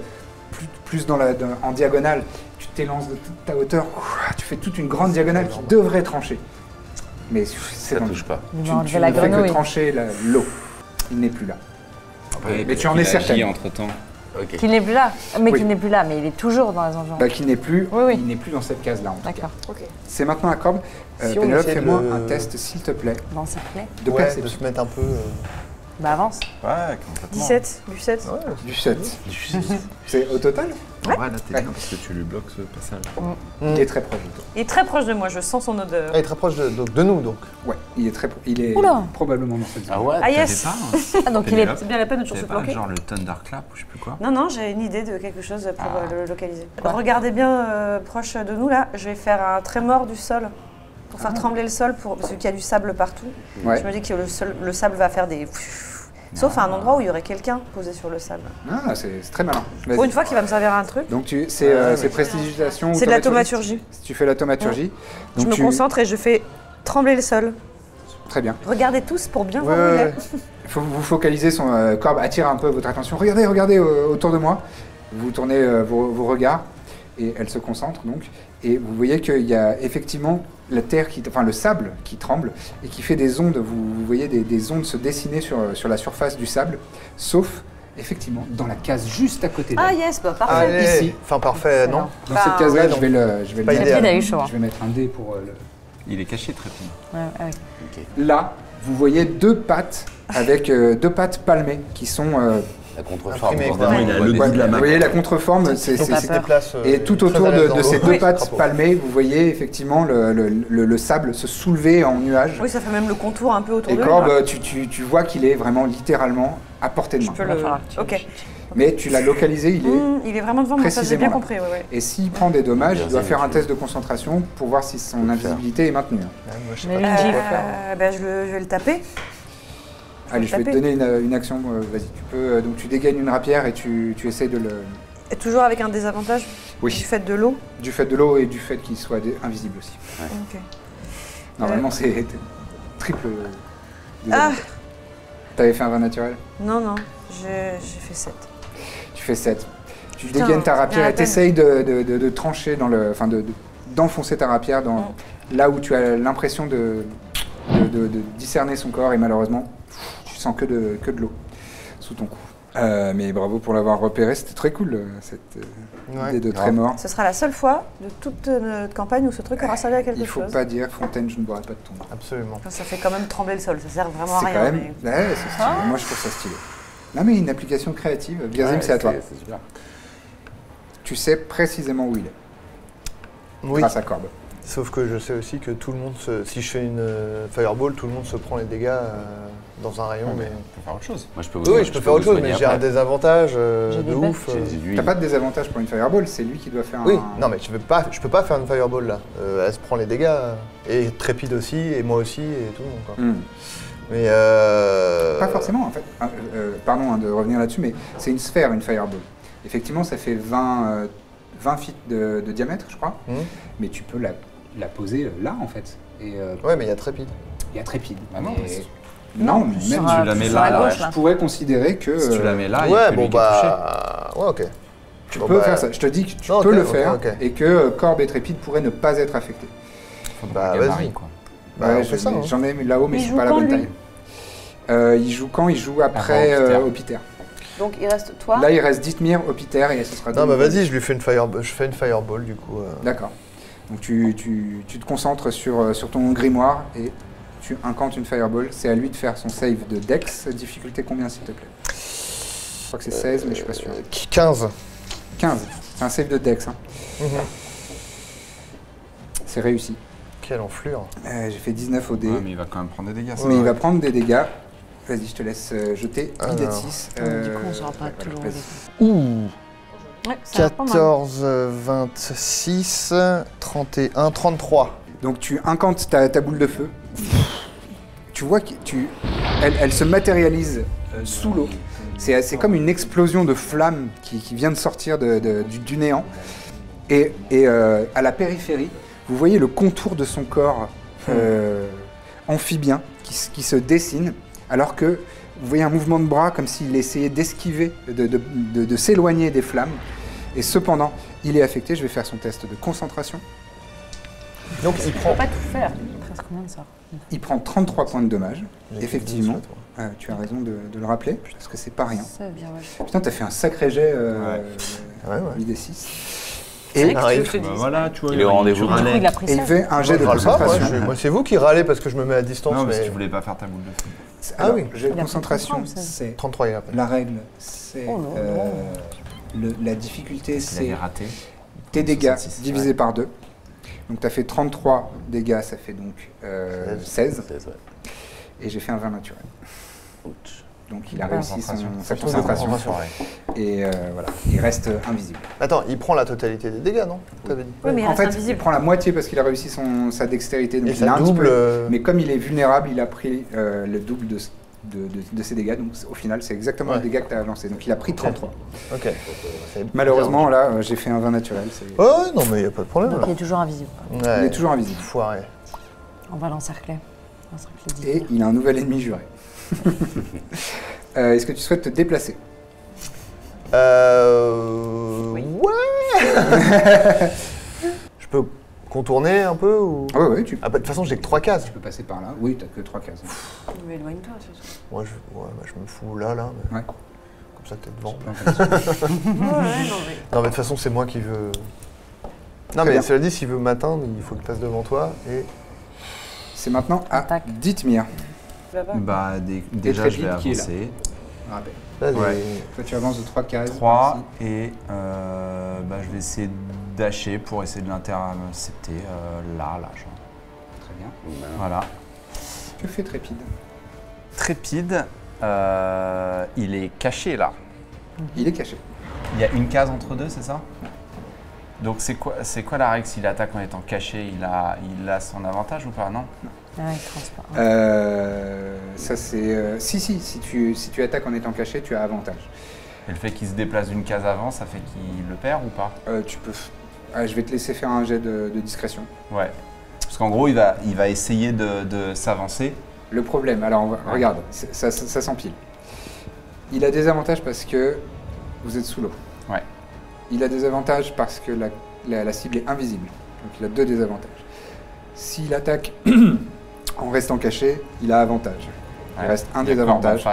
[SPEAKER 1] plus, plus dans la, dans- en diagonale. Tu t'élances de toute ta hauteur, tu fais toute une grande diagonale qui devrait trancher. Mais c'est
[SPEAKER 6] Ça
[SPEAKER 1] dans
[SPEAKER 6] touche pas.
[SPEAKER 1] Tu, tu ne fais que trancher l'eau. Il n'est plus là. Mais tu en es certaine.
[SPEAKER 5] entre temps.
[SPEAKER 6] Ok.
[SPEAKER 2] Qu'il n'est plus là. Mais
[SPEAKER 1] Oui.
[SPEAKER 2] qu'il n'est plus là, mais il est toujours dans les environs.
[SPEAKER 1] Bah, qui n'est plus,
[SPEAKER 2] Oui, oui.
[SPEAKER 1] il n'est plus dans cette case-là. en tout cas.
[SPEAKER 2] D'accord.
[SPEAKER 4] Ok.
[SPEAKER 1] C'est maintenant à corde. Euh,
[SPEAKER 3] Si
[SPEAKER 1] Pénélope, fais-moi
[SPEAKER 3] le-
[SPEAKER 1] un test, s'il te plaît,
[SPEAKER 2] Bon, ça plaît.
[SPEAKER 1] de
[SPEAKER 3] ouais, de se mettre un peu. euh,
[SPEAKER 2] Bah, avance.
[SPEAKER 5] Ouais, complètement.
[SPEAKER 4] 17, du 7.
[SPEAKER 3] ouais,
[SPEAKER 1] Du 7. C'est au total
[SPEAKER 5] Ouais, là, t'es
[SPEAKER 1] Ouais.
[SPEAKER 5] bien parce que tu lui bloques ce passage.
[SPEAKER 1] Il est très proche de toi.
[SPEAKER 4] Il est très proche de moi, je sens son odeur.
[SPEAKER 3] Ah, il est très proche de, nous, donc.
[SPEAKER 1] Ouais, il est très pro- il est
[SPEAKER 2] Oula.
[SPEAKER 1] probablement dans cette zone.
[SPEAKER 6] Ah ouais
[SPEAKER 4] Ah yes
[SPEAKER 5] pas, hein,
[SPEAKER 2] Ah, donc il est.
[SPEAKER 4] Bien la peine de toujours se planquer.
[SPEAKER 5] genre le Thunderclap ou je sais plus quoi
[SPEAKER 4] Non, non, j'ai une idée de quelque chose pour
[SPEAKER 5] Ah.
[SPEAKER 4] euh, le localiser. Regardez bien euh, proche de nous là, je vais faire un trémor du sol pour faire trembler le sol pour, parce qu'il y a du sable partout.
[SPEAKER 1] Ouais.
[SPEAKER 4] Je me dis que le, sol- le sable va faire des. Sauf à un endroit où il y aurait quelqu'un posé sur le sable.
[SPEAKER 1] Ah, c'est très malin.
[SPEAKER 4] Pour une fois qu'il va me servir à un truc,
[SPEAKER 1] Donc tu, c'est euh, prestidigitation ou
[SPEAKER 4] c'est de la.
[SPEAKER 1] Si tu fais la thaumaturgie,
[SPEAKER 4] Je
[SPEAKER 1] donc
[SPEAKER 4] me
[SPEAKER 1] tu-
[SPEAKER 4] concentre et je fais trembler le sol.
[SPEAKER 1] Très bien.
[SPEAKER 4] Regardez tous pour bien
[SPEAKER 1] Ouais,
[SPEAKER 4] voir où il
[SPEAKER 1] ouais,
[SPEAKER 4] est.
[SPEAKER 1] ouais. Il faut vous focaliser, son euh, corbe attire un peu votre attention. Regardez, regardez euh, autour de moi. Vous tournez euh, vos, vos regards et elle se concentre donc. Et vous voyez qu'il y a effectivement la terre, qui, enfin le sable qui tremble et qui fait des ondes. Vous, vous voyez des, des ondes se dessiner sur, sur la surface du sable, sauf effectivement dans la case juste à côté.
[SPEAKER 4] Ah yes, bah parfait.
[SPEAKER 1] Allez. ici.
[SPEAKER 3] Enfin, parfait, non
[SPEAKER 1] Dans cette case-là,
[SPEAKER 3] ouais,
[SPEAKER 1] je vais le, je vais le mettre-
[SPEAKER 3] idéal.
[SPEAKER 2] Il a eu chaud.
[SPEAKER 1] Je vais mettre un dé pour euh, le,
[SPEAKER 5] Il est caché très.
[SPEAKER 2] Ouais, ouais.
[SPEAKER 1] Là, vous voyez deux pattes avec euh, deux pattes palmées qui sont. euh,
[SPEAKER 6] La contreforme.
[SPEAKER 3] Imprimé,
[SPEAKER 6] évidemment,
[SPEAKER 3] quoi.
[SPEAKER 6] il a
[SPEAKER 5] Ouais.
[SPEAKER 6] le
[SPEAKER 5] Ouais.
[SPEAKER 6] goût de la
[SPEAKER 1] vous voyez la contreforme, c'est,
[SPEAKER 3] euh,
[SPEAKER 1] et tout autour de, de ces deux pattes palmées, vous voyez effectivement le, le- le- le sable se soulever en nuage.
[SPEAKER 4] Oui, ça fait même le contour un peu autour
[SPEAKER 1] Et
[SPEAKER 4] de lui.
[SPEAKER 1] Corbe, tu, tu- tu vois qu'il est vraiment littéralement à portée de
[SPEAKER 4] Je
[SPEAKER 1] main.
[SPEAKER 4] peux
[SPEAKER 2] Va
[SPEAKER 4] le. Ok.
[SPEAKER 1] Mais tu l'as localisé, il est.
[SPEAKER 4] Mmh, il est vraiment devant moi, ça j'ai
[SPEAKER 1] précisément
[SPEAKER 4] bien
[SPEAKER 1] là.
[SPEAKER 4] compris. ouais, ouais.
[SPEAKER 1] Et s'il prend des dommages, il doit faire un test de concentration pour voir si son invisibilité est maintenue.
[SPEAKER 3] Ouais, moi, je sais pas.
[SPEAKER 4] Euh, je, le- je vais le taper.
[SPEAKER 1] Allez, je vais te donner une, une action. euh, Vas-y, tu peux. euh, donc tu dégaines une rapière et tu, tu essayes de le.
[SPEAKER 4] Et toujours avec un désavantage
[SPEAKER 1] Oui.
[SPEAKER 4] du fait de l'eau.
[SPEAKER 1] Du fait de l'eau et du fait qu'il soit invisible aussi.
[SPEAKER 4] Ok.
[SPEAKER 1] Normalement, c'est t- triple.
[SPEAKER 4] Ah.
[SPEAKER 1] T'avais fait un vin naturel
[SPEAKER 4] Non, non, j'ai fait 7.
[SPEAKER 1] Tu fais 7. Tu
[SPEAKER 4] Putain,
[SPEAKER 1] dégaines ta rapière et t'essayes de, de- de- de trancher dans le. Enfin, de- de- d'enfoncer ta rapière dans, là où tu as l'impression de, de- de- de discerner son corps et malheureusement, sens que de, que de l'eau sous ton cou. Euh, mais bravo pour l'avoir repéré, c'était très cool euh, cette euh,
[SPEAKER 3] Ouais.
[SPEAKER 1] idée de trémor.
[SPEAKER 4] Ce sera la seule fois de toute notre campagne où ce truc aura servi à quelque
[SPEAKER 1] Il faut
[SPEAKER 4] chose.
[SPEAKER 1] pas dire Fontaine, je ne boirai pas de ton.
[SPEAKER 3] Absolument.
[SPEAKER 4] Enfin, ça fait quand même trembler le sol, ça sert vraiment à
[SPEAKER 1] C'est
[SPEAKER 4] rien.
[SPEAKER 1] quand même.
[SPEAKER 4] mais-
[SPEAKER 1] Ouais, c'est stylé. Moi, je trouve ça stylé. Non, mais une application créative. Birzim,
[SPEAKER 6] Ouais,
[SPEAKER 1] c'est à toi.
[SPEAKER 6] C'est super.
[SPEAKER 1] Tu sais précisément où il est,
[SPEAKER 3] Oui.
[SPEAKER 1] grâce à Corbe.
[SPEAKER 3] Sauf que je sais aussi que tout le monde, se- si je fais une fireball, tout le monde se prend les dégâts euh, dans un rayon. mais...
[SPEAKER 5] On peut faire autre chose.
[SPEAKER 6] Moi, je peux vous
[SPEAKER 3] Oui, je peux faire autre
[SPEAKER 6] vous
[SPEAKER 3] chose, mais j'ai un
[SPEAKER 6] après.
[SPEAKER 3] désavantage euh,
[SPEAKER 2] J'ai
[SPEAKER 3] de ouf.
[SPEAKER 6] J'ai
[SPEAKER 3] euh.
[SPEAKER 6] des huiles.
[SPEAKER 1] T'as pas de désavantage pour une fireball, c'est lui qui doit faire
[SPEAKER 3] Oui,
[SPEAKER 1] un.
[SPEAKER 3] non, mais je peux pas, je peux pas faire une fireball là. Euh, elle se prend les dégâts euh, et Trépide aussi et moi aussi et tout le monde. Quoi.
[SPEAKER 1] Hmm.
[SPEAKER 3] Mais euh...
[SPEAKER 1] Pas forcément, en fait. Ah, euh, pardon hein, de revenir là-dessus, mais c'est une sphère, une fireball. Effectivement, ça fait 20, euh, 20 feet de, de diamètre, je crois.
[SPEAKER 3] Hmm.
[SPEAKER 1] Mais tu peux la, la poser euh, là, en fait. Et euh,
[SPEAKER 3] Ouais, mais il y a Trépide.
[SPEAKER 1] il y a trépide.
[SPEAKER 5] Ah non,
[SPEAKER 1] Mais-
[SPEAKER 5] c'est-
[SPEAKER 1] non, mais même
[SPEAKER 2] un-
[SPEAKER 5] tu la mets là,
[SPEAKER 2] la
[SPEAKER 5] là,
[SPEAKER 2] gauche,
[SPEAKER 5] ouais.
[SPEAKER 2] là.
[SPEAKER 1] je pourrais considérer que
[SPEAKER 5] Si tu la
[SPEAKER 1] euh,
[SPEAKER 5] mets là, il a
[SPEAKER 3] ouais,
[SPEAKER 5] que
[SPEAKER 3] bon bah. Ouais, ok.
[SPEAKER 1] tu
[SPEAKER 3] Bon,
[SPEAKER 1] peux
[SPEAKER 3] bah,
[SPEAKER 1] faire ça. Je te dis que tu
[SPEAKER 3] non,
[SPEAKER 1] peux le faire et que euh, Corbe et Trépide pourraient ne pas être affectés.
[SPEAKER 3] Bah, vas-y.
[SPEAKER 5] quoi.
[SPEAKER 3] Bah,
[SPEAKER 1] Ouais, je- mais
[SPEAKER 3] hein.
[SPEAKER 1] J'en ai mis là-haut, mais
[SPEAKER 4] Il
[SPEAKER 1] c'est
[SPEAKER 4] joue
[SPEAKER 1] pas la
[SPEAKER 4] quand,
[SPEAKER 1] bonne taille. Euh, il joue quand? Il joue après
[SPEAKER 5] Avant Opiter.
[SPEAKER 1] euh, Opiter.
[SPEAKER 4] Donc il reste toi?
[SPEAKER 1] Là, il reste Dithmir, Opiter et ce sera
[SPEAKER 3] Non, bah vas-y, je lui fais une fireball. Je fais une fireball du coup. euh.
[SPEAKER 1] D'accord. Donc tu, tu- tu te concentres sur, euh, sur ton grimoire et tu incantes une fireball. C'est à lui de faire son save de Dex. Difficulté combien s'il te plaît? Je crois que c'est 16 mais je suis pas sûr.
[SPEAKER 3] Euh, 15.
[SPEAKER 1] 15. C'est un save de Dex. hein.
[SPEAKER 3] Mhm.
[SPEAKER 1] C'est réussi.
[SPEAKER 3] Quelle enflure.
[SPEAKER 1] Euh, J'ai fait 19 au dé.
[SPEAKER 5] Ouais, mais il va quand même prendre des dégâts. ça.
[SPEAKER 1] mais il va prendre des dégâts. Vas-y, je te laisse euh, jeter un dé de
[SPEAKER 3] Alors.
[SPEAKER 1] 6.
[SPEAKER 2] Du coup, on saura pas toujours.
[SPEAKER 3] Ouh.
[SPEAKER 4] Ouais, ça pas mal.
[SPEAKER 3] 14, euh, 26, 31, 33.
[SPEAKER 1] Donc tu incantes ta, ta boule de feu. Tu vois que tu, elle, elle se matérialise euh, sous l'eau. C'est c'est comme une explosion de flammes qui, qui vient de sortir de- de- du, du néant. Et, et, euh, à la périphérie, vous voyez le contour de son corps euh, amphibien qui, qui se dessine, alors que vous voyez un mouvement de bras comme s'il essayait d'esquiver, de, de- de- de s'éloigner des flammes. Et cependant, il est affecté. Je vais faire son test de concentration.
[SPEAKER 3] Donc il prend.
[SPEAKER 4] pas tout faire.
[SPEAKER 2] Il de ça
[SPEAKER 1] Il prend 33 points de dommages.
[SPEAKER 3] J'ai
[SPEAKER 1] Effectivement.
[SPEAKER 3] fait 10, ouais,
[SPEAKER 1] Euh, tu as raison de, de le rappeler, parce que c'est pas rien.
[SPEAKER 2] Ça, bien, ouais.
[SPEAKER 1] Putain, t'as fait un sacré jet euh,
[SPEAKER 3] Ouais, ouais.
[SPEAKER 1] 8d6.
[SPEAKER 4] C'est
[SPEAKER 1] Et,
[SPEAKER 3] arrive.
[SPEAKER 4] dis.
[SPEAKER 5] Bah voilà, tu vois.
[SPEAKER 6] Il est au rendez-vous.
[SPEAKER 2] il
[SPEAKER 1] et il fait un jet
[SPEAKER 3] Moi,
[SPEAKER 1] de
[SPEAKER 3] pas, moi,
[SPEAKER 1] concentration.
[SPEAKER 3] moi, c'est vous qui râlez parce que je me mets à distance.
[SPEAKER 5] Non,
[SPEAKER 3] mais
[SPEAKER 5] tu voulais pas faire ta boule de feu.
[SPEAKER 3] Ah
[SPEAKER 1] Alors,
[SPEAKER 3] oui.
[SPEAKER 1] jet de
[SPEAKER 2] Il
[SPEAKER 1] concentration,
[SPEAKER 2] 33 ou ça
[SPEAKER 1] c'est
[SPEAKER 3] 33 il rappelle.
[SPEAKER 1] la règle, c'est
[SPEAKER 2] Oh
[SPEAKER 1] euh, la difficulté,
[SPEAKER 5] Il
[SPEAKER 1] c'est
[SPEAKER 5] raté.
[SPEAKER 1] tes dégâts
[SPEAKER 5] 66,
[SPEAKER 1] divisé
[SPEAKER 5] ouais.
[SPEAKER 1] par 2. Donc tu as fait 33 dégâts, ça fait donc euh, 16,
[SPEAKER 6] 16, ouais.
[SPEAKER 1] et j'ai fait un 20 naturel.
[SPEAKER 6] Ouch.
[SPEAKER 1] Donc il a
[SPEAKER 2] Ouais.
[SPEAKER 1] réussi son, sa concentration,
[SPEAKER 3] concentration.
[SPEAKER 1] et euh, voilà, il reste euh, invisible.
[SPEAKER 3] Attends, il prend la totalité des dégâts, non? Dit
[SPEAKER 4] Oui, mais il
[SPEAKER 1] en fait, il prend la moitié parce qu'il a réussi son, sa dextérité, donc
[SPEAKER 3] Et
[SPEAKER 1] il a
[SPEAKER 3] ça
[SPEAKER 1] un petit
[SPEAKER 3] double.
[SPEAKER 1] peu
[SPEAKER 3] euh,
[SPEAKER 1] Mais comme il est vulnérable, il a pris euh, le double de, de, de- de ses dégâts. Donc au final, c'est exactement
[SPEAKER 3] Ouais.
[SPEAKER 1] les dégâts que tu as lancé. Donc il a pris 33.
[SPEAKER 3] Ok.
[SPEAKER 1] Malheureusement, là, euh, j'ai fait un 20 naturel.
[SPEAKER 3] Ouais, non, mais il n'y a pas de problème.
[SPEAKER 2] Donc il est toujours invisible.
[SPEAKER 3] Ouais.
[SPEAKER 1] Il est toujours invisible.
[SPEAKER 3] Foiré.
[SPEAKER 2] On va l'encercler. Encercler
[SPEAKER 1] Et il a un nouvel ennemi juré. Euh, Est-ce que tu souhaites te déplacer?
[SPEAKER 3] Euh.
[SPEAKER 4] Oui.
[SPEAKER 3] Ouais Je peux contourner un peu ou.
[SPEAKER 1] Ah oui, oui, tu
[SPEAKER 3] Ah, bah, de toute façon, j'ai que 3 cases.
[SPEAKER 1] peux passer par là. Oui, tu que 3 cases.
[SPEAKER 4] Mais éloigne-toi, c'est tout.
[SPEAKER 3] Moi, je, ouais, bah, je me fous là, là. mais
[SPEAKER 1] Ouais.
[SPEAKER 3] Comme ça, t'es devant.
[SPEAKER 4] Ouais, non, mais.
[SPEAKER 3] Non, mais de toute façon, c'est moi qui veux. Non,
[SPEAKER 1] Très
[SPEAKER 3] mais
[SPEAKER 1] bien.
[SPEAKER 3] cela dit, s'il veut m'atteindre, il faut qu'il passe devant toi. Et.
[SPEAKER 1] C'est maintenant à
[SPEAKER 2] Attaque.
[SPEAKER 1] Dithmir.
[SPEAKER 4] Tu
[SPEAKER 5] Bah, dé- déjà, je vais
[SPEAKER 1] là.
[SPEAKER 5] avancer.
[SPEAKER 3] Les-
[SPEAKER 5] Ouais.
[SPEAKER 1] Toi, tu avances de 3 cases.
[SPEAKER 5] 3
[SPEAKER 1] ici.
[SPEAKER 5] et euh, bah, je vais essayer de dasher pour essayer de l'intercepter euh, là, là. genre.
[SPEAKER 1] Très bien.
[SPEAKER 5] Voilà.
[SPEAKER 1] Que fait Trépide?
[SPEAKER 5] Trépide, euh, il est caché là.
[SPEAKER 1] Il est caché.
[SPEAKER 5] Il y a une case entre deux, c'est ça? Donc c'est quoi, c'est quoi la règle s'il attaque en étant caché il a, il a son avantage ou pas Non?
[SPEAKER 2] Ah, il.
[SPEAKER 1] Euh, ça, c'est. euh, si, si, si tu, si tu attaques en étant caché, tu as avantage.
[SPEAKER 5] Et le fait qu'il se déplace d'une case avant, ça fait qu'il le perd ou pas?
[SPEAKER 1] Euh, tu peux. Ah, je vais te laisser faire un jet de, de discrétion.
[SPEAKER 5] Ouais. Parce qu'en gros, il va, il va essayer de, de s'avancer.
[SPEAKER 1] Le problème, alors on va- regarde, ça, ça, ça s'empile. Il a des avantages parce que vous êtes sous l'eau.
[SPEAKER 5] Ouais.
[SPEAKER 1] Il a des avantages parce que la, la- la cible est invisible. Donc il a deux désavantages. S'il attaque en restant caché, il a avantage. Il
[SPEAKER 5] Ouais.
[SPEAKER 1] reste un désavantage.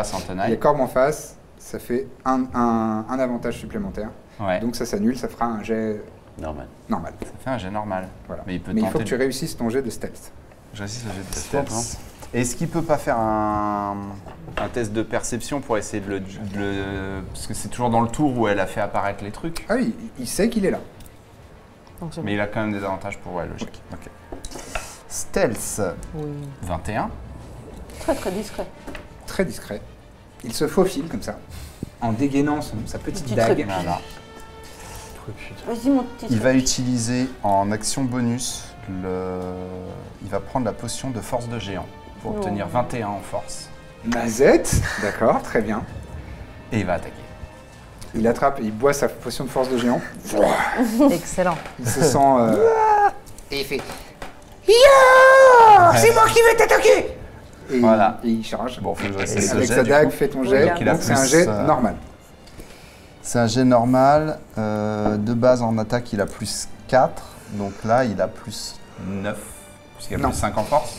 [SPEAKER 1] Il y a corbe en face, ça fait un, un- un avantage supplémentaire.
[SPEAKER 5] Ouais.
[SPEAKER 1] Donc ça s'annule, ça fera un jet
[SPEAKER 6] Normal.
[SPEAKER 1] normal.
[SPEAKER 5] ça fait un jet normal.
[SPEAKER 1] Voilà.
[SPEAKER 5] Mais il peut
[SPEAKER 1] Mais il faut que tu réussisses ton jet de stealth.
[SPEAKER 5] Je résiste au jet de stealth. Est-ce qu'il peut pas faire un, un test de perception pour essayer de le, de le- Parce que c'est toujours dans le tour où elle a fait apparaître les trucs.
[SPEAKER 1] Ah oui, il sait qu'il est là.
[SPEAKER 2] Donc
[SPEAKER 5] Mais il a quand même des avantages pour ouais, le. Ok. Stealth, 21.
[SPEAKER 4] Très très discret.
[SPEAKER 1] Très discret. Il se faufile comme ça, en dégainant son, sa petite
[SPEAKER 4] Petit
[SPEAKER 1] dague.
[SPEAKER 5] Voilà.
[SPEAKER 4] Vas-y mon petit.
[SPEAKER 5] Il va utiliser en action bonus, le... il va prendre la potion de force de géant pour
[SPEAKER 4] Oh.
[SPEAKER 5] obtenir 21 en force.
[SPEAKER 1] Mazette, d'accord, très bien.
[SPEAKER 5] Et il va attaquer.
[SPEAKER 1] Il attrape, il boit sa potion de force de géant.
[SPEAKER 2] excellent.
[SPEAKER 1] Il se sent. euh, et il fait. C'est moi qui vais t'attaquer Et
[SPEAKER 5] Voilà.
[SPEAKER 1] il- et il charge.
[SPEAKER 5] Bon, faut que je
[SPEAKER 1] Avec sa dague, fais ton jet.
[SPEAKER 4] donc
[SPEAKER 1] c'est un jet
[SPEAKER 5] euh,
[SPEAKER 1] normal.
[SPEAKER 5] C'est un jet normal. euh, de base en attaque, il a plus 4. Donc là, il a plus 9. Puisqu'il a
[SPEAKER 1] Non.
[SPEAKER 5] plus 5 en force.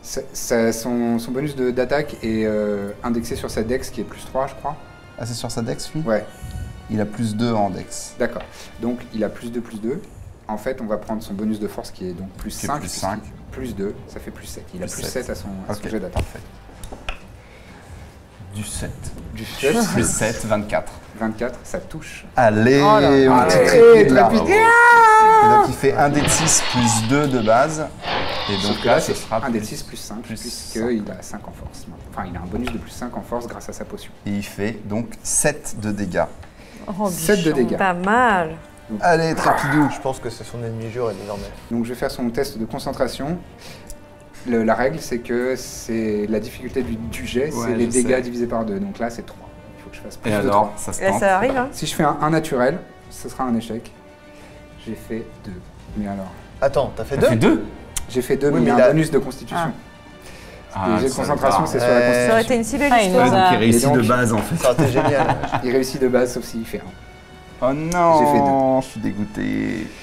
[SPEAKER 1] Ça- ça- son, son bonus de- d'attaque est euh, indexé sur sa dex qui est plus 3, je crois.
[SPEAKER 5] Ah, c'est sur sa dex, lui?
[SPEAKER 1] Ouais,
[SPEAKER 5] Il a plus 2 en dex.
[SPEAKER 1] d'accord. Donc il a plus 2, plus 2. En fait, on va prendre son bonus de force qui est donc plus
[SPEAKER 5] Qui est
[SPEAKER 1] 5.
[SPEAKER 5] plus cinq.
[SPEAKER 1] Plus 2, ça fait plus 7. Il a
[SPEAKER 5] Plus
[SPEAKER 1] plus
[SPEAKER 5] sept.
[SPEAKER 1] 7 à son, à son
[SPEAKER 5] Ok,
[SPEAKER 1] jet d'attaque.
[SPEAKER 5] Du 7.
[SPEAKER 1] Du 7,
[SPEAKER 5] Plus 7, 24.
[SPEAKER 1] 24, ça touche.
[SPEAKER 5] Allez,
[SPEAKER 2] Oh là
[SPEAKER 5] mon petit
[SPEAKER 1] Allez,
[SPEAKER 5] trépied, là.
[SPEAKER 1] trépied.
[SPEAKER 5] Et donc il fait 1 d 6 plus 2 de base. Et donc là,
[SPEAKER 1] là,
[SPEAKER 5] ce
[SPEAKER 1] c'est
[SPEAKER 5] sera
[SPEAKER 1] 1 des
[SPEAKER 5] plus-
[SPEAKER 1] 6 plus 5,
[SPEAKER 5] plus
[SPEAKER 1] puisqu'il a 5 en force. Enfin, il a un bonus de plus 5 en force grâce à sa potion.
[SPEAKER 5] Et il fait donc 7 de dégâts.
[SPEAKER 4] Oh,
[SPEAKER 1] 7 de dégâts.
[SPEAKER 4] Pas mal.
[SPEAKER 5] Allez, Trépidou
[SPEAKER 3] Je pense que c'est son ennemi juré désormais.
[SPEAKER 1] Donc je vais faire son test de concentration. Le- la règle, c'est que c'est la difficulté du, du jet,
[SPEAKER 5] Ouais,
[SPEAKER 1] c'est les dégâts
[SPEAKER 5] sais.
[SPEAKER 1] divisés par 2. Donc là, c'est 3. Je fasse plus
[SPEAKER 5] Et
[SPEAKER 1] de
[SPEAKER 5] alors,
[SPEAKER 1] 3.
[SPEAKER 5] ça se
[SPEAKER 4] Là
[SPEAKER 5] tente
[SPEAKER 4] ça arrive hein.
[SPEAKER 1] Si je fais un 1 naturel, ce sera un échec. J'ai fait 2. Mais alors
[SPEAKER 3] Attends, t'as fait
[SPEAKER 5] Ça
[SPEAKER 3] deux
[SPEAKER 5] fait 2
[SPEAKER 1] J'ai fait 2,
[SPEAKER 3] Oui,
[SPEAKER 1] mais il y
[SPEAKER 3] mais
[SPEAKER 1] a un
[SPEAKER 3] là-
[SPEAKER 1] bonus de constitution.
[SPEAKER 5] Ah,
[SPEAKER 1] les jets de concentration, c'est sur la
[SPEAKER 3] Ouais.
[SPEAKER 4] Ça aurait été une si belle
[SPEAKER 2] Ah, il
[SPEAKER 4] histoire.
[SPEAKER 2] nous a-
[SPEAKER 5] donc il réussit
[SPEAKER 1] Et donc-
[SPEAKER 5] de base en fait.
[SPEAKER 3] Ça aurait été génial.
[SPEAKER 1] Il réussit de base, sauf s'il fait 1.
[SPEAKER 5] Oh non
[SPEAKER 1] J'ai fait
[SPEAKER 5] Je suis dégoûté.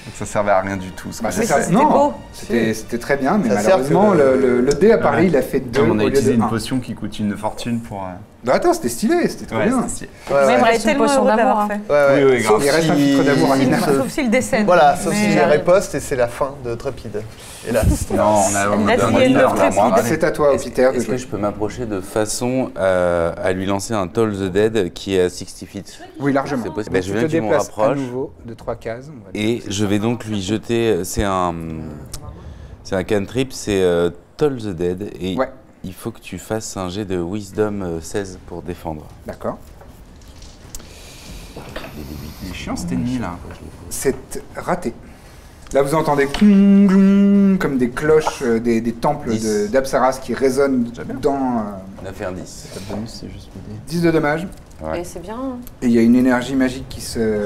[SPEAKER 5] Donc ça servait à rien du tout. ce que
[SPEAKER 1] Bah,
[SPEAKER 5] j'ai
[SPEAKER 1] ça-
[SPEAKER 5] fait.
[SPEAKER 4] c'était
[SPEAKER 1] non,
[SPEAKER 4] beau.
[SPEAKER 1] C'était c'était très bien, mais
[SPEAKER 3] Ça sert que
[SPEAKER 1] malheureusement,
[SPEAKER 3] le-
[SPEAKER 1] le, le- dé a parlé,
[SPEAKER 5] Ouais.
[SPEAKER 1] il a fait 2
[SPEAKER 5] Comme
[SPEAKER 1] au
[SPEAKER 5] on a
[SPEAKER 1] lieu
[SPEAKER 5] utilisé
[SPEAKER 1] de
[SPEAKER 5] une
[SPEAKER 1] 1.
[SPEAKER 5] potion qui coûte une fortune pour. euh,
[SPEAKER 1] Attends, c'était stylé, c'était trop
[SPEAKER 5] Ouais,
[SPEAKER 1] bien.
[SPEAKER 5] c'est stylé.
[SPEAKER 3] Ouais, ouais.
[SPEAKER 2] une
[SPEAKER 4] tellement
[SPEAKER 2] potion
[SPEAKER 4] heureux de l'avoir fait.
[SPEAKER 3] Ouais, ouais.
[SPEAKER 5] Oui, oui, grave.
[SPEAKER 3] Sauf
[SPEAKER 1] Il reste un
[SPEAKER 3] si-
[SPEAKER 1] filtre d'amour à
[SPEAKER 4] Sauf s'il- Sauf s'il décède.
[SPEAKER 3] Voilà, sauf s'il
[SPEAKER 4] euh,
[SPEAKER 3] riposte et c'est la fin de Trépide. Hélas.
[SPEAKER 5] Non, on a.
[SPEAKER 1] C'est à toi, Peter,
[SPEAKER 6] est-ce que je peux m'approcher de façon à, à lui lancer un Toll the Dead qui est à 60 feet?
[SPEAKER 1] Oui, largement.
[SPEAKER 6] C'est possible. Bah, je veux qu'il m'en rapproche.
[SPEAKER 1] nouveau de 3 cases.
[SPEAKER 6] Et je vais donc lui jeter. C'est un. C'est un cantrip, c'est euh, Toll the Dead. Et
[SPEAKER 1] Ouais.
[SPEAKER 6] Il faut que tu fasses un jet de Wisdom euh, 16 pour défendre.
[SPEAKER 1] D'accord.
[SPEAKER 5] Il est chiant cet ennemi là.
[SPEAKER 1] C'est raté. Là, vous entendez comme des cloches, euh, des, des temples de- d'Apsaras qui résonnent dans euh,
[SPEAKER 6] On a fait un 10.
[SPEAKER 5] Le bonus, c'est juste le dé.
[SPEAKER 1] 10 de dommages.
[SPEAKER 6] Ouais.
[SPEAKER 4] Et c'est bien. hein.
[SPEAKER 1] Et il y a une énergie magique qui se.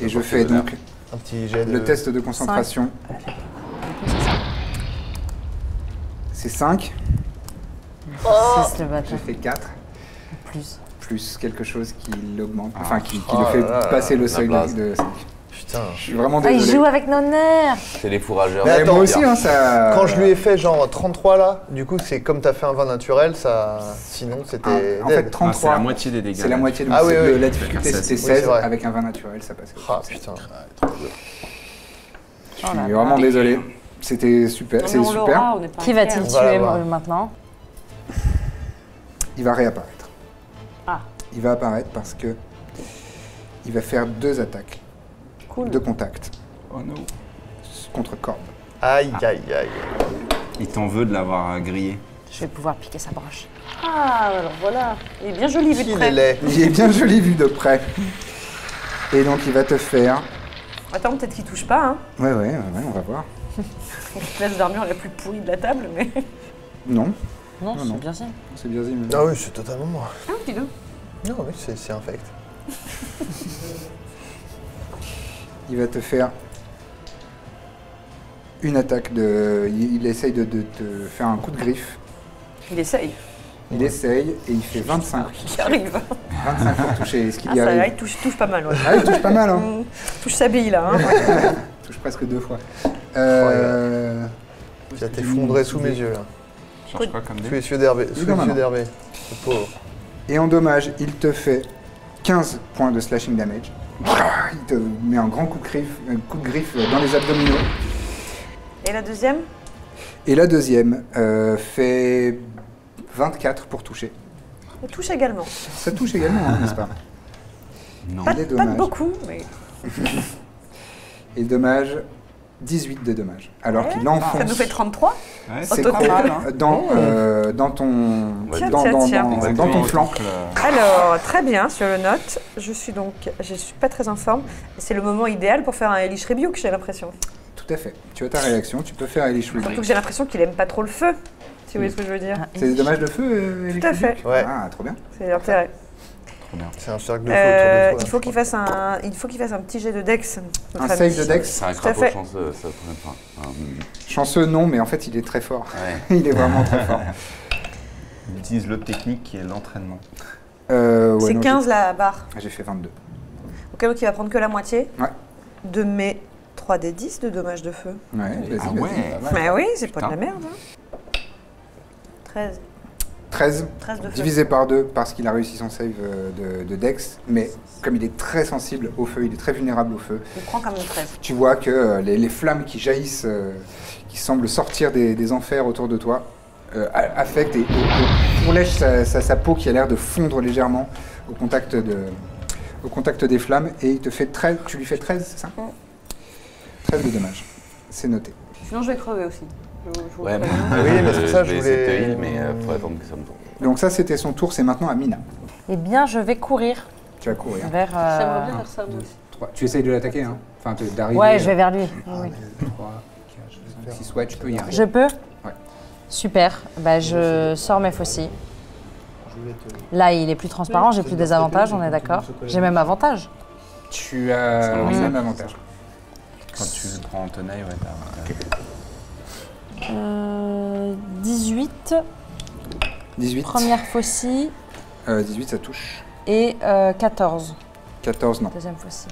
[SPEAKER 1] Et je fais donc
[SPEAKER 3] Un petit jet de...
[SPEAKER 1] le test de concentration. C'est 5.
[SPEAKER 2] C'est le
[SPEAKER 1] J'ai
[SPEAKER 2] bâtard.
[SPEAKER 1] fait 4.
[SPEAKER 2] Plus.
[SPEAKER 1] Plus quelque chose qui l'augmente.
[SPEAKER 5] Ah.
[SPEAKER 1] Enfin, qui, qui
[SPEAKER 3] Oh
[SPEAKER 1] le fait
[SPEAKER 3] là là,
[SPEAKER 1] passer le seuil de 5.
[SPEAKER 3] Putain.
[SPEAKER 1] Je suis vraiment
[SPEAKER 2] Ah, il
[SPEAKER 1] désolé.
[SPEAKER 2] joue avec nos nerfs
[SPEAKER 6] C'est les fourrageurs.
[SPEAKER 3] Mais attends,
[SPEAKER 1] moi aussi, hein, ça.
[SPEAKER 3] Quand je lui ai fait genre 33 là, du coup c'est comme t'as fait un vin naturel, ça. Sinon c'était.
[SPEAKER 1] Ah, en
[SPEAKER 3] dead.
[SPEAKER 1] fait,
[SPEAKER 5] Non,
[SPEAKER 1] 33.
[SPEAKER 5] c'est la moitié des dégâts.
[SPEAKER 1] C'est la moitié. Donc
[SPEAKER 3] Ah oui, oui, oui.
[SPEAKER 1] La difficulté, c'était
[SPEAKER 5] 16.
[SPEAKER 1] 16.
[SPEAKER 3] Oui, c'est vrai.
[SPEAKER 1] avec un vin naturel, ça passe.
[SPEAKER 3] Ah putain.
[SPEAKER 1] Je suis vraiment désolé. C'était super. C'est super.
[SPEAKER 2] Qui va-t-il tuer maintenant?
[SPEAKER 1] Il va réapparaître.
[SPEAKER 2] Ah.
[SPEAKER 1] Il va apparaître parce que il va faire deux attaques
[SPEAKER 4] Cool.
[SPEAKER 1] de contact
[SPEAKER 5] Oh non.
[SPEAKER 1] contre Corbe.
[SPEAKER 3] Aïe aïe aïe.
[SPEAKER 5] Il t'en veut de l'avoir grillé.
[SPEAKER 2] Je vais pouvoir piquer sa branche.
[SPEAKER 4] Ah, alors voilà. Il est bien joli vu de
[SPEAKER 3] Il est
[SPEAKER 4] près.
[SPEAKER 3] laid.
[SPEAKER 1] Il est bien joli vu de près. Et donc il va te faire.
[SPEAKER 4] Attends, peut-être qu'il touche pas, hein.
[SPEAKER 1] Ouais, ouais, ouais, ouais, on va voir.
[SPEAKER 4] Classe d'armure la plus pourrie de la table, mais.
[SPEAKER 1] Non,
[SPEAKER 2] Non,
[SPEAKER 1] Non,
[SPEAKER 2] c'est ça.
[SPEAKER 1] c'est mais-
[SPEAKER 3] Ah oui, c'est totalement moi.
[SPEAKER 4] Ah, dis donc.
[SPEAKER 3] Non, oui, c'est infect.
[SPEAKER 1] Il va te faire une attaque de. Il, il essaye de, de te faire un coup de griffe.
[SPEAKER 4] Il essaye.
[SPEAKER 1] Il essaye et il fait 25.
[SPEAKER 4] Il arrive.
[SPEAKER 1] 25 pour toucher. Est-ce qu'il
[SPEAKER 4] Ah,
[SPEAKER 1] y
[SPEAKER 4] ça, là,
[SPEAKER 1] arrive
[SPEAKER 4] il touche, touche pas mal, ouais.
[SPEAKER 1] Ah, il touche pas mal, hein.
[SPEAKER 4] Touche sa bille, là. Hein.
[SPEAKER 1] Il touche presque deux fois. Euh,
[SPEAKER 3] Tu vas t'effondrer sous mes yeux là.
[SPEAKER 5] Cherche quoi comme
[SPEAKER 3] Sous
[SPEAKER 5] dé
[SPEAKER 3] les yeux d'Hervé. Sous les
[SPEAKER 1] non, non.
[SPEAKER 3] yeux d'Hervé. Le pauvre.
[SPEAKER 1] Et en dommage, il te fait 15 points de slashing damage. Il te met un grand coup de griffe, un coup de griffe dans les abdominaux.
[SPEAKER 4] Et la deuxième?
[SPEAKER 1] Et la deuxième euh, fait 24 pour toucher.
[SPEAKER 4] On touche également.
[SPEAKER 1] Ça touche également, hein, n'est-ce pas?
[SPEAKER 6] Non.
[SPEAKER 4] Pas, de- pas de beaucoup, mais
[SPEAKER 1] Et dommage, 18 de dommage. Alors qu'il
[SPEAKER 4] ça
[SPEAKER 1] enfonce.
[SPEAKER 4] nous fait 33.
[SPEAKER 5] Ouais, mal, hein.
[SPEAKER 1] dans, euh, dans ton,
[SPEAKER 6] Tiens,
[SPEAKER 1] dans,
[SPEAKER 4] tiens,
[SPEAKER 1] dans-
[SPEAKER 4] tiens.
[SPEAKER 1] dans-
[SPEAKER 5] Exactement,
[SPEAKER 1] dans ton
[SPEAKER 5] on
[SPEAKER 1] flanc.
[SPEAKER 5] le-
[SPEAKER 4] Alors, très bien, sur le note, je suis donc, je suis pas très en forme. C'est le moment idéal pour faire un Elish Rebuke, j'ai l'impression.
[SPEAKER 1] Tout à fait. Tu as ta réaction, tu peux faire Elish Rebuke.
[SPEAKER 4] Surtout que j'ai l'impression qu'il aime pas trop le feu, si vous voyez ce que je veux dire.
[SPEAKER 1] C'est des dommages de feu, euh, Elish
[SPEAKER 4] à fait.
[SPEAKER 3] Ouais.
[SPEAKER 1] Ah, trop bien.
[SPEAKER 4] C'est l'intérêt.
[SPEAKER 5] Trop bien.
[SPEAKER 3] C'est un cercle de feu
[SPEAKER 4] Euh,
[SPEAKER 3] autour de
[SPEAKER 4] il faut qu'il fasse un, il faut qu'il fasse un petit jet de Dex.
[SPEAKER 1] Un save de Dex.
[SPEAKER 6] C'est un crapaud chanceux, ça. Enfin, un-
[SPEAKER 1] Chanceux, non, mais en fait, il est très fort.
[SPEAKER 6] ouais.
[SPEAKER 1] il est vraiment très fort.
[SPEAKER 5] Ils utilisent l'autre technique qui est l'entraînement.
[SPEAKER 1] Euh, ouais,
[SPEAKER 4] C'est
[SPEAKER 1] non,
[SPEAKER 4] 15 la barre.
[SPEAKER 1] J'ai j'ai fait 22.
[SPEAKER 4] Donc, donc il va prendre que la moitié
[SPEAKER 1] Ouais.
[SPEAKER 4] de mes 3d10 de dommages de feu.
[SPEAKER 1] Ouais,
[SPEAKER 5] Ah ouais.
[SPEAKER 4] Mais oui, c'est pas de la merde. hein. 13.
[SPEAKER 1] 13,
[SPEAKER 4] 13 de feu.
[SPEAKER 1] divisé par 2 parce qu'il a réussi son save euh, de, de Dex, mais comme il est très sensible au feu, il est très vulnérable au feu,
[SPEAKER 4] Il prend 13.
[SPEAKER 1] tu vois que euh, les, les flammes qui jaillissent, euh, qui semblent sortir des, des enfers autour de toi, euh, affectent et, et- et sa, sa- sa peau qui a l'air de fondre légèrement au contact, de, au contact des flammes, et il te fait 13, tu lui fais 13, c'est ça? 13 de dommages. C'est noté.
[SPEAKER 4] Sinon, je vais crever aussi. Je- je
[SPEAKER 6] Ouais,
[SPEAKER 4] préviens.
[SPEAKER 3] Ah oui, mais c'est
[SPEAKER 6] je
[SPEAKER 3] ça, je
[SPEAKER 6] te
[SPEAKER 3] voulais-
[SPEAKER 6] heal, mais euh, faut attendre que ça me tourne.
[SPEAKER 1] Donc ça, c'était son tour, c'est maintenant à Mina.
[SPEAKER 2] Eh bien, je vais courir
[SPEAKER 1] Tu vas courir.
[SPEAKER 2] vers. euh,
[SPEAKER 4] J'aimerais bien faire ça, moi aussi.
[SPEAKER 1] Tu essayes de l'attaquer, hein Enfin, d'arriver.
[SPEAKER 2] Ouais, je vais vers lui. Oui, oui.
[SPEAKER 1] 3, 4, 5, 6, ouais, tu peux y arriver.
[SPEAKER 2] Je peux
[SPEAKER 1] Ouais.
[SPEAKER 2] Super. Bah, je sors mes faucils. Là, il est plus transparent, j'ai plus des avantages, on est d'accord. J'ai même avantage.
[SPEAKER 1] Tu as
[SPEAKER 6] va.
[SPEAKER 1] même avantage.
[SPEAKER 5] Quand tu le prends en tenaille, ouais, t'as.
[SPEAKER 2] Euh, 18,
[SPEAKER 1] 18.
[SPEAKER 2] première faucille,
[SPEAKER 1] Euh, 18, ça touche.
[SPEAKER 2] et euh, 14,
[SPEAKER 1] 14, non.
[SPEAKER 2] deuxième faucille.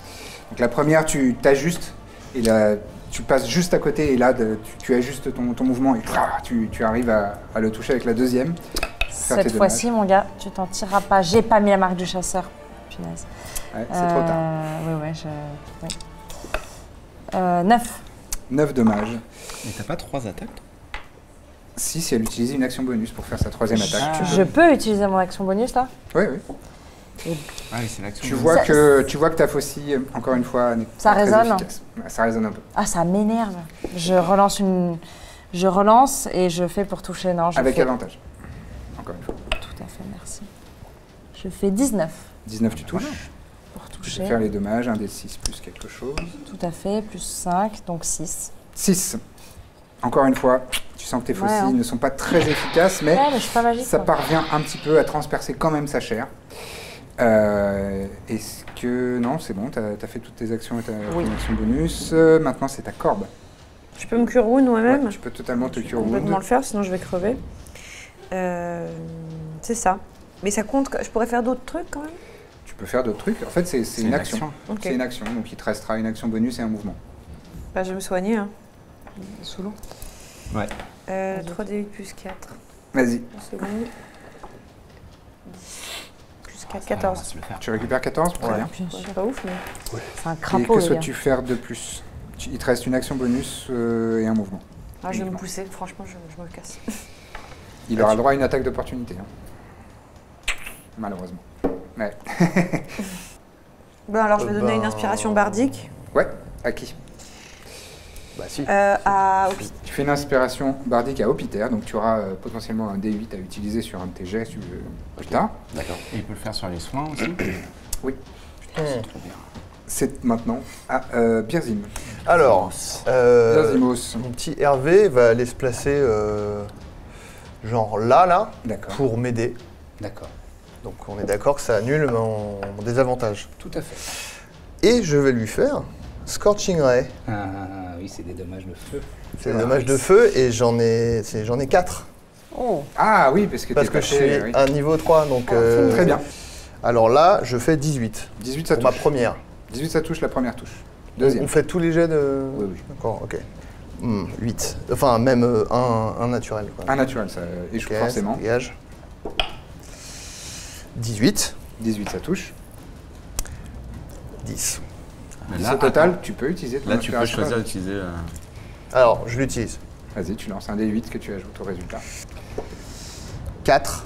[SPEAKER 1] Donc la première, tu t'ajustes, et là, tu passes juste à côté, et là, de- tu, tu ajustes ton, ton mouvement, et tu, tu arrives à, à le toucher avec la deuxième.
[SPEAKER 2] Cette fois-ci, mon gars, tu t'en tireras pas. J'ai pas mis la marque du chasseur. Punaise.
[SPEAKER 1] Ouais, c'est trop tard.
[SPEAKER 2] Oui, ouais, je. oui. Euh, 9.
[SPEAKER 1] 9 dommages.
[SPEAKER 5] Mais t'as pas trois attaques
[SPEAKER 1] Si, si elle utilise une action bonus pour faire sa troisième attaque. tu
[SPEAKER 2] Je peux utiliser mon action bonus là
[SPEAKER 1] Oui, oui.
[SPEAKER 5] Ah oui, c'est l'action.
[SPEAKER 1] Tu vois, que, tu vois que ta faucille, encore une fois, n'est
[SPEAKER 2] Ça
[SPEAKER 1] pas très
[SPEAKER 2] résonne
[SPEAKER 1] efficace. Ouais, ça résonne un peu.
[SPEAKER 2] Ah, ça m'énerve. Je relance une. Je relance et je fais pour toucher. Non, je
[SPEAKER 1] Avec
[SPEAKER 2] fais.
[SPEAKER 1] avantage. Encore une fois.
[SPEAKER 2] Tout à fait, merci. Je fais 19
[SPEAKER 1] 19, tu touches.
[SPEAKER 2] pour
[SPEAKER 1] peux
[SPEAKER 2] toucher.
[SPEAKER 1] faire les dommages, un des 6 plus quelque chose.
[SPEAKER 2] Tout à fait, plus 5, donc 6.
[SPEAKER 1] 6. Encore une fois, tu sens que tes
[SPEAKER 2] Ouais,
[SPEAKER 1] faucilles
[SPEAKER 2] hein.
[SPEAKER 1] ne sont pas très efficaces, mais
[SPEAKER 2] Ouais, je magique.
[SPEAKER 1] ça
[SPEAKER 2] quoi.
[SPEAKER 1] parvient un petit peu à transpercer quand même sa chair. Euh, Est-ce que... Non, c'est bon, tu as, fait toutes tes actions et ta
[SPEAKER 2] Oui.
[SPEAKER 1] action bonus. Euh, maintenant, c'est ta corbe.
[SPEAKER 4] Je peux me cure wound moi-même
[SPEAKER 1] Ouais, tu peux totalement te cure
[SPEAKER 4] complètement
[SPEAKER 1] wound.
[SPEAKER 4] le faire, sinon je vais crever. Euh, c'est ça. Mais ça compte, je pourrais faire d'autres trucs quand même?
[SPEAKER 1] Tu peux faire d'autres trucs. En fait, c'est une, action. C'est une action, donc il te restera une action bonus et un mouvement.
[SPEAKER 4] Bah, je vais me soigner. Hein.
[SPEAKER 2] Sous l'eau.
[SPEAKER 5] Ouais.
[SPEAKER 4] Euh, 3d8 plus 4.
[SPEAKER 1] Vas-y,
[SPEAKER 4] seconde. 10 plus 4,
[SPEAKER 5] Ah,
[SPEAKER 4] 14.
[SPEAKER 5] on va se le faire.
[SPEAKER 1] tu récupères 14, très
[SPEAKER 3] Ouais.
[SPEAKER 1] bien.
[SPEAKER 2] Bien
[SPEAKER 4] Ouais, c'est pas ouf, mais.
[SPEAKER 2] C'est un
[SPEAKER 1] Et
[SPEAKER 2] crapaud,
[SPEAKER 1] que
[SPEAKER 2] les gars.
[SPEAKER 1] souhaites-tu faire de plus Tu- Il te reste une action bonus euh, et un mouvement.
[SPEAKER 4] Ah, je vais me pousser, franchement, je, je me casse.
[SPEAKER 1] Il aura le droit à une attaque d'opportunité. hein. Malheureusement. Ouais.
[SPEAKER 4] Bon, alors je vais
[SPEAKER 3] Euh,
[SPEAKER 4] donner une
[SPEAKER 3] ben-
[SPEAKER 4] inspiration bardique
[SPEAKER 1] Ouais, à qui?
[SPEAKER 3] Bah si.
[SPEAKER 4] euh, à.
[SPEAKER 1] Tu fais une inspiration bardique à Hopiter, donc tu auras euh, potentiellement un D8 à utiliser sur un de tes jets si tu veux, plus tard.
[SPEAKER 6] D'accord.
[SPEAKER 5] Et il peut le faire sur les soins aussi
[SPEAKER 1] Oui.
[SPEAKER 5] C'est trop bien.
[SPEAKER 1] C'est maintenant à euh, Birzim.
[SPEAKER 3] Alors, euh,
[SPEAKER 1] Birzimos.
[SPEAKER 3] mon petit Hervé va aller se placer euh, genre là, là,
[SPEAKER 1] D'accord.
[SPEAKER 3] pour m'aider.
[SPEAKER 1] D'accord.
[SPEAKER 3] Donc on est d'accord que ça annule mon, mon désavantage.
[SPEAKER 1] Tout à fait.
[SPEAKER 3] Et je vais lui faire Scorching Ray.
[SPEAKER 1] Ah oui, c'est des dommages de feu.
[SPEAKER 3] C'est des dommages de feu et j'en ai, c'est- j'en ai 4.
[SPEAKER 2] Oh,
[SPEAKER 1] Ah oui, parce que
[SPEAKER 3] Parce que je
[SPEAKER 1] passé,
[SPEAKER 3] suis
[SPEAKER 1] oui.
[SPEAKER 3] un niveau 3. Donc, euh,
[SPEAKER 1] Très bien.
[SPEAKER 3] Alors là, je fais 18
[SPEAKER 1] 18 ça
[SPEAKER 3] pour ma
[SPEAKER 1] touche.
[SPEAKER 3] première.
[SPEAKER 1] 18 ça touche la première touche.
[SPEAKER 3] On fait tous les jets de.
[SPEAKER 1] Oui, oui.
[SPEAKER 3] D'accord, ok. Hmm, 8. Enfin, même euh, un, un naturel. Quoi.
[SPEAKER 1] Un naturel, ça échoue forcément.
[SPEAKER 3] ça dégage. 18.
[SPEAKER 1] 18 ça touche.
[SPEAKER 3] 10.
[SPEAKER 5] Mais là,
[SPEAKER 1] au total,
[SPEAKER 5] attends.
[SPEAKER 1] tu peux utiliser ton
[SPEAKER 5] Là, tu peux choisir d'utiliser. euh,
[SPEAKER 3] Alors, je l'utilise.
[SPEAKER 1] Vas-y, tu lances un D8 que tu ajoutes au résultat.
[SPEAKER 3] 4.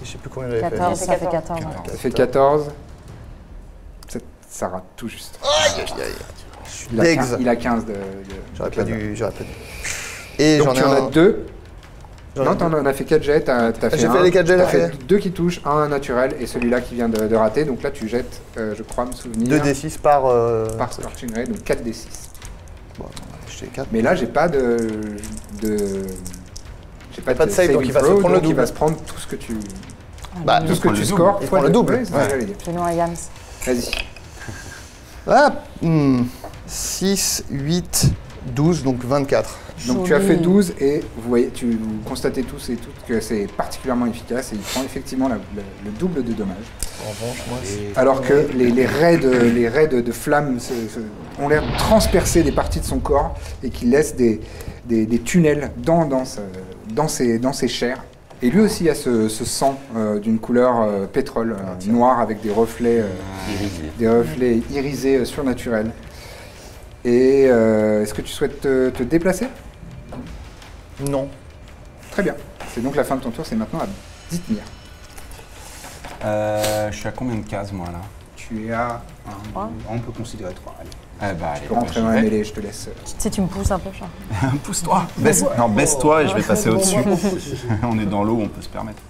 [SPEAKER 3] Et je sais plus combien j'avais fait.
[SPEAKER 2] 14,
[SPEAKER 4] fait
[SPEAKER 2] ça fait
[SPEAKER 4] 14.
[SPEAKER 2] 14. ouais.
[SPEAKER 1] Ça fait 14. Ça, ça rate tout juste.
[SPEAKER 3] Aïe, aïe, aïe. Je suis
[SPEAKER 1] Il a,
[SPEAKER 3] degs.
[SPEAKER 1] 15, il a 15 de. de-
[SPEAKER 3] J'aurais pas dû. J'aurais pas dû. Et j'en ai
[SPEAKER 1] tu en
[SPEAKER 3] un.
[SPEAKER 1] as deux. Non, t'en as fait 4 jets. T'as, t'as fait
[SPEAKER 3] j'ai les quatre jets,
[SPEAKER 1] t'as fait
[SPEAKER 3] ouais.
[SPEAKER 1] deux qui touchent, un naturel et celui-là qui vient de, de rater. Donc là, tu jettes, euh, je crois me souvenir,
[SPEAKER 3] 2d6 par. Euh...
[SPEAKER 1] par Scorching Ray, donc 4 D6.
[SPEAKER 3] Bon, je fais 4.
[SPEAKER 1] Mais là, j'ai pas de. de j'ai pas,
[SPEAKER 3] Pas de save, donc il va se prendre le
[SPEAKER 1] il va se prendre tout ce que tu,
[SPEAKER 3] Bah,
[SPEAKER 1] tout ce que tu scores.
[SPEAKER 3] Il prend le double.
[SPEAKER 1] Dire.
[SPEAKER 2] Fais-nous un Yams.
[SPEAKER 1] Vas-y.
[SPEAKER 3] Ah, hmm, 6, 8, 12, donc 24.
[SPEAKER 1] Donc tu as fait
[SPEAKER 2] Joli.
[SPEAKER 1] 12 et vous voyez, tu vous constatez tous et toutes que c'est particulièrement efficace et il prend effectivement la- le, le double de dommages.
[SPEAKER 3] En revanche, moi, c'est-
[SPEAKER 1] Alors que les, les raies, de, les raies de, de flammes se- se- ont l'air de transpercer des parties de son corps et qui laissent des, des- des tunnels dans, dans, ce- dans, ses, dans ses chairs. Et lui aussi a ce, ce sang euh, d'une couleur euh, pétrole, euh, noir avec des reflets, euh,
[SPEAKER 6] Irisé.
[SPEAKER 1] des reflets irisés euh, surnaturels. Et euh, est-ce que tu souhaites te, te déplacer?
[SPEAKER 3] Non.
[SPEAKER 1] Très bien. C'est donc la fin de ton tour, c'est maintenant à Dithmir.
[SPEAKER 5] Euh, je suis à combien de cases, moi, là?
[SPEAKER 1] Tu es à. un,
[SPEAKER 2] Trois.
[SPEAKER 1] on peut considérer 3. Allez.
[SPEAKER 5] Eh bah, allez,
[SPEAKER 1] Tu peux rentrer dans la
[SPEAKER 5] vais.
[SPEAKER 1] mêlée, je te laisse. euh,
[SPEAKER 2] Si tu me pousses un peu, Charles.
[SPEAKER 5] Pousse-toi. Baisse, non, baisse-toi et je vais passer au-dessus. on est dans l'eau, on peut se permettre.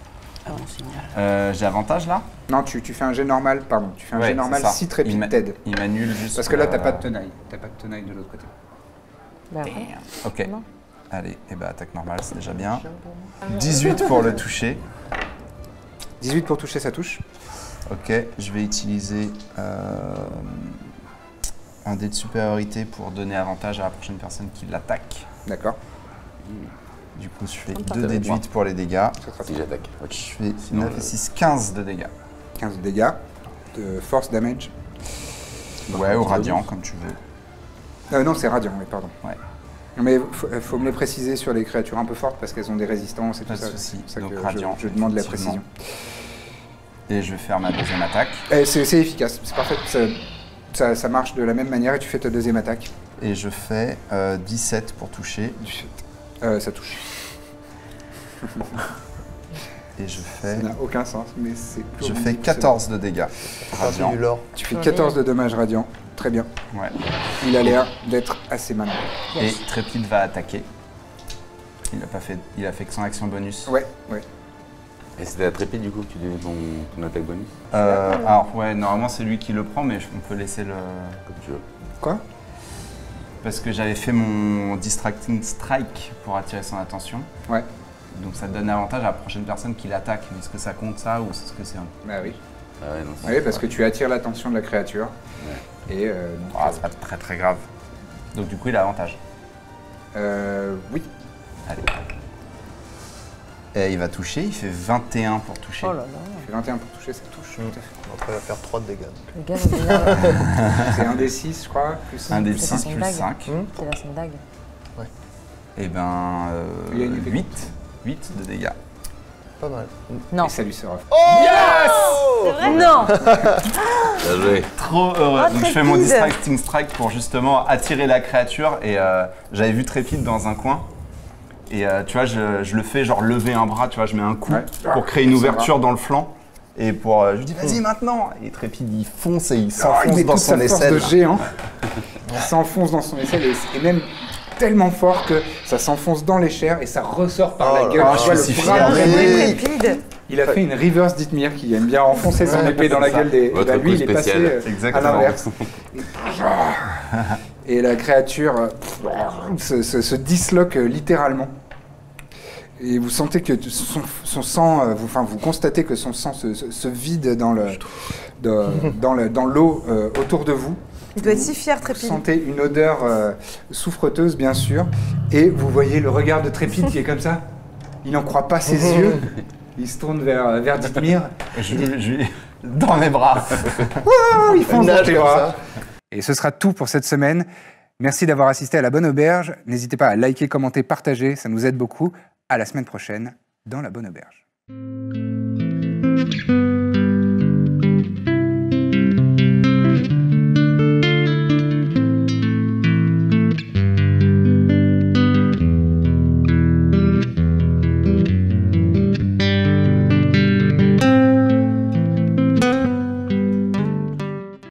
[SPEAKER 5] Euh, J'ai avantage là
[SPEAKER 1] Non, tu, tu fais un jet normal, pardon. Tu fais un
[SPEAKER 5] Ouais,
[SPEAKER 1] jet normal si
[SPEAKER 5] Il
[SPEAKER 1] trépide
[SPEAKER 5] m'a-
[SPEAKER 1] t'aide.
[SPEAKER 5] Il m'annule juste.
[SPEAKER 1] Parce que là, t'as
[SPEAKER 5] euh,
[SPEAKER 1] pas de tenaille. T'as pas de tenaille de l'autre côté.
[SPEAKER 2] Bah.
[SPEAKER 5] Ok.
[SPEAKER 2] Non.
[SPEAKER 5] Allez, et bah attaque normale, c'est déjà bien. 18 pour le toucher.
[SPEAKER 1] 18 pour toucher, ça touche.
[SPEAKER 5] Ok, je vais utiliser euh, un dé de supériorité pour donner avantage à la prochaine personne qui l'attaque.
[SPEAKER 1] D'accord.
[SPEAKER 5] Du coup, je fais
[SPEAKER 2] Attends.
[SPEAKER 5] 2 dés de 8 pour les dégâts.
[SPEAKER 1] Ça sera
[SPEAKER 6] Si j'attaque.
[SPEAKER 5] Je fais
[SPEAKER 6] Sinon,
[SPEAKER 5] 9 et
[SPEAKER 6] je-
[SPEAKER 5] 6, 15 de dégâts.
[SPEAKER 1] 15 de dégâts. De force damage.
[SPEAKER 5] Ouais, ou radiant, comme tu veux.
[SPEAKER 1] Euh, non, c'est radiant, oui, pardon.
[SPEAKER 5] Ouais.
[SPEAKER 1] Mais faut, euh, faut me les préciser sur les créatures un peu fortes parce qu'elles ont des résistances et tout ça.
[SPEAKER 5] souci.
[SPEAKER 1] Ça
[SPEAKER 5] Donc,
[SPEAKER 1] que je-
[SPEAKER 5] radiant,
[SPEAKER 1] je, demande la précision.
[SPEAKER 5] Et je vais faire ma deuxième attaque.
[SPEAKER 1] Eh, c'est c'est efficace, c'est parfait. Ça, ça- ça marche de la même manière et tu fais ta deuxième attaque.
[SPEAKER 5] Et je fais euh, 17 pour toucher.
[SPEAKER 1] Euh, ça touche.
[SPEAKER 5] Et je
[SPEAKER 1] Ça
[SPEAKER 5] fais,
[SPEAKER 1] n'a aucun sens, mais c'est plus
[SPEAKER 5] je fais
[SPEAKER 1] ridicule.
[SPEAKER 5] 14 de dégâts. Radiant.
[SPEAKER 1] Tu fais
[SPEAKER 2] Joli.
[SPEAKER 1] 14 de dommages radiants. Très bien.
[SPEAKER 5] Ouais.
[SPEAKER 1] Il a l'air d'être assez malin.
[SPEAKER 5] Et Trépide va attaquer. Il a pas fait, il a fait que son action bonus.
[SPEAKER 1] Ouais, ouais.
[SPEAKER 6] Et c'était à trépide du coup que tu donnais ton, ton attaque bonus
[SPEAKER 5] Euh, alors ouais, normalement c'est lui qui le prend, mais on peut laisser le.
[SPEAKER 6] Comme tu veux.
[SPEAKER 1] Quoi?
[SPEAKER 5] Parce que j'avais fait mon distracting strike pour attirer son attention.
[SPEAKER 1] Ouais.
[SPEAKER 5] Donc ça donne avantage à la prochaine personne qui l'attaque. Mais est-ce que ça compte ça ou est-ce que c'est un.
[SPEAKER 1] Bah oui.
[SPEAKER 6] Ah ouais, non, c'est-
[SPEAKER 1] Oui, parce que tu attires l'attention de la créature. Et euh, donc,
[SPEAKER 5] Ah, c'est pas très très grave. Donc du coup il a avantage.
[SPEAKER 1] euh, oui.
[SPEAKER 5] Allez. Et il va toucher, il fait 21 pour toucher.
[SPEAKER 2] Oh là là.
[SPEAKER 1] Tu fais 21 pour toucher, ça touche.
[SPEAKER 3] Mm.
[SPEAKER 1] Tout à fait.
[SPEAKER 3] Après, il va faire 3 de dégâts.
[SPEAKER 2] Il
[SPEAKER 1] C'est un des 6, je crois, plus
[SPEAKER 5] Un des
[SPEAKER 2] C'est
[SPEAKER 5] 6
[SPEAKER 2] son
[SPEAKER 5] plus
[SPEAKER 2] dague.
[SPEAKER 5] 5.
[SPEAKER 3] Hmm
[SPEAKER 2] Il a son dague.
[SPEAKER 5] Et ben euh,
[SPEAKER 1] Il y a une épée
[SPEAKER 5] 8. 8 de dégâts.
[SPEAKER 3] Pas mal.
[SPEAKER 2] Non.
[SPEAKER 1] Et ça lui sera.
[SPEAKER 2] Non
[SPEAKER 6] Bien joué.
[SPEAKER 5] Trop heureux.
[SPEAKER 2] Oh,
[SPEAKER 5] Donc je fais mon distracting strike pour justement attirer la créature et euh, j'avais vu Trépide dans un coin. Et euh, tu vois, je, je le fais genre lever un bras, tu vois, je mets un coup
[SPEAKER 1] Ouais.
[SPEAKER 5] pour créer une ouverture dans le flanc. Et pour, euh, je lui dis vas-y maintenant Et Trépide il fonce et il
[SPEAKER 1] Oh, il
[SPEAKER 5] s'enfonce dans son aisselle.
[SPEAKER 1] de géant. Il s'enfonce dans son aisselle et, et même tellement fort que ça s'enfonce dans les chairs et ça ressort par
[SPEAKER 3] Oh
[SPEAKER 1] la gueule.
[SPEAKER 5] là,
[SPEAKER 1] Tu vois
[SPEAKER 5] je
[SPEAKER 1] le bras.
[SPEAKER 4] Trépide.
[SPEAKER 1] Il a fait une reverse Dithmir qui aime bien enfoncer son épée dans la gueule des.
[SPEAKER 6] Votre
[SPEAKER 1] bah, lui, il est passé euh, à l'inverse. Et la créature euh, se, se- se disloque littéralement. Et vous sentez que son, son sang, euh, vous, enfin, vous constatez que son sang se, se- se vide dans le, de- dans le- dans l'eau euh, autour de vous.
[SPEAKER 4] Il doit être si fier,
[SPEAKER 1] Vous
[SPEAKER 4] Trépide.
[SPEAKER 1] sentez une odeur euh, souffreteuse, bien sûr, et vous voyez le regard de Trépide qui est comme ça. Il n'en croit pas ses yeux. Il se tourne vers, vers Dithmir.
[SPEAKER 5] Je, lui- je lui- dans mes bras.
[SPEAKER 1] Il fonce dans tes bras. Et ce sera tout pour cette semaine. Merci d'avoir assisté à la Bonne Auberge. N'hésitez pas à liker, commenter, partager, ça nous aide beaucoup. À la semaine prochaine dans la bonne auberge.